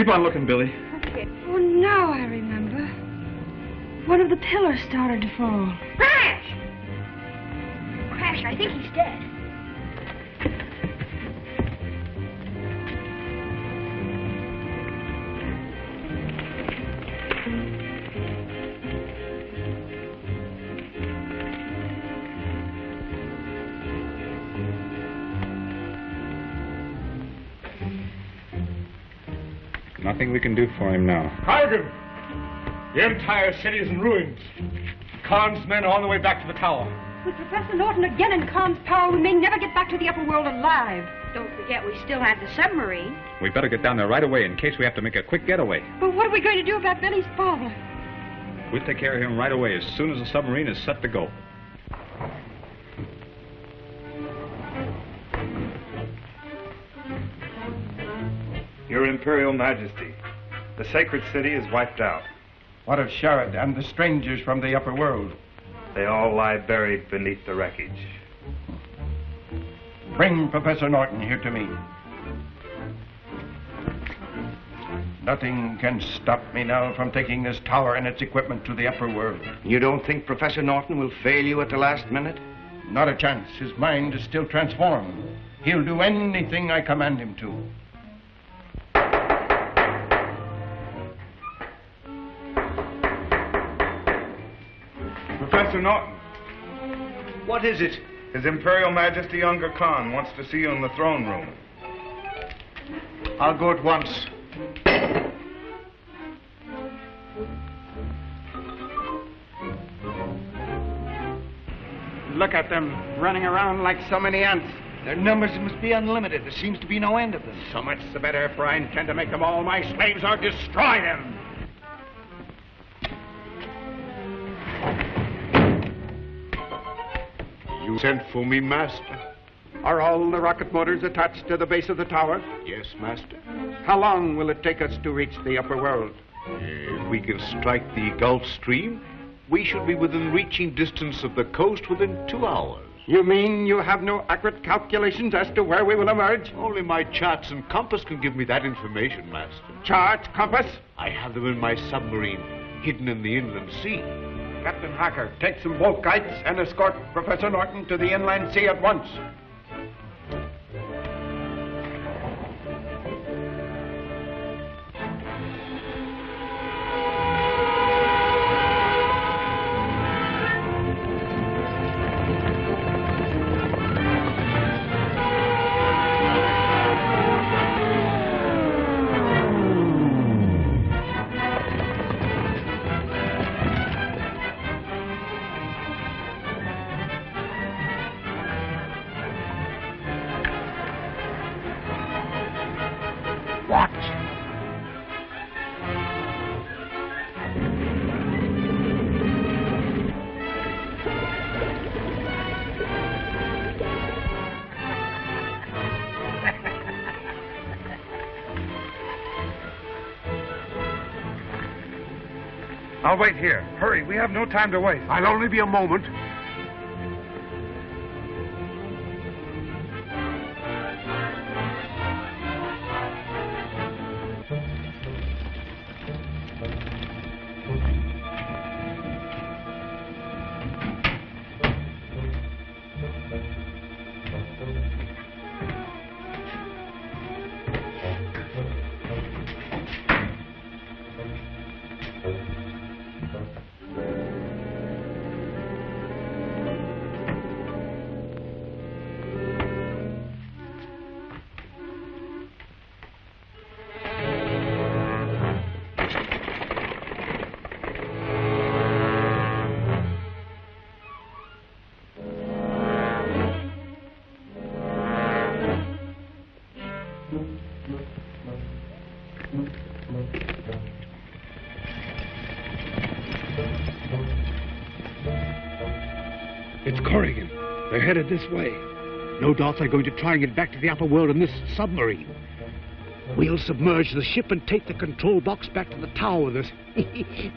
Keep on looking, Billy. Okay. Oh, now I remember. One of the pillars started to fall. We can do for him now. Corrigan! The entire city is in ruins. Khan's men are on the way back to the tower. With Professor Norton again in Khan's power, we may never get back to the upper world alive. Don't forget, we still have the submarine. We better get down there right away in case we have to make a quick getaway. But what are we going to do about Billy's father? We'll take care of him right away as soon as the submarine is set to go. Your Imperial Majesty, the sacred city is wiped out. What of Sharad and the strangers from the upper world? They all lie buried beneath the wreckage. Bring Professor Norton here to me. Nothing can stop me now from taking this tower and its equipment to the upper world. You don't think Professor Norton will fail you at the last minute? Not a chance. His mind is still transformed. He'll do anything I command him to. Professor Norton, What is it? His Imperial Majesty Unga Khan wants to see you in the throne room. I'll go at once. Look at them, running around like so many ants. Their numbers must be unlimited. There seems to be no end of them. So much the better, for I intend to make them all my slaves or destroy them. You sent for me, Master? Are all the rocket motors attached to the base of the tower? Yes, Master. How long will it take us to reach the upper world? If we can strike the Gulf Stream, we should be within reaching distance of the coast within two hours. You mean you have no accurate calculations as to where we will emerge? Only my charts and compass can give me that information, Master. Chart, compass? I have them in my submarine. hidden in the inland sea. Captain Hakur, take some Volkites and escort Professor Norton to the inland sea at once. I'll wait here. Hurry, we have no time to waste. I'll only be a moment. Headed this way. No doubt they're going to try and get back to the upper world in this submarine. We'll submerge the ship and take the control box back to the tower with us.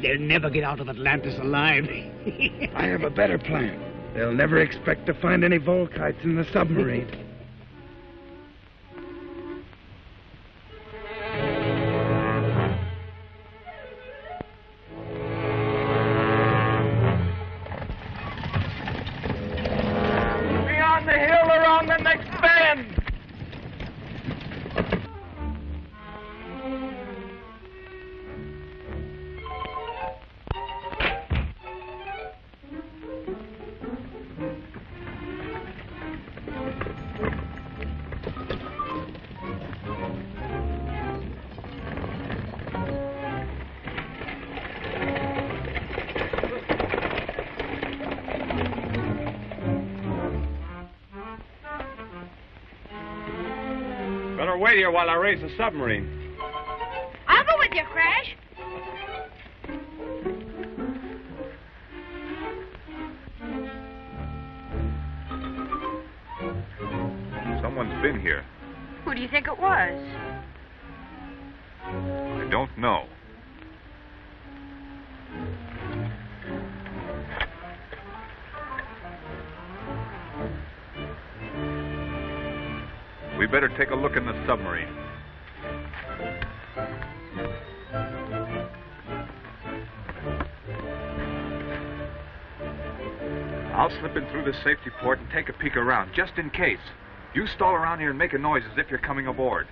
They'll never get out of Atlantis alive. I have a better plan. They'll never expect to find any Volkites in the submarine. while I raise the submarine. Through the safety port and take a peek around, just in case. You stall around here and make a noise as if you're coming aboard.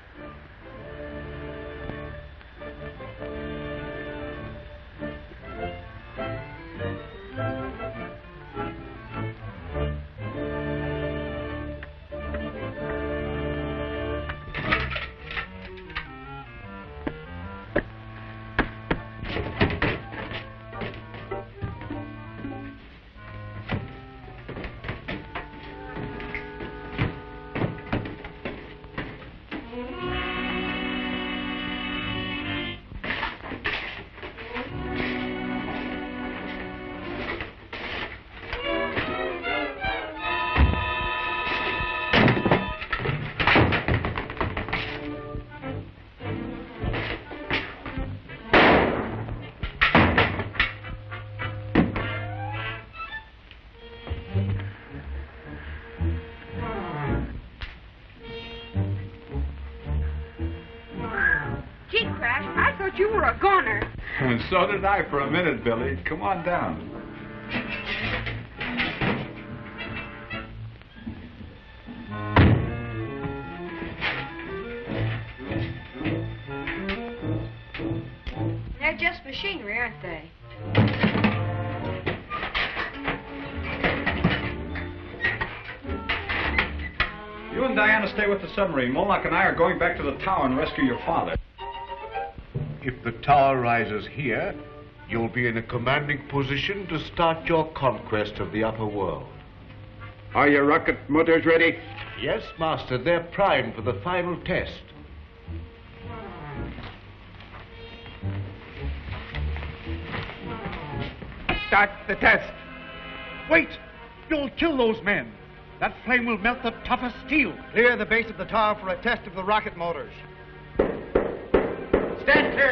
Did I for a minute, Billy. Come on down. They're just machinery, aren't they? You and Diana stay with the submarine. Moloch and I are going back to the tower and rescue your father. If the tower rises here, you'll be in a commanding position to start your conquest of the upper world. Are your rocket motors ready? Yes, Master. They're primed for the final test. Start the test. Wait! You'll kill those men. That flame will melt the toughest steel. Clear the base of the tower for a test of the rocket motors.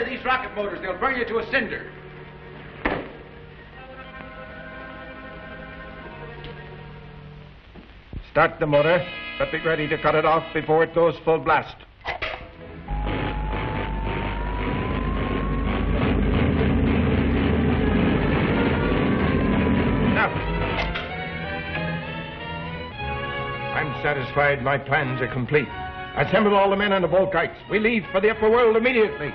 These rocket motors. They'll burn you to a cinder. Start the motor, but be ready to cut it off before it goes full blast. Now. I'm satisfied my plans are complete. Assemble all the men on the Volkites. We leave for the upper world immediately.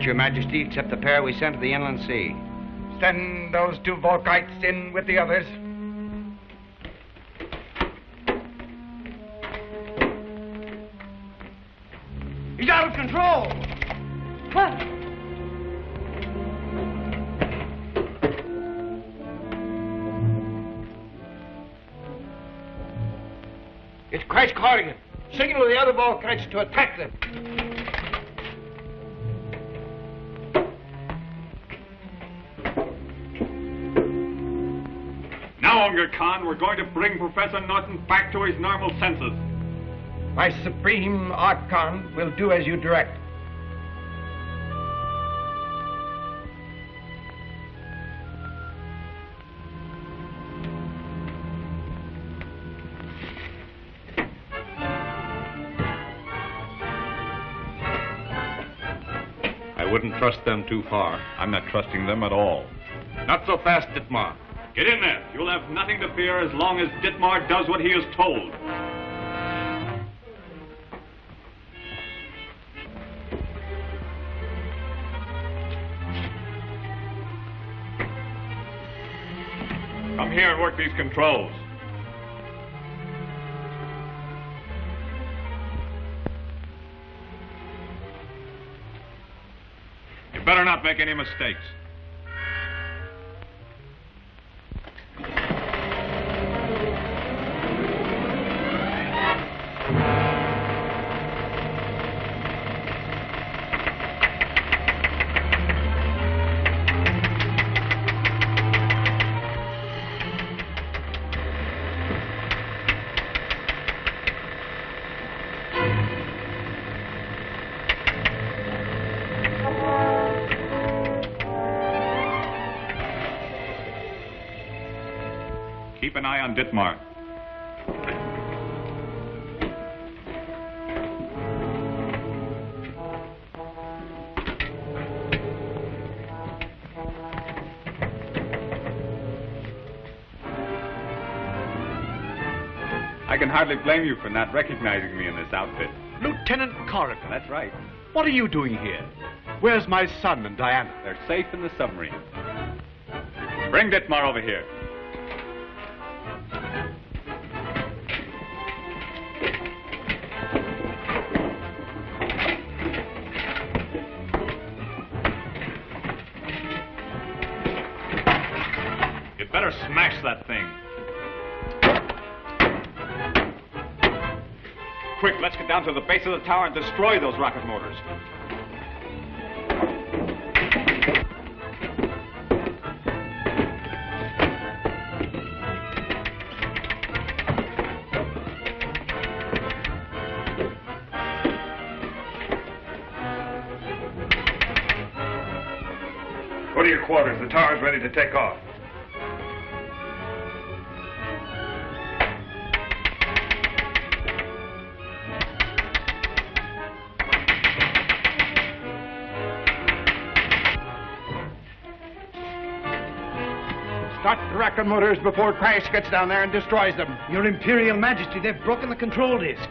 They're all checked, Your Majesty, except the pair we sent to the inland sea. Send those two Volkites in with the others. He's out of control. What? It's Crash Corrigan. Signal the other Volkites to attack supreme Archon will do as you direct. I wouldn't trust them too far. I'm not trusting them at all. Not so fast, Ditmar. Get in there. You'll have nothing to fear as long as Ditmar does what he is told. Work these controls. You better not make any mistakes. An eye. I can hardly blame you for not recognizing me in this outfit. Lieutenant Corrigan. That's right. What are you doing here? Where's my son and Diana? They're safe in the submarine. Bring Ditmar over here. To the base of the tower and destroy those rocket motors. Go to your quarters. The tower's ready to take off. Motors before Crash gets down there and destroys them. Your Imperial Majesty, they've broken the control disk.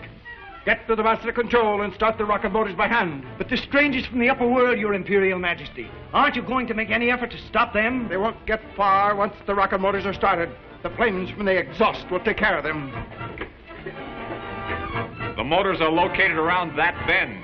Get to the master control and start the rocket motors by hand. But the strangers from the upper world, Your Imperial Majesty. Aren't you going to make any effort to stop them? They won't get far once the rocket motors are started. The flames from the exhaust will take care of them. The motors are located around that bend.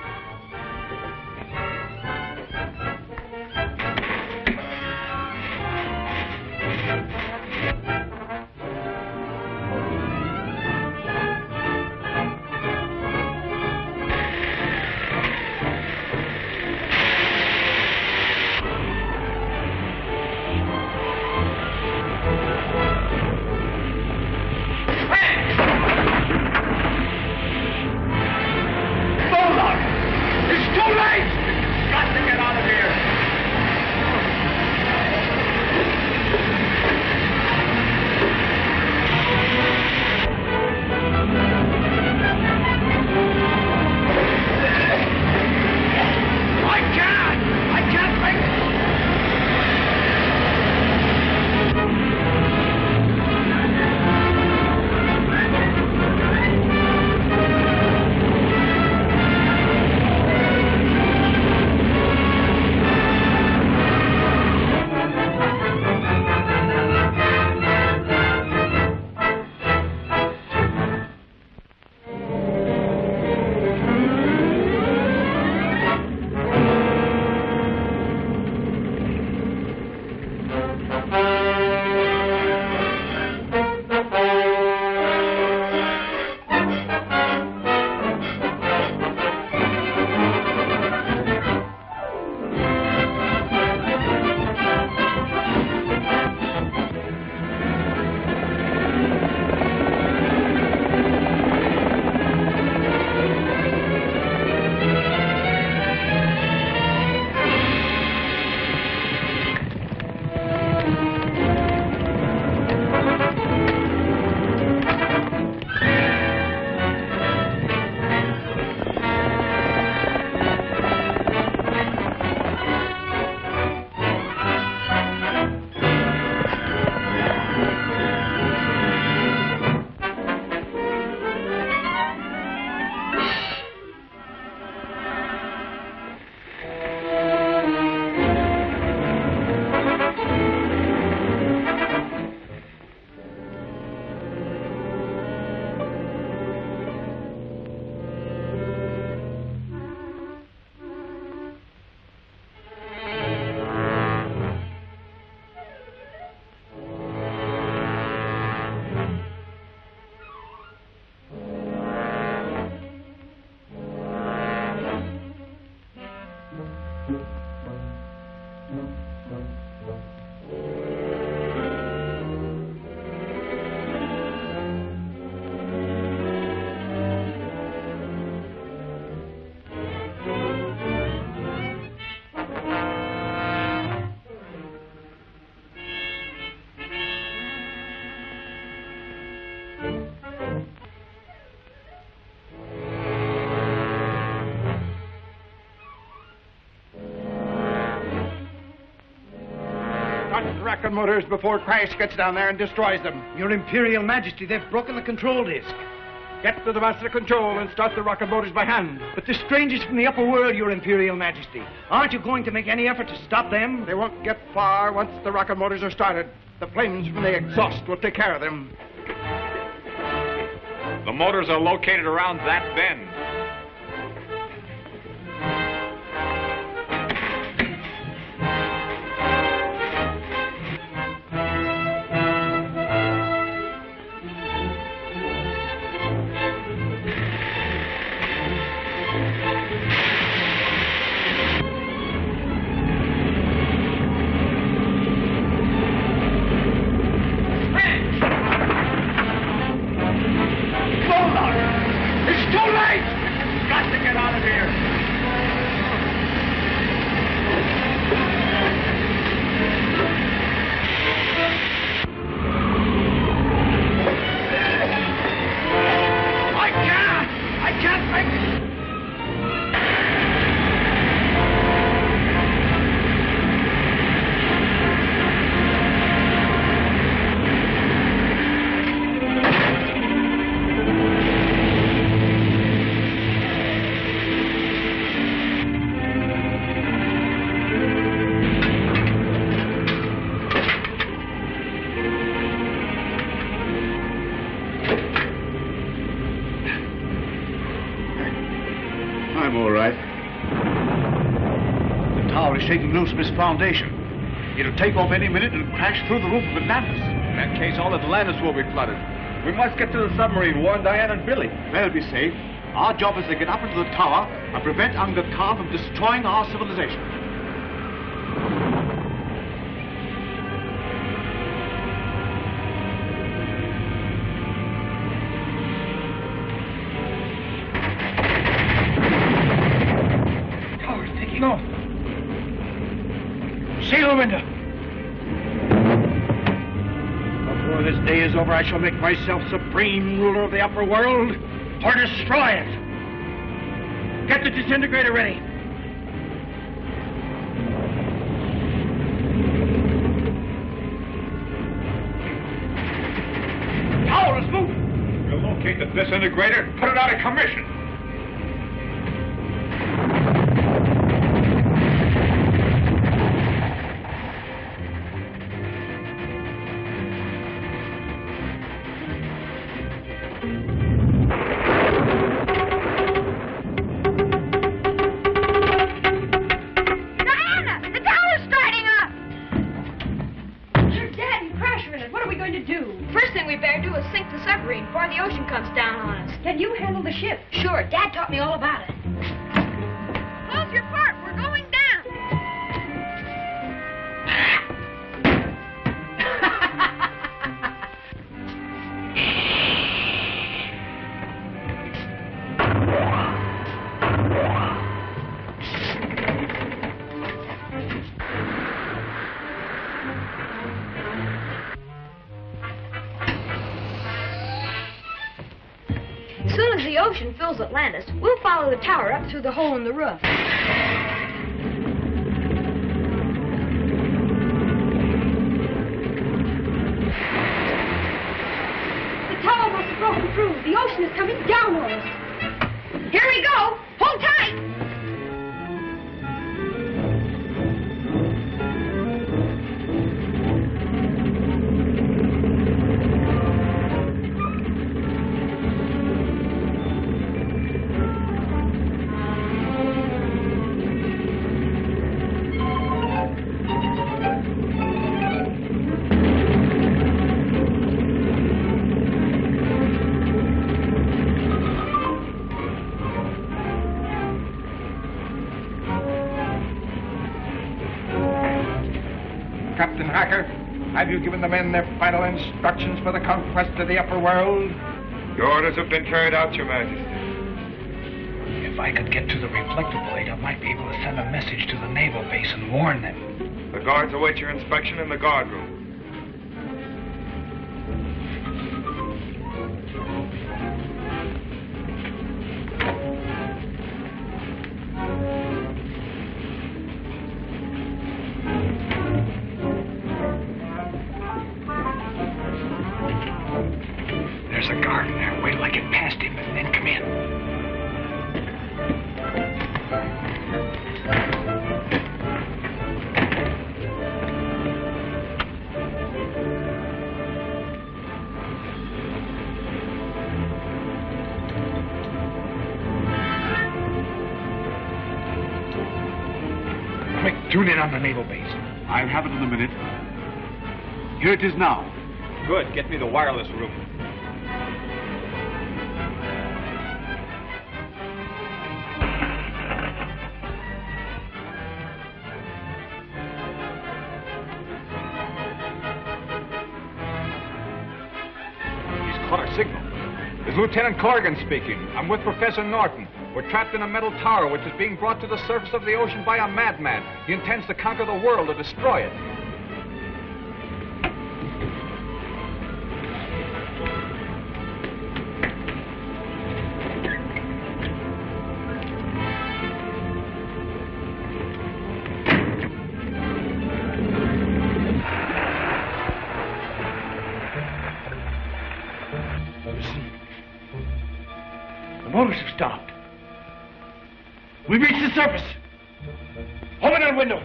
Motors before Crash gets down there and destroys them. Your Imperial Majesty, they've broken the control disk. Get to the master control and start the rocket motors by hand. But the strangers from the upper world, Your Imperial Majesty. Aren't you going to make any effort to stop them? They won't get far once the rocket motors are started. The flames from the exhaust will take care of them. The motors are located around that bend. Foundation. It'll take off any minute and crash through the roof of Atlantis. In that case, all Atlantis will be flooded. We must get to the submarine, warn Diana and Billy. They'll be safe. Our job is to get up into the tower and prevent Unga Khan from destroying our civilization. I shall make myself supreme ruler of the upper world or destroy it. Get the disintegrator ready. Tower is moving. We'll locate the disintegrator the hole in the roof. Men their final instructions for the conquest of the upper world? Your orders have been carried out, Your Majesty. If I could get to the reflector blade, I might be able to send a message to the naval base and warn them. The guards await your inspection in the guard room. It is now. Good. Get me the wireless room. He's caught our signal. It's Lieutenant Corrigan speaking. I'm with Professor Norton. We're trapped in a metal tower which is being brought to the surface of the ocean by a madman. He intends to conquer the world or destroy it. We've reached the surface. Open that window.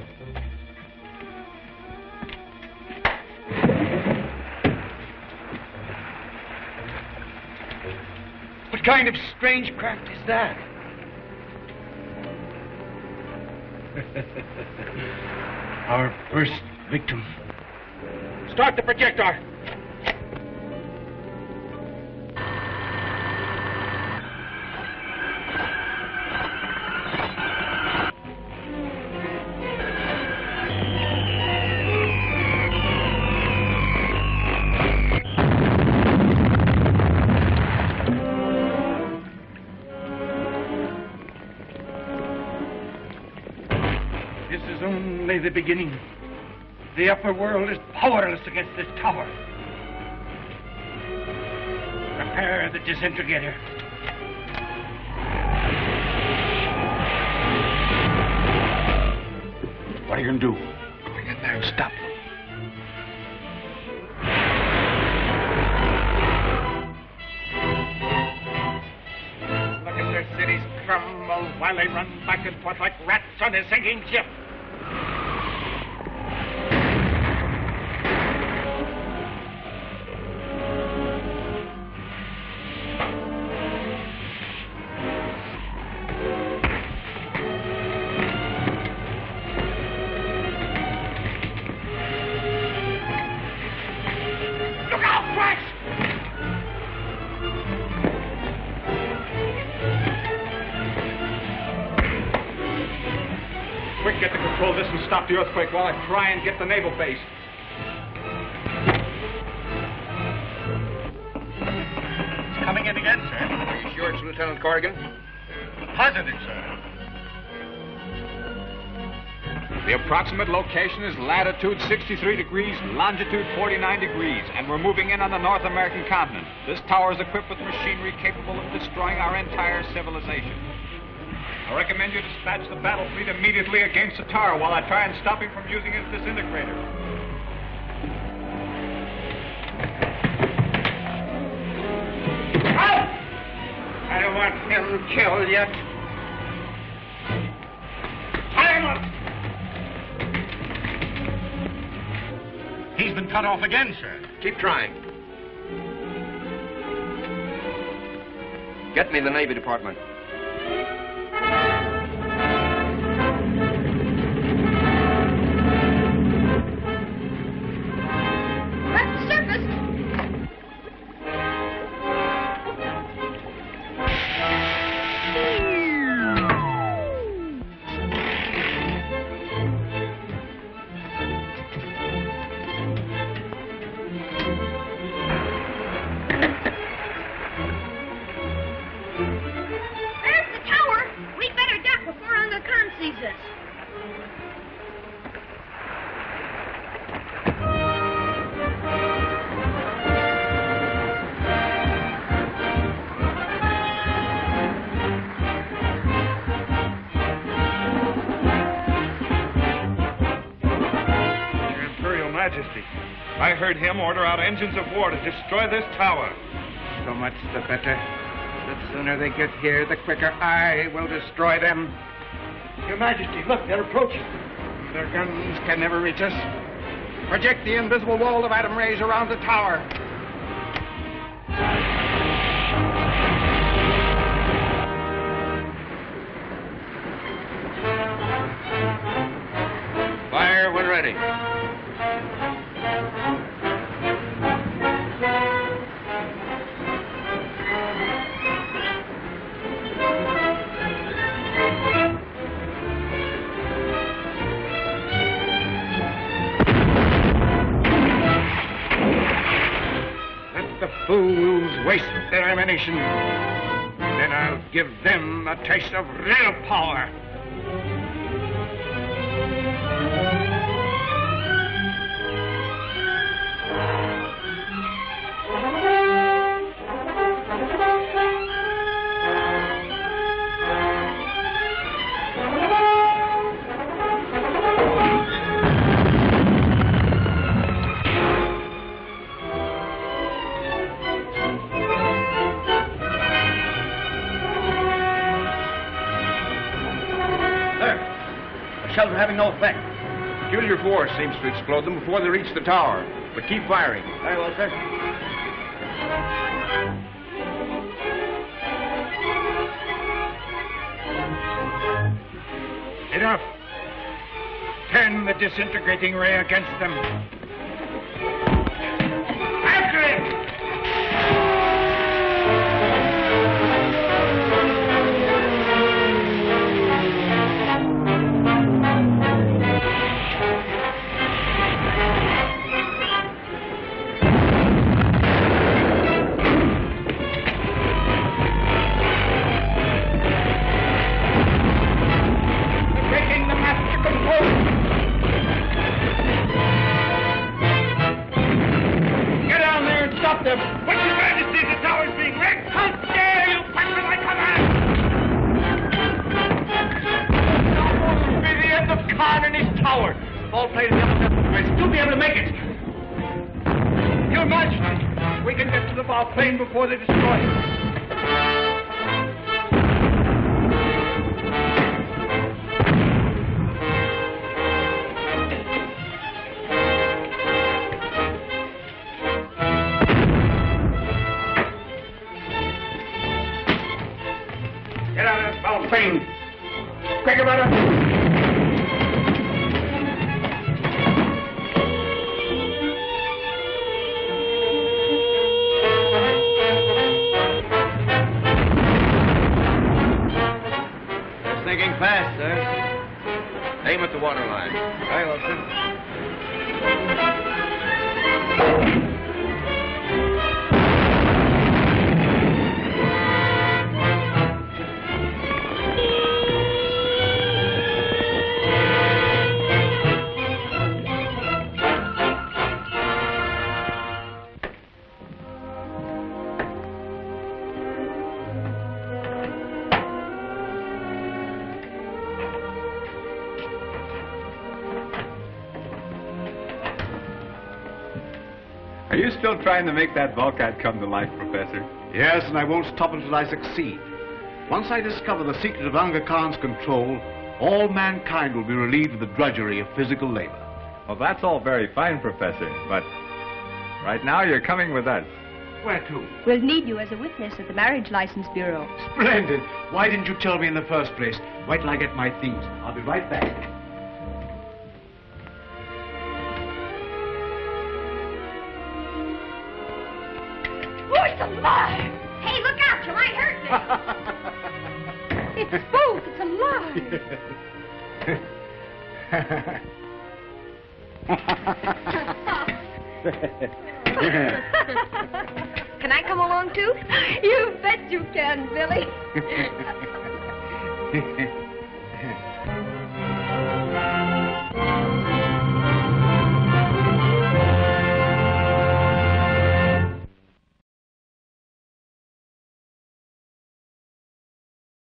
What kind of strange craft is that? Our first victim. Start the projector. Only the beginning. The upper world is powerless against this tower. Prepare the disintegrator. What are you going to do? Go in there and stop them. Look at their cities crumble while they run back and forth like rats on a sinking ship. The earthquake while I try and get the naval base. It's coming in again, sir. Are you sure it's Lieutenant Corrigan? Positive, sir. The approximate location is latitude 63 degrees, longitude 49 degrees, and we're moving in on the North American continent. This tower is equipped with machinery capable of destroying our entire civilization. I recommend you dispatch the battle fleet immediately against the tower while I try and stop him from using his disintegrator. I don't want him killed yet. Tie! He's been cut off again, sir. Keep trying. Get me the Navy Department. Order out engines of war to destroy this tower. So much the better. The sooner they get here, the quicker I will destroy them. Your Majesty, look, they're approaching. Their guns can never reach us. Project the invisible wall of atom rays around the tower. Ammunition. Then I'll give them a taste of real power. Peculiar force seems to explode them before they reach the tower. But keep firing. Very well, sir. Enough. Turn the disintegrating ray against them. You still trying to make that Volkite come to life, Professor? Yes, and I won't stop until I succeed. Once I discover the secret of Unga Khan's control, all mankind will be relieved of the drudgery of physical labor. Well, that's all very fine, Professor, but right now you're coming with us. Where to? We'll need you as a witness at the Marriage License Bureau. Splendid. Why didn't you tell me in the first place? Wait till I get my things. I'll be right back.